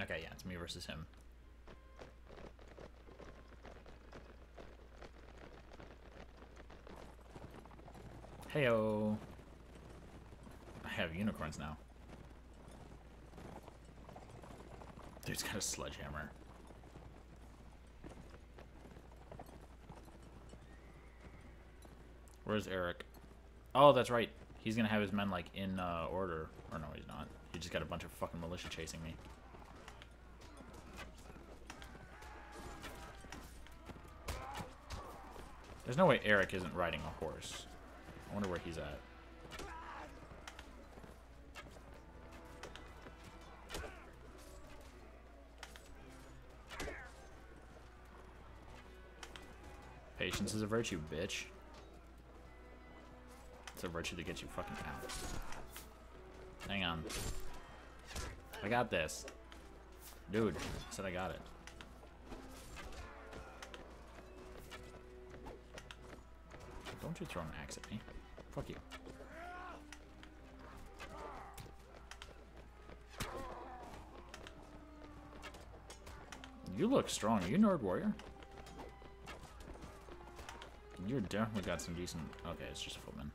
Okay, yeah, it's me versus him. Heyo. I have unicorns now. Dude's got a sledgehammer. Where's Aeric? Oh, that's right. He's gonna have his men like in uh, order. Or no, he's not. He just got a bunch of fucking militia chasing me. There's no way Aeric isn't riding a horse. I wonder where he's at. Patience is a virtue, bitch. It's a virtue that gets you fucking out. Hang on. I got this. Dude, I said I got it. Don't you throw an axe at me. Fuck you. You look strong. Are you Nord Warrior? You're definitely got some decent... Okay, it's just a footman.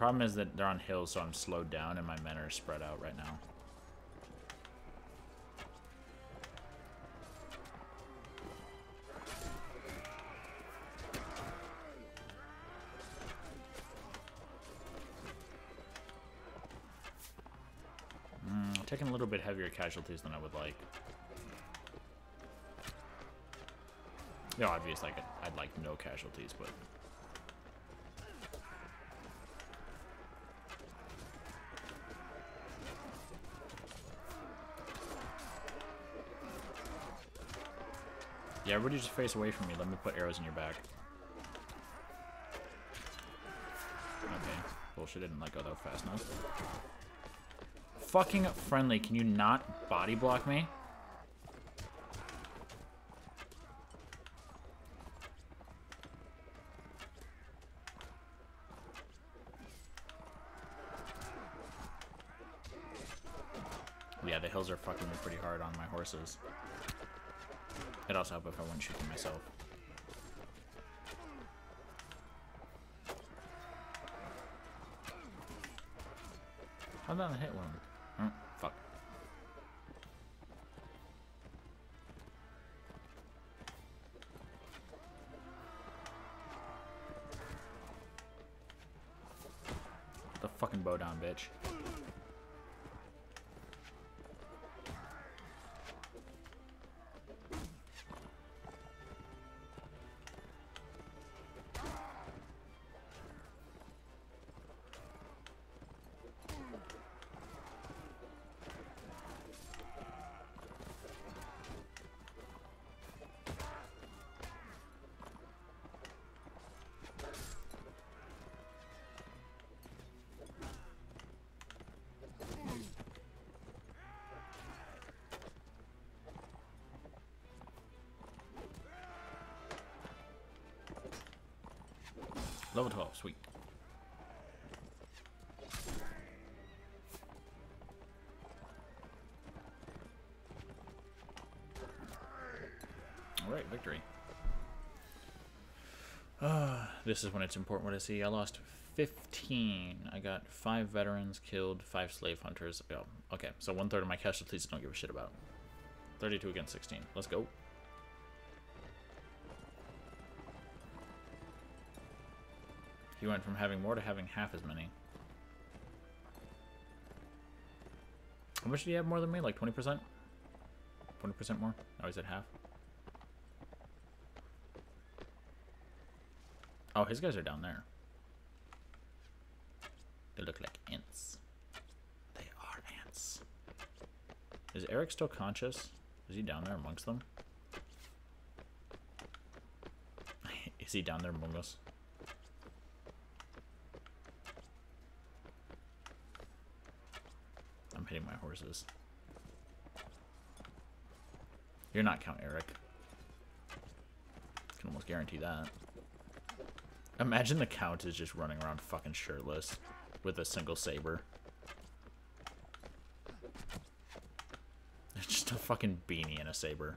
Problem is that they're on hills, so I'm slowed down and my men are spread out right now. Mm, taking a little bit heavier casualties than I would like. No, obviously, like, I'd like no casualties, but... Yeah, everybody just face away from me. Let me put arrows in your back. Okay. Bullshit, didn't let go that fast enough. Fucking friendly, can you not body block me? Yeah, the hills are fucking me pretty hard on my horses. It'd also help if I wasn't shooting myself. How did I hit one? Oh, fuck. The fucking bow down, bitch. Level 12, sweet. Alright, victory. Uh, this is when it's important what I see. I lost 15. I got 5 veterans killed, 5 slave hunters. Oh, okay, so one third of my casualties I don't give a shit about. 32 against 16. Let's go. He went from having more to having half as many. How much do you have more than me? Like 20%? 20% more? Oh, he's at half. Oh, his guys are down there. They look like ants. They are ants. Is Aeric still conscious? Is he down there amongst them? Is he down there among us? You're not Count Aeric. Can almost guarantee that. Imagine the Count is just running around fucking shirtless with a single saber. It's just a fucking beanie and a saber.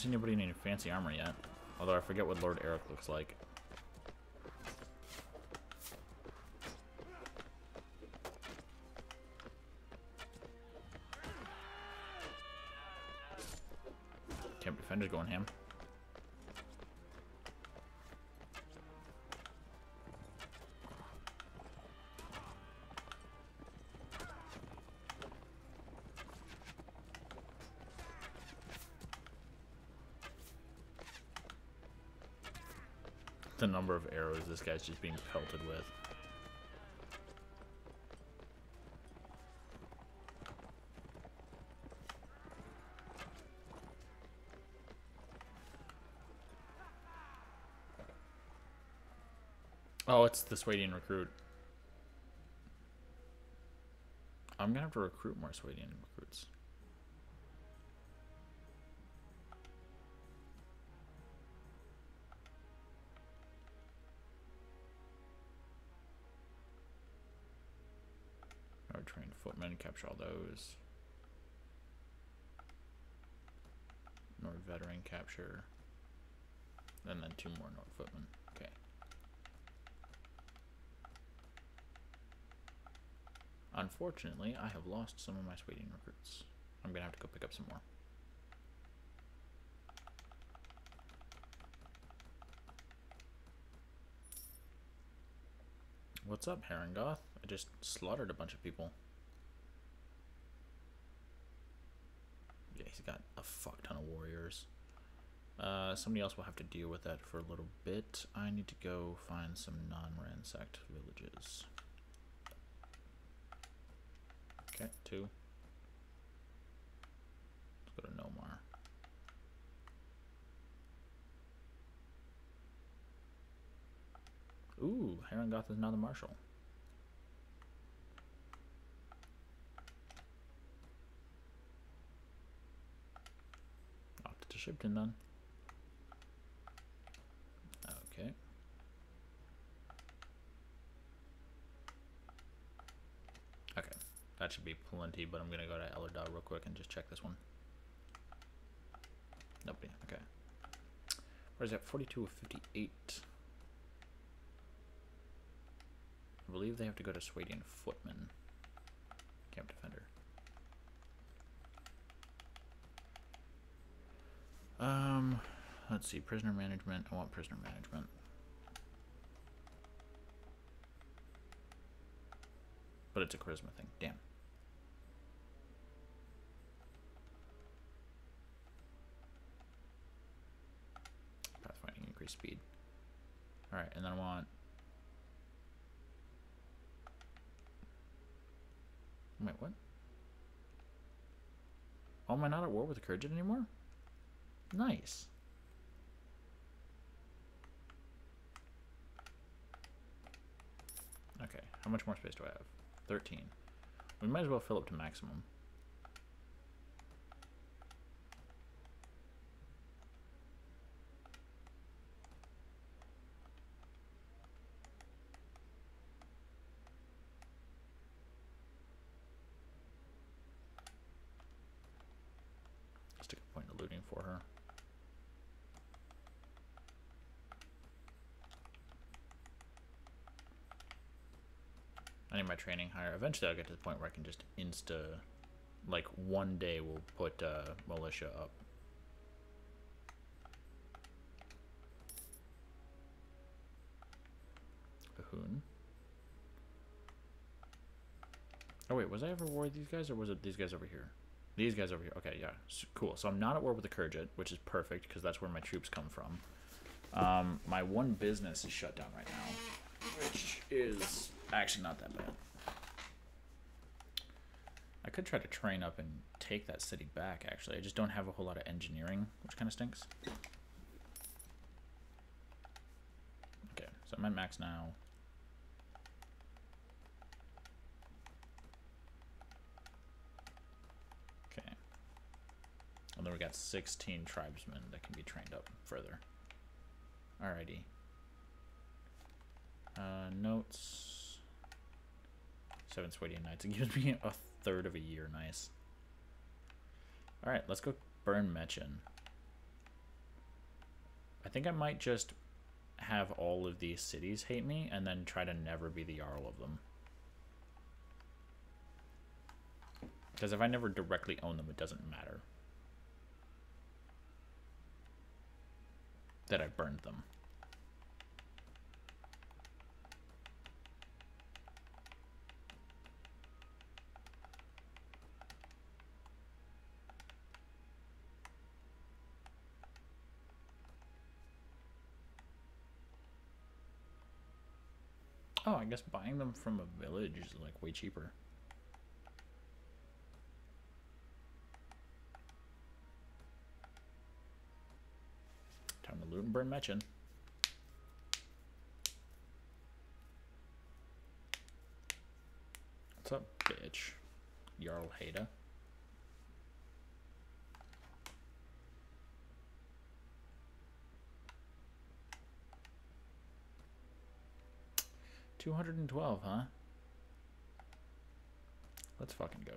Haven't seen anybody in any fancy armor yet. Although I forget what Lord Aeric looks like. Camp Defender's going ham. Number of arrows this guy's just being pelted with. Oh, it's the Swadian recruit. I'm gonna have to recruit more Swadian recruits. Capture all those. Nord veteran capture. And then two more Nord footmen. Okay. Unfortunately, I have lost some of my Swedish recruits. I'm gonna have to go pick up some more. What's up, Haringoth? I just slaughtered a bunch of people. Got a fuck ton of warriors. Uh, somebody else will have to deal with that for a little bit. I need to go find some non-ransacked villages. Okay, two. Let's go to Nomar. Ooh, Haringoth is now the marshal. To Shipton then. Okay. Okay, that should be plenty, but I'm gonna go to Eldar real quick and just check this one. Nobody, okay. Where's that? 42 of 58. I believe they have to go to Swadian Footman. Camp Defender. Um, let's see. Prisoner management. I want prisoner management. But it's a charisma thing. Damn. Pathfinding increased speed. Alright, and then I want Wait, what? Oh, am I not at war with the Kurgan anymore? Nice. Okay, how much more space do I have? 13. We might as well fill up to maximum. Stick a point of looting for her. my training higher. Eventually, I'll get to the point where I can just insta, like one day we'll put uh, militia up. Bahoon. Oh wait, was I ever war with these guys, or was it these guys over here? These guys over here. Okay, yeah, S cool. So I'm not at war with the Khergit, which is perfect because that's where my troops come from. Um, my one business is shut down right now, which is actually not that bad. I could try to train up and take that city back. Actually, I just don't have a whole lot of engineering, which kind of stinks. Okay, so I'm at max now. Okay. And then we got 16 tribesmen that can be trained up further. Alrighty. Uh, notes. Seven Swadian Knights. It gives me a third of a year. Nice. Alright, let's go burn Mechin. I think I might just have all of these cities hate me and then try to never be the Jarl of them. Because if I never directly own them, it doesn't matter. That I burned them. Oh, I guess buying them from a village is like way cheaper. Time to loot and burn Mechin. What's up, bitch? Jarl Hater. 212, huh? Let's fucking go.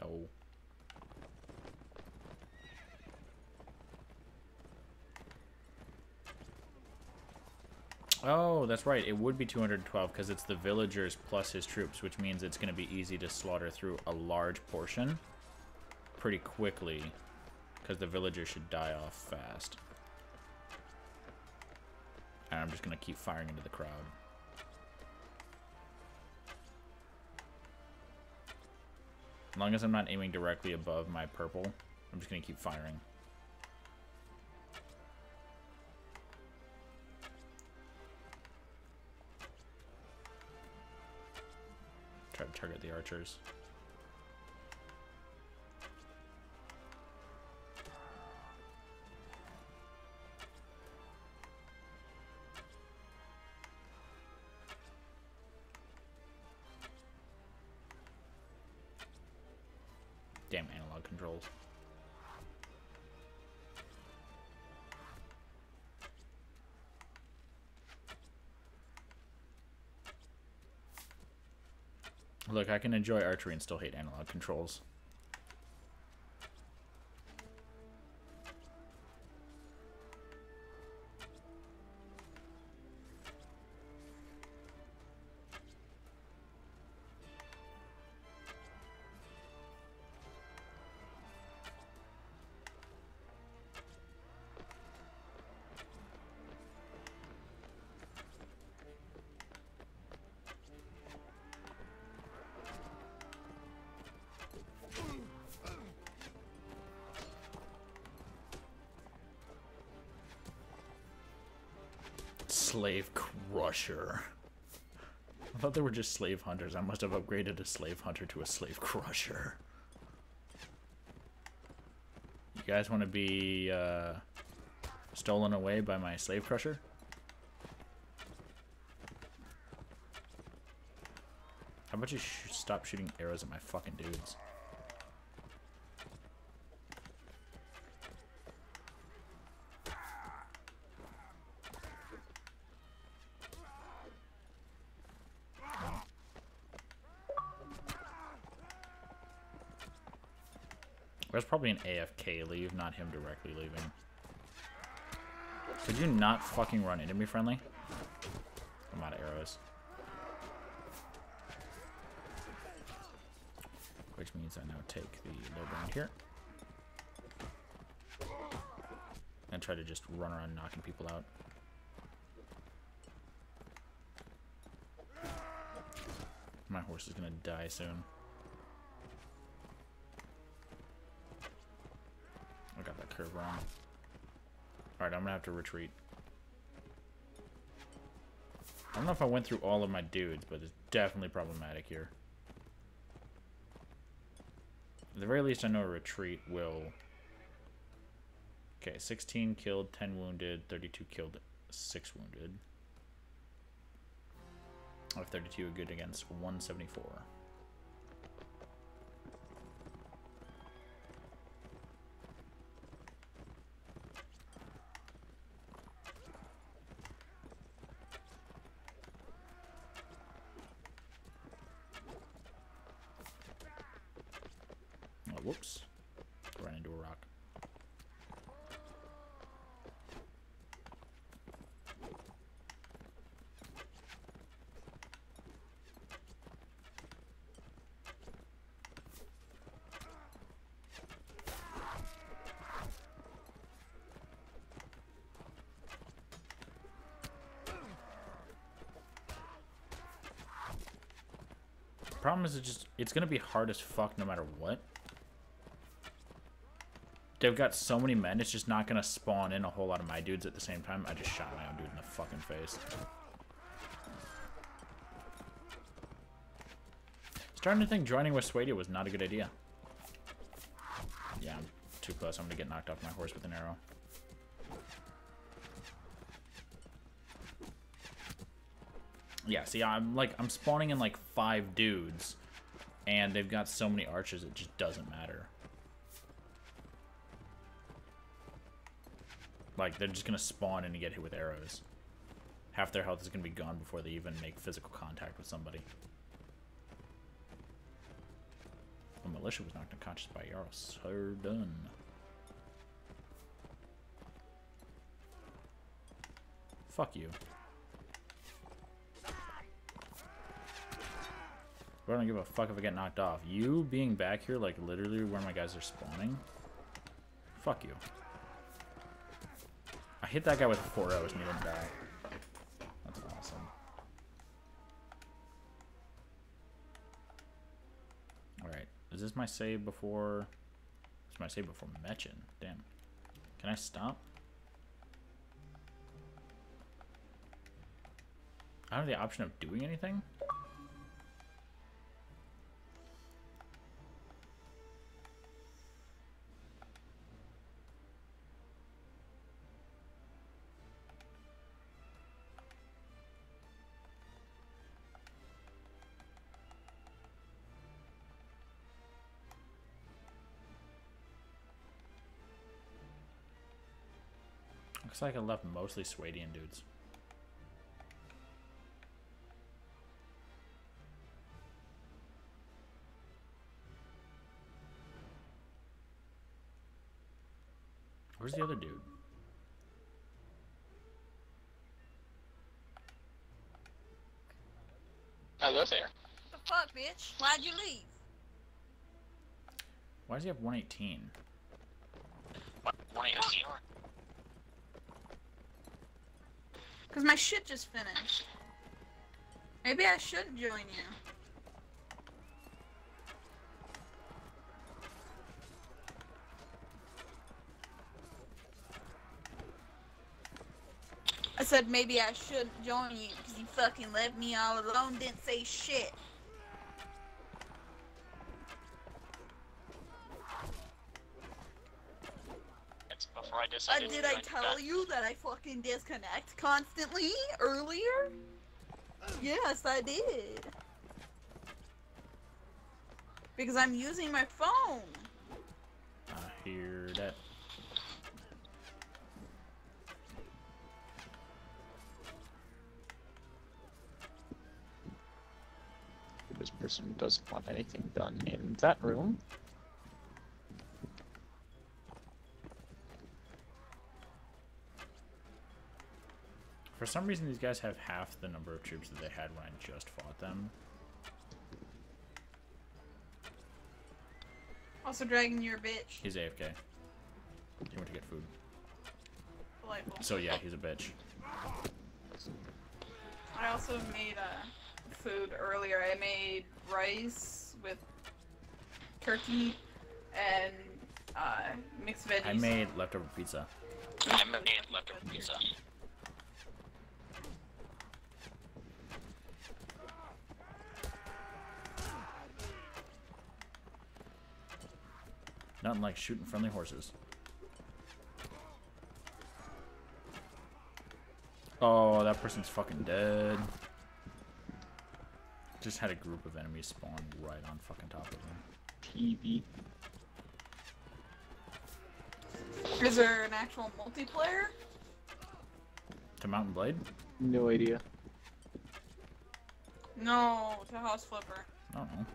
No. Oh, that's right. It would be 212 because it's the villagers plus his troops, which means it's going to be easy to slaughter through a large portion pretty quickly because the villagers should die off fast. And I'm just going to keep firing into the crowd. As long as I'm not aiming directly above my purple, I'm just going to keep firing. Try to target the archers. Damn analog controls. Look, I can enjoy archery and still hate analog controls. Crusher. I thought they were just slave hunters. I must have upgraded a slave hunter to a slave crusher. You guys want to be uh, stolen away by my slave crusher? How about you sh stop shooting arrows at my fucking dudes? was probably an AFK leave, not him directly leaving. Could you not fucking run enemy friendly? I'm out of arrows. Which means I now take the low ground here. And try to just run around knocking people out. My horse is gonna die soon. Wrong. Alright, I'm gonna have to retreat. I don't know if I went through all of my dudes, but it's definitely problematic here. At the very least, I know a retreat will... Okay, 16 killed, 10 wounded, 32 killed, 6 wounded. Have 32 good against 174. Oh, whoops. Ran into a rock. Problem is, it just it's gonna be hard as fuck no matter what. They've got so many men, it's just not gonna spawn in a whole lot of my dudes at the same time. I just shot my own dude in the fucking face. Starting to think joining with Swadia was not a good idea. Yeah, I'm too close. I'm gonna get knocked off my horse with an arrow. Yeah, see, I'm like, I'm spawning in like five dudes, and they've got so many archers, it just doesn't matter. Like, they're just gonna spawn in and get hit with arrows. Half their health is gonna be gone before they even make physical contact with somebody. The militia was knocked unconscious by arrows. So done. Fuck you. I don't give a fuck if I get knocked off. You being back here, like literally where my guys are spawning. Fuck you. I hit that guy with four arrows and he didn't die. That's awesome. Alright. Is this my save before... It's my save before Mechin. Damn. Can I stop? I don't have the option of doing anything? Looks like I left mostly Swadian dudes. Where's the other dude? I Hello there. The fuck, bitch? Why'd you leave? Why does he have 118? What? 118? Cause my shit just finished. Maybe I should join you. I said maybe I should join you because you fucking left me all alone, didn't say shit. I Uh, decided did I tell that. you that I fucking disconnect constantly earlier? Yes, I did. Because I'm using my phone. I hear that. This person doesn't want anything done in that room. For some reason, these guys have half the number of troops that they had when I just fought them. Also, Dragon, you're a bitch. He's AFK. He went to get food. Delightful. So yeah, he's a bitch. I also made uh, food earlier. I made rice with turkey and uh, mixed veggies. I made leftover pizza. I made leftover pizza. Nothing like shooting friendly horses. Oh, that person's fucking dead. Just had a group of enemies spawn right on fucking top of them. TV. Is there an actual multiplayer? To Mount and Blade? No idea. No, to House Flipper. I don't know.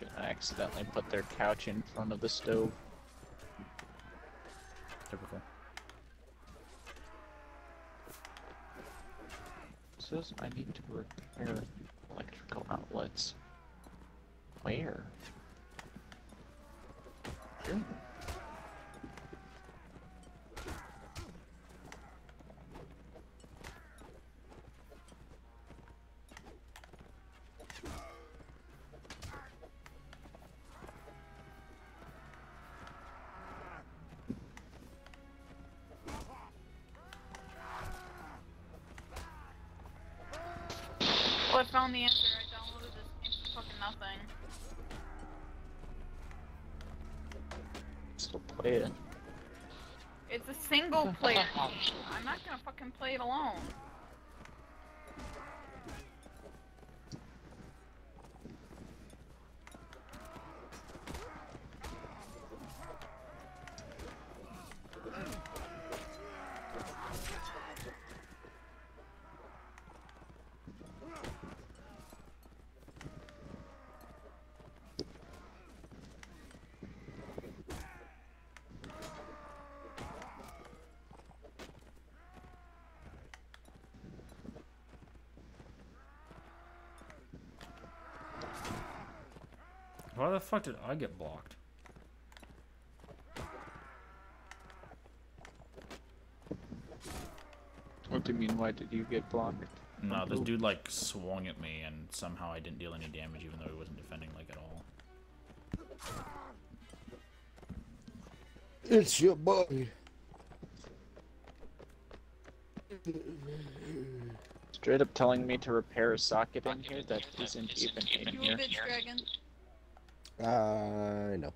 Should I accidentally put their couch in front of the stove? Typical. says I need to repair electrical outlets. Where? Here. Why the fuck did I get blocked? What do you mean? Why did you get blocked? No, this dude like swung at me and somehow I didn't deal any damage even though he wasn't defending like at all. It's your boy. Straight up telling me to repair a socket in here that isn't even in You a here. Bitch, Dragon. I know.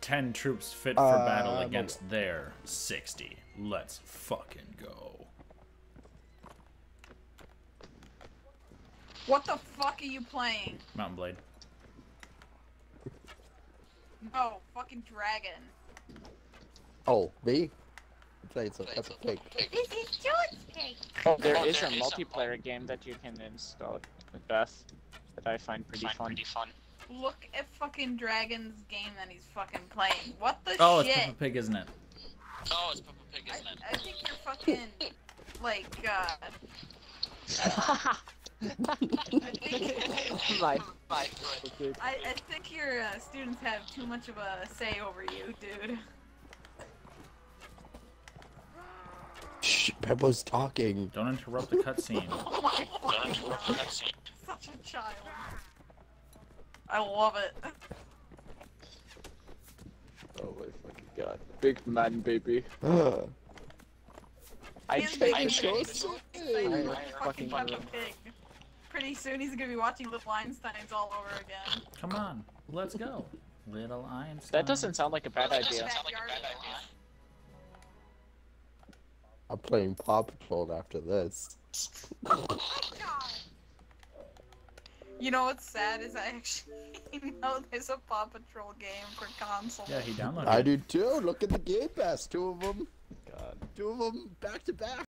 Ten troops fit for Uh, battle but- against their sixty. Let's fucking go. What the fuck are you playing? Mount and Blade. No, fucking Dragon. Oh, me? Playing some Peppa Pig. This is George Cake. Oh, there is a multiplayer game that you can install with Beth that I find pretty fun. Look at fucking Dragon's game that he's fucking playing. What the Oh, it's? Peppa Pig, isn't it? Oh, it's Peppa Pig, isn't I, it? I think you're fucking like uh I think, My, I, I think your uh, students have too much of a say over you, dude. Shh, Peppa's talking. Don't interrupt the cutscene. Oh my fucking god. Such a child. I love it. oh my fucking god. Big man, baby. Ugh. I He's big and so excited I about fucking fucking Pig. Pretty soon he's gonna be watching Little Einsteins all over again. Come on, let's go. Little Einstein. That doesn't sound like a bad idea. Backyard I'm playing Paw Patrol after this. Oh You know what's sad is I actually know there's a Paw Patrol game for console. Yeah, he downloaded it. I do too. Look at the Game Pass. Two of them. God. Two of them back to back.